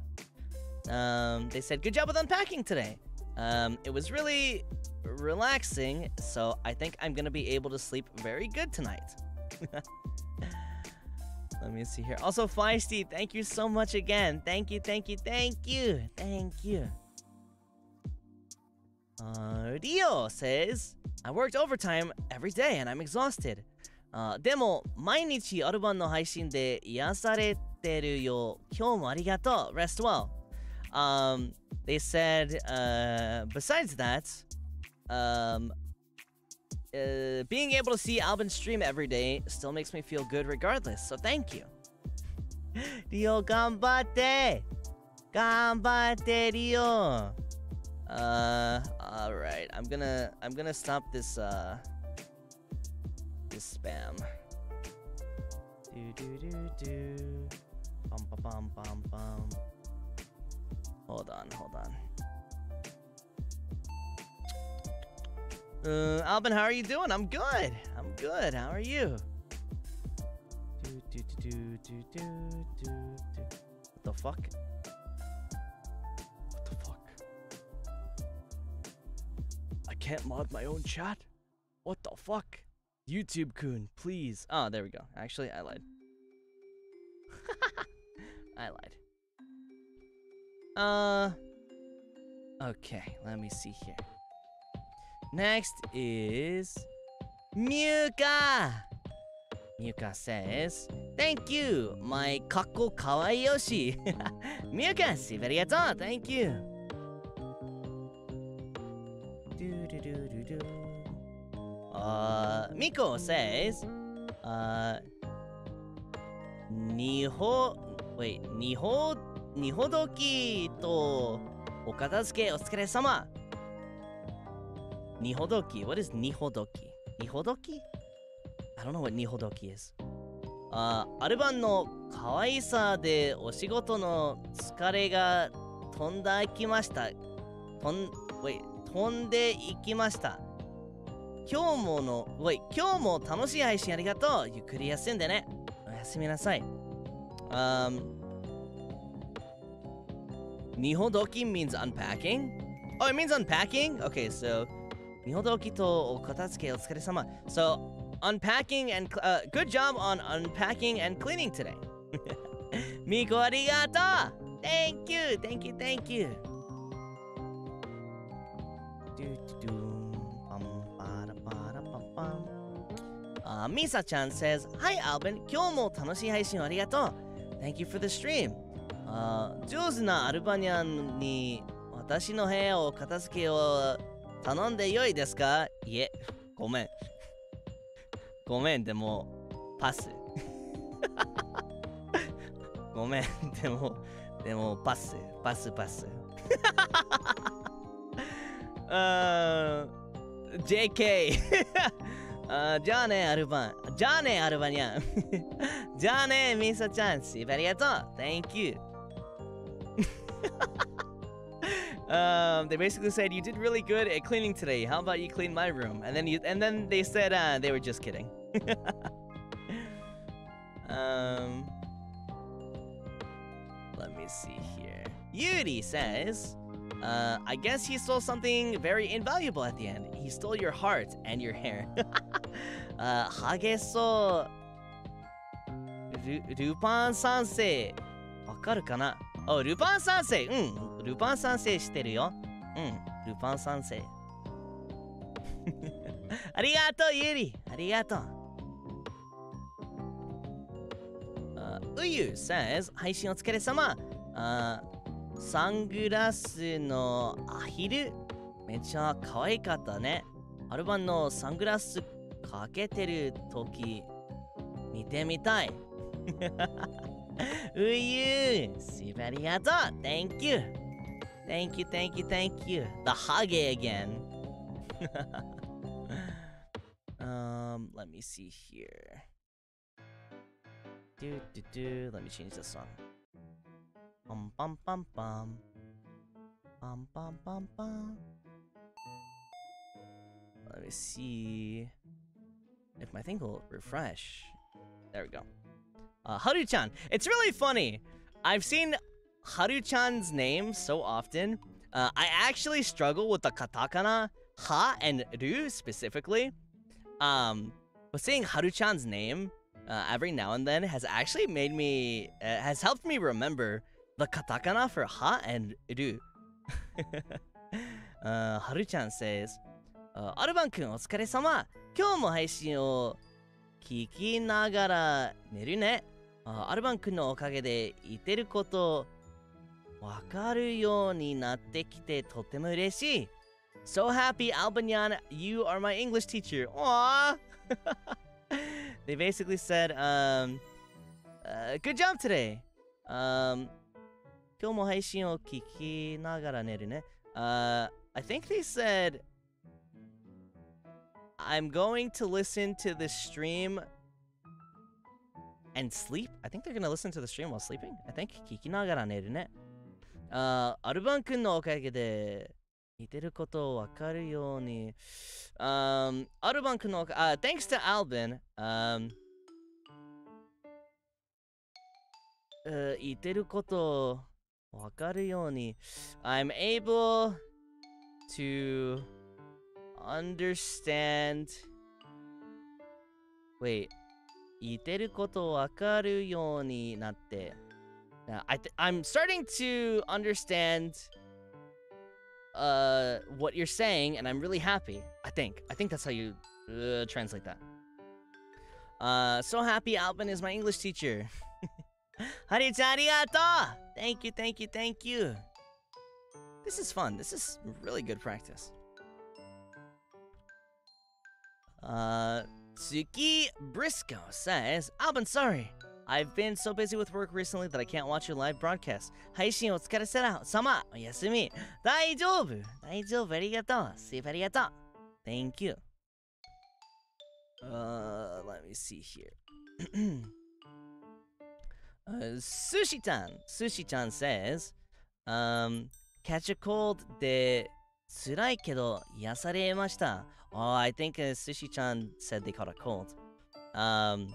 Um, they said, good job with unpacking today. Um, it was really relaxing, so I think I'm gonna be able to sleep very good tonight. Let me see here. Also, Feisty, thank you so much again. Thank you, thank you, thank you, thank you. Uh, Rio says, I worked overtime every day and I'm exhausted. Uh, でも、毎日アルバンの配信で癒されてるよ。今日もありがとう。Rest well. Um, they said, uh, besides that, um, uh, being able to see Alban stream every day still makes me feel good regardless, so thank you. Rio, 頑張って頑張って、Rio! Uh, all right. I'm gonna I'm gonna stop this uh this spam. Do do do do. Bum bum bum bum bum. Hold on, hold on. Uh, Alban, how are you doing? I'm good. I'm good. How are you? Do do do do do do do. do. What the fuck? Can't mod my own chat? What the fuck? YouTube Kun, please. Oh, there we go. Actually, I lied. I lied. Uh. Okay, let me see here. Next is Muka. Muka says, Thank you, my kakko kawaii yoshi. Muka, sivarigato, thank you. Uh, Miko says, uh, Niho, wait, Niho, Nihodoki to okatasuke otsukare sama. Nihodoki, what is Nihodoki? Nihodoki? I don't know what Nihodoki is. あアルバンの可愛さでお仕事の疲れが飛んだきました。飛ん、wait, 飛んでいきました。今日もの、wait, 今日も楽しい配信ありがとう。ゆっくり休んでね。おやすみなさい。Um, Nihodoki means unpacking? Oh, it means unpacking? Okay, so Nihodoki to okatasuke otsukare sama. So unpacking and uh, good job on unpacking and cleaning today. Miko arigato! Thank you, thank you, thank you. Do, do, do. Uh, Misa-chan says, Hi Alvin, 今日も楽しい配信をありがとう。Thank you for the stream. あー上手なアルバニアンに私の部屋を片付けを頼んでよいですか？いえ、ごめん。ごめん、でも、パス。ごめん、でも、でも、パス、パス、パス。あ ー JK. uh, Johnny Aruban. Johnny Arubanian. Johnny Misa-chan. Shibarigato. Thank you. um, they basically said you did really good at cleaning today. How about you clean my room? And then you, and then they said uh, they were just kidding. um, let me see here. Yuri says, uh, I guess he stole something very invaluable at the end. He stole your heart and your hair. uh, ハゲそう。ルルパン三世。わかるかなあ、ルパン三世。うん。ルパン三世してるよ。うん。ルパン三世。ありがとう、ユリ。ありがとう。あうゆ says 配信お疲れ様。あ サングラスのアヒルめっちゃ可愛かったね。アルバンのサングラスかけてる時見てみたい。うゆシバリガト Thank you! Thank you, thank you, thank you. The Hage again. um, let me see here. Do do do. Let me change the song. Bum bum bum bum. Bum bum bum bum. Let me see if my thing will refresh. There we go. Uh, Haru-chan. It's really funny. I've seen Haru-chan's name so often. Uh, I actually struggle with the katakana ha and ru specifically. Um, but seeing Haru-chan's name uh, every now and then has actually made me uh, has helped me remember the katakana for ha and ru. Uh, はるちゃん says, uh, アルバン君お疲れ様今日も配信を聞きながら寝るね。あアルバン君のおかげで言ってることわかるようになってきてとても嬉しい。So happy, Albanyan, you are my English teacher. Aww. they basically said, um, uh, good job today. Um, 今日も配信を聞きながら寝るね。Uh, I think they said, I'm going to listen to the stream and sleep. I think they're going to listen to the stream while sleeping. I think 聞きながら寝るね。あアルバン君のおかげで似てることをわかるように。Um, アルバン君のおかげ、uh, thanks to Alvin, um, uh, 似てることを Wakarioni. I'm able to understand. Wait. 言ってることわかるようになって。Now, I I'm starting to understand uh, what you're saying, and I'm really happy. I think. I think that's how you uh, translate that. Uh, so happy Alban is my English teacher. ハリちゃんありがとう Thank you, thank you, thank you. This is fun. This is really good practice. Uh, Tsuki Briscoe says, Alvin, sorry. I've been so busy with work recently that I can't watch your live broadcast. 配信お疲れ様。おやすみ。大丈夫。大丈夫。ありがとう。スイープありがとう。Thank you. Uh, let me see here. uh, Sushi-chan. Sushi-chan says, um, catch a cold で辛いけど癒されました。Oh, I think uh, Sushi-chan said they caught a cold. Um,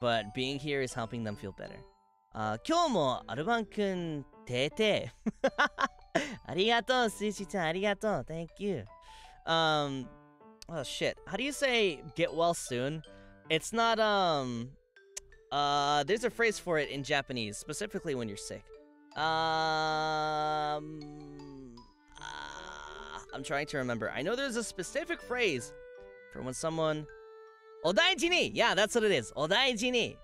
but being here is helping them feel better. あ今日もアルバンくん、てーてー。ありがとう、スイシちゃん、ありがとう。Thank you. Um, oh shit. How do you say get well soon? It's not, um, uh, there's a phrase for it in Japanese, specifically when you're sick. Um, uh, I'm trying to remember. I know there's a specific phrase for when someone. Odaiji ni! Yeah, that's what it is. Odaiji ni!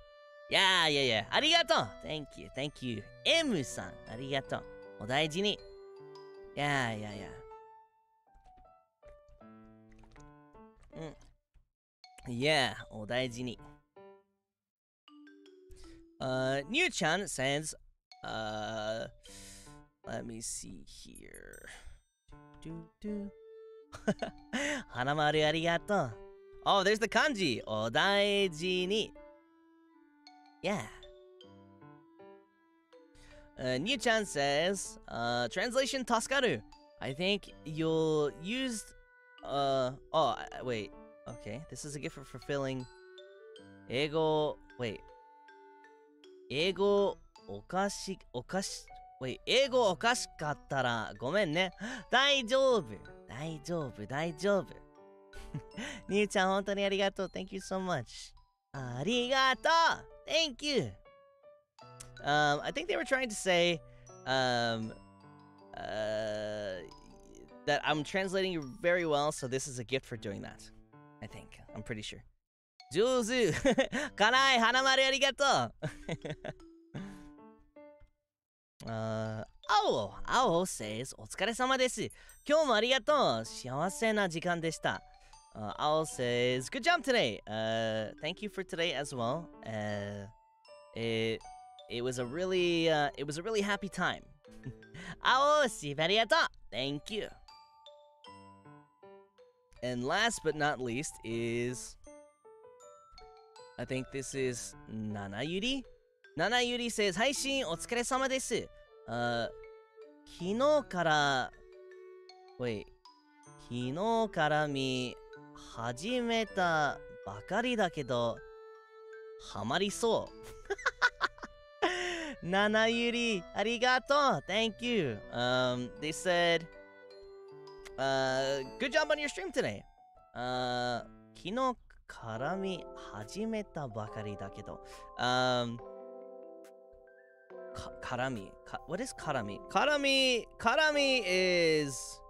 Yeah, yeah, yeah. Arigato! Thank you, thank you. M-san, arigato. Odaiji ni. Yeah, yeah, yeah. Mm. Yeah, odaiji ni. Uh, chan says, uh, let me see here. Do, do. Hanamaru arigato. Oh, there's the kanji. Oh, Odaiji ni. Yeah. Uh, chan says, uh, translation Taskaru. I think you'll use, uh, oh, wait. Okay, this is a gift for fulfilling Ego, wait. 英語おかし、おかし、wait. 英語おかしかったらごめんね。大丈夫。大丈夫、大丈夫。ニューちゃん、本当にありがとう。Thank you so much. ありがとう Thank you! Um, I think they were trying to say, um, uh, that I'm translating you very well, so this is a gift for doing that. I think. I'm pretty sure. 上手かない花丸ありがとう uh, 青青 says お疲れ様です今日もありがとう幸せな時間でした uh, Owl says, "Good job today. Uh, thank you for today as well. Uh, it it was a really uh, it was a really happy time. Owl, arigato. Thank you. And last but not least is, I think this is Nanayuri. Nanayuri says, 配信お疲れ様です。Uh, 昨日から、wait, 昨日から見始めたばかりだけど、ハマりそう。ナユリ、ありがとう。Thank you. Um, they said, uh, good job on your stream today. Uh, 昨日から見始めたばかりだけど、um, か絡みか What is 絡み絡み絡み is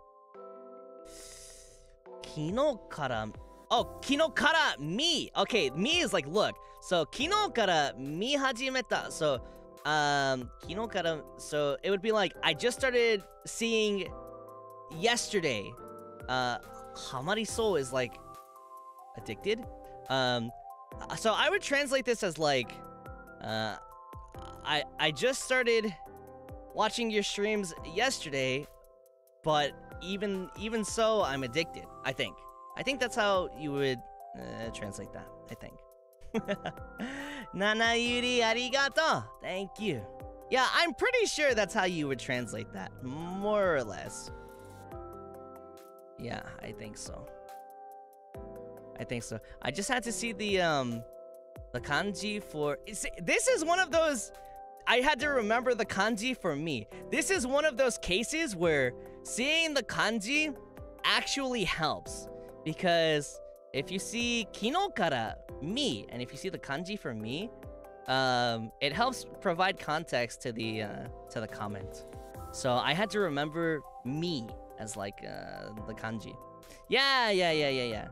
kino kara. Oh, kino kara mi. Okay, mi is like look. So kino kara mi hajimeta. So um kino kara. So it would be like I just started seeing yesterday. Uh, hamariso is like addicted. Um, so I would translate this as like, uh, I I just started watching your streams yesterday, but even even so, I'm addicted. I think. I think that's how you would uh, translate that. I think. Nana Yuri arigato. Thank you. Yeah, I'm pretty sure that's how you would translate that, more or less. Yeah, I think so. I think so. I just had to see the um the kanji for this is one of those I had to remember the kanji for me. This is one of those cases where seeing the kanji actually helps because if you see kino kara me and if you see the kanji for me, um it helps provide context to the uh to the comment. So I had to remember me as like uh the kanji. Yeah, yeah, yeah, yeah, yeah.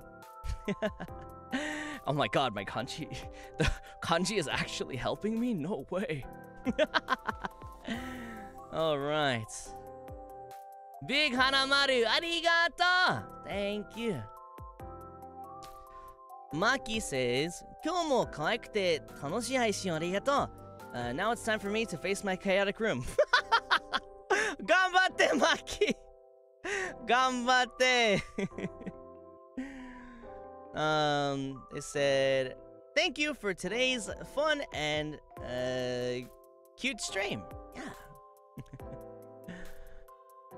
oh my god, my kanji. The kanji is actually helping me? No way. Alright. Big Hanamaru, arigato! Thank you. Maki says, 今日も可愛くて楽しい配信をありがとう。Uh, now it's time for me to face my chaotic room. 頑張って、マキ頑張って。 um, it said, thank you for today's fun and uh, cute stream. Yeah.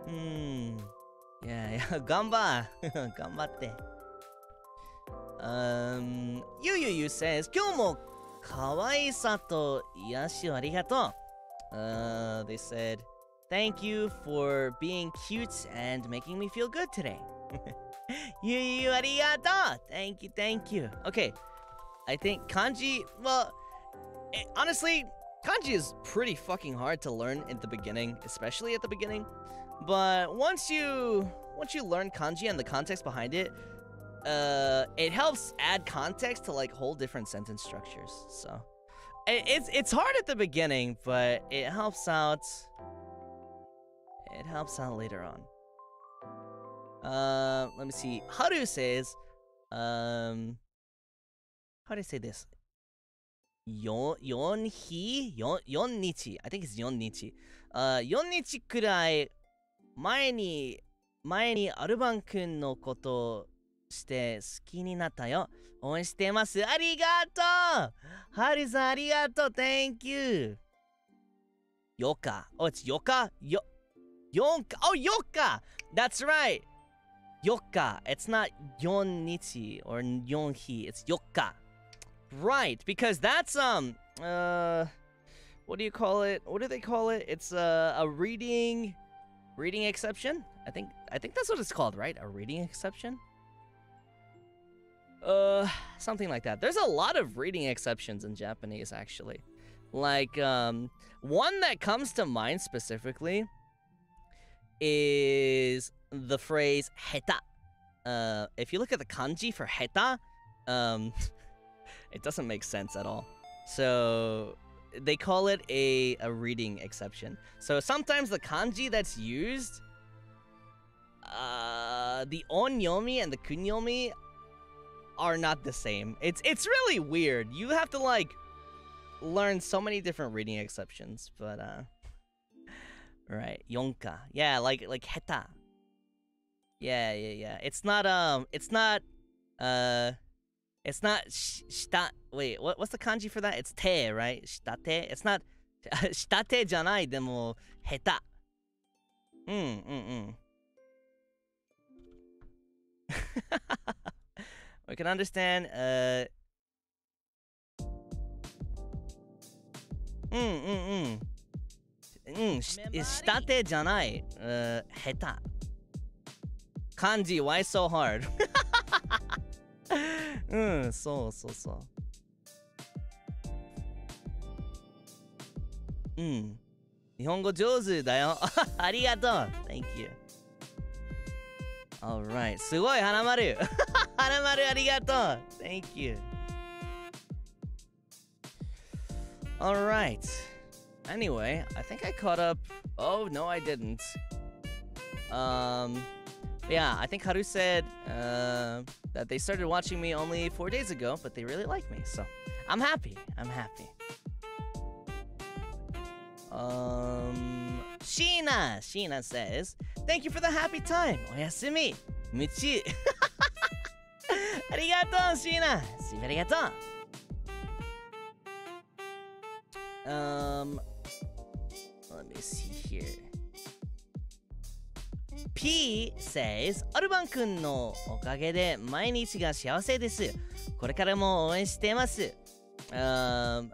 Hmm. Yeah, yeah. 頑張頑張って。Um, Yu Yu Yu says, 今日も可愛さと癒しをありがとう。Uh, they said, thank you for being cute and making me feel good today. Yu Yu arigato! Thank you, thank you. Okay, I think kanji, well, eh, honestly, kanji is pretty fucking hard to learn at the beginning, especially at the beginning. But once you once you learn kanji and the context behind it, uh, it helps add context to like whole different sentence structures. So it, it's it's hard at the beginning, but it helps out. It helps out later on. Uh, let me see. Haru says, um, how do I say this? Yon yon hi yon yon nichi. I think it's yon nichi. Uh, yon nichi kurai 前に前にアルバン君のことして好きになったよ。応援してます。ありがとうハリさんありがとう !Thank you! よか。Oh, it's よかよ、4か。Oh, よか That's right! Yoka. It's not Yonichi or Yonhi. It's Yoka. Right, because that's, um, uh, what do you call it? What do they call it? It's a a reading, reading exception? I think, I think that's what it's called, right? A reading exception? Uh, something like that. There's a lot of reading exceptions in Japanese, actually. Like, um, one that comes to mind specifically is the phrase heta uh if you look at the kanji for heta um it doesn't make sense at all so they call it a, a reading exception. So sometimes the kanji that's used, uh, the onyomi and the kunyomi are not the same. It's it's really weird. You have to like learn so many different reading exceptions, but uh, right, yonka, yeah, like like heta. Yeah, yeah, yeah. It's not um, it's not uh. It's not sh- shita. Wait, what, what's the kanji for that? It's te, right? Shitate. It's not 下手じゃない。でも下手。うんうんうん。we can understand. Uh. うんうんうん。うん、し下手じゃない。Uh, 下手。 漢字 why so hard? うん、そうそうそう。うん。日本語上手だよ。ありがとう。Thank you. Alright すごい花丸花丸ありがとう Thank you Alright Anyway I think I caught up Oh no I didn't Um yeah, I think Haru said uh, that they started watching me only four days ago, but they really like me, so I'm happy. I'm happy. Um, Sheena. Sheena says, "Thank you for the happy time. Oyasumi, Michi." Arigato, Sheena. Arigato. Um, let me see here. P says アルバンくんのおかげで毎日が幸せです。これからも応援してます。Um,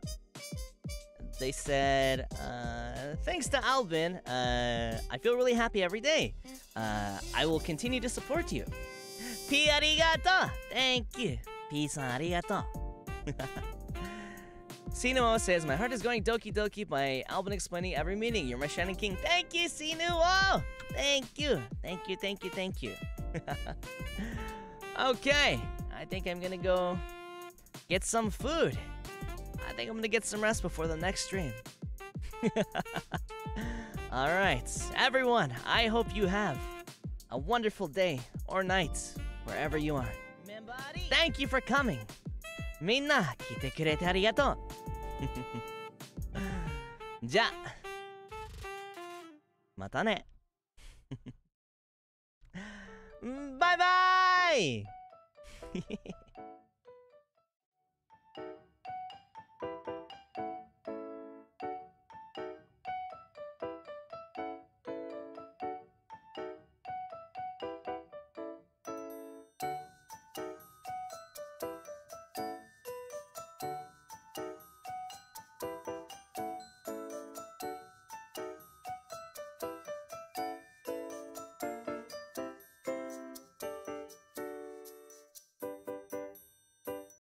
they said, uh, thanks to Alban, uh, I feel really happy every day. Uh, I will continue to support you. P ありがとう Thank you! P さんありがとう Sinuo says, My heart is going doki doki by Alban explaining every meaning. You're my Shannon King. Thank you, Sinuo! Oh, thank you. Thank you, thank you, thank you. okay. I think I'm gonna go get some food. I think I'm gonna get some rest before the next stream. Alright, everyone, I hope you have a wonderful day or night wherever you are. Thank you for coming! みんな来てくれてありがとうじゃあ、またね。バイバイ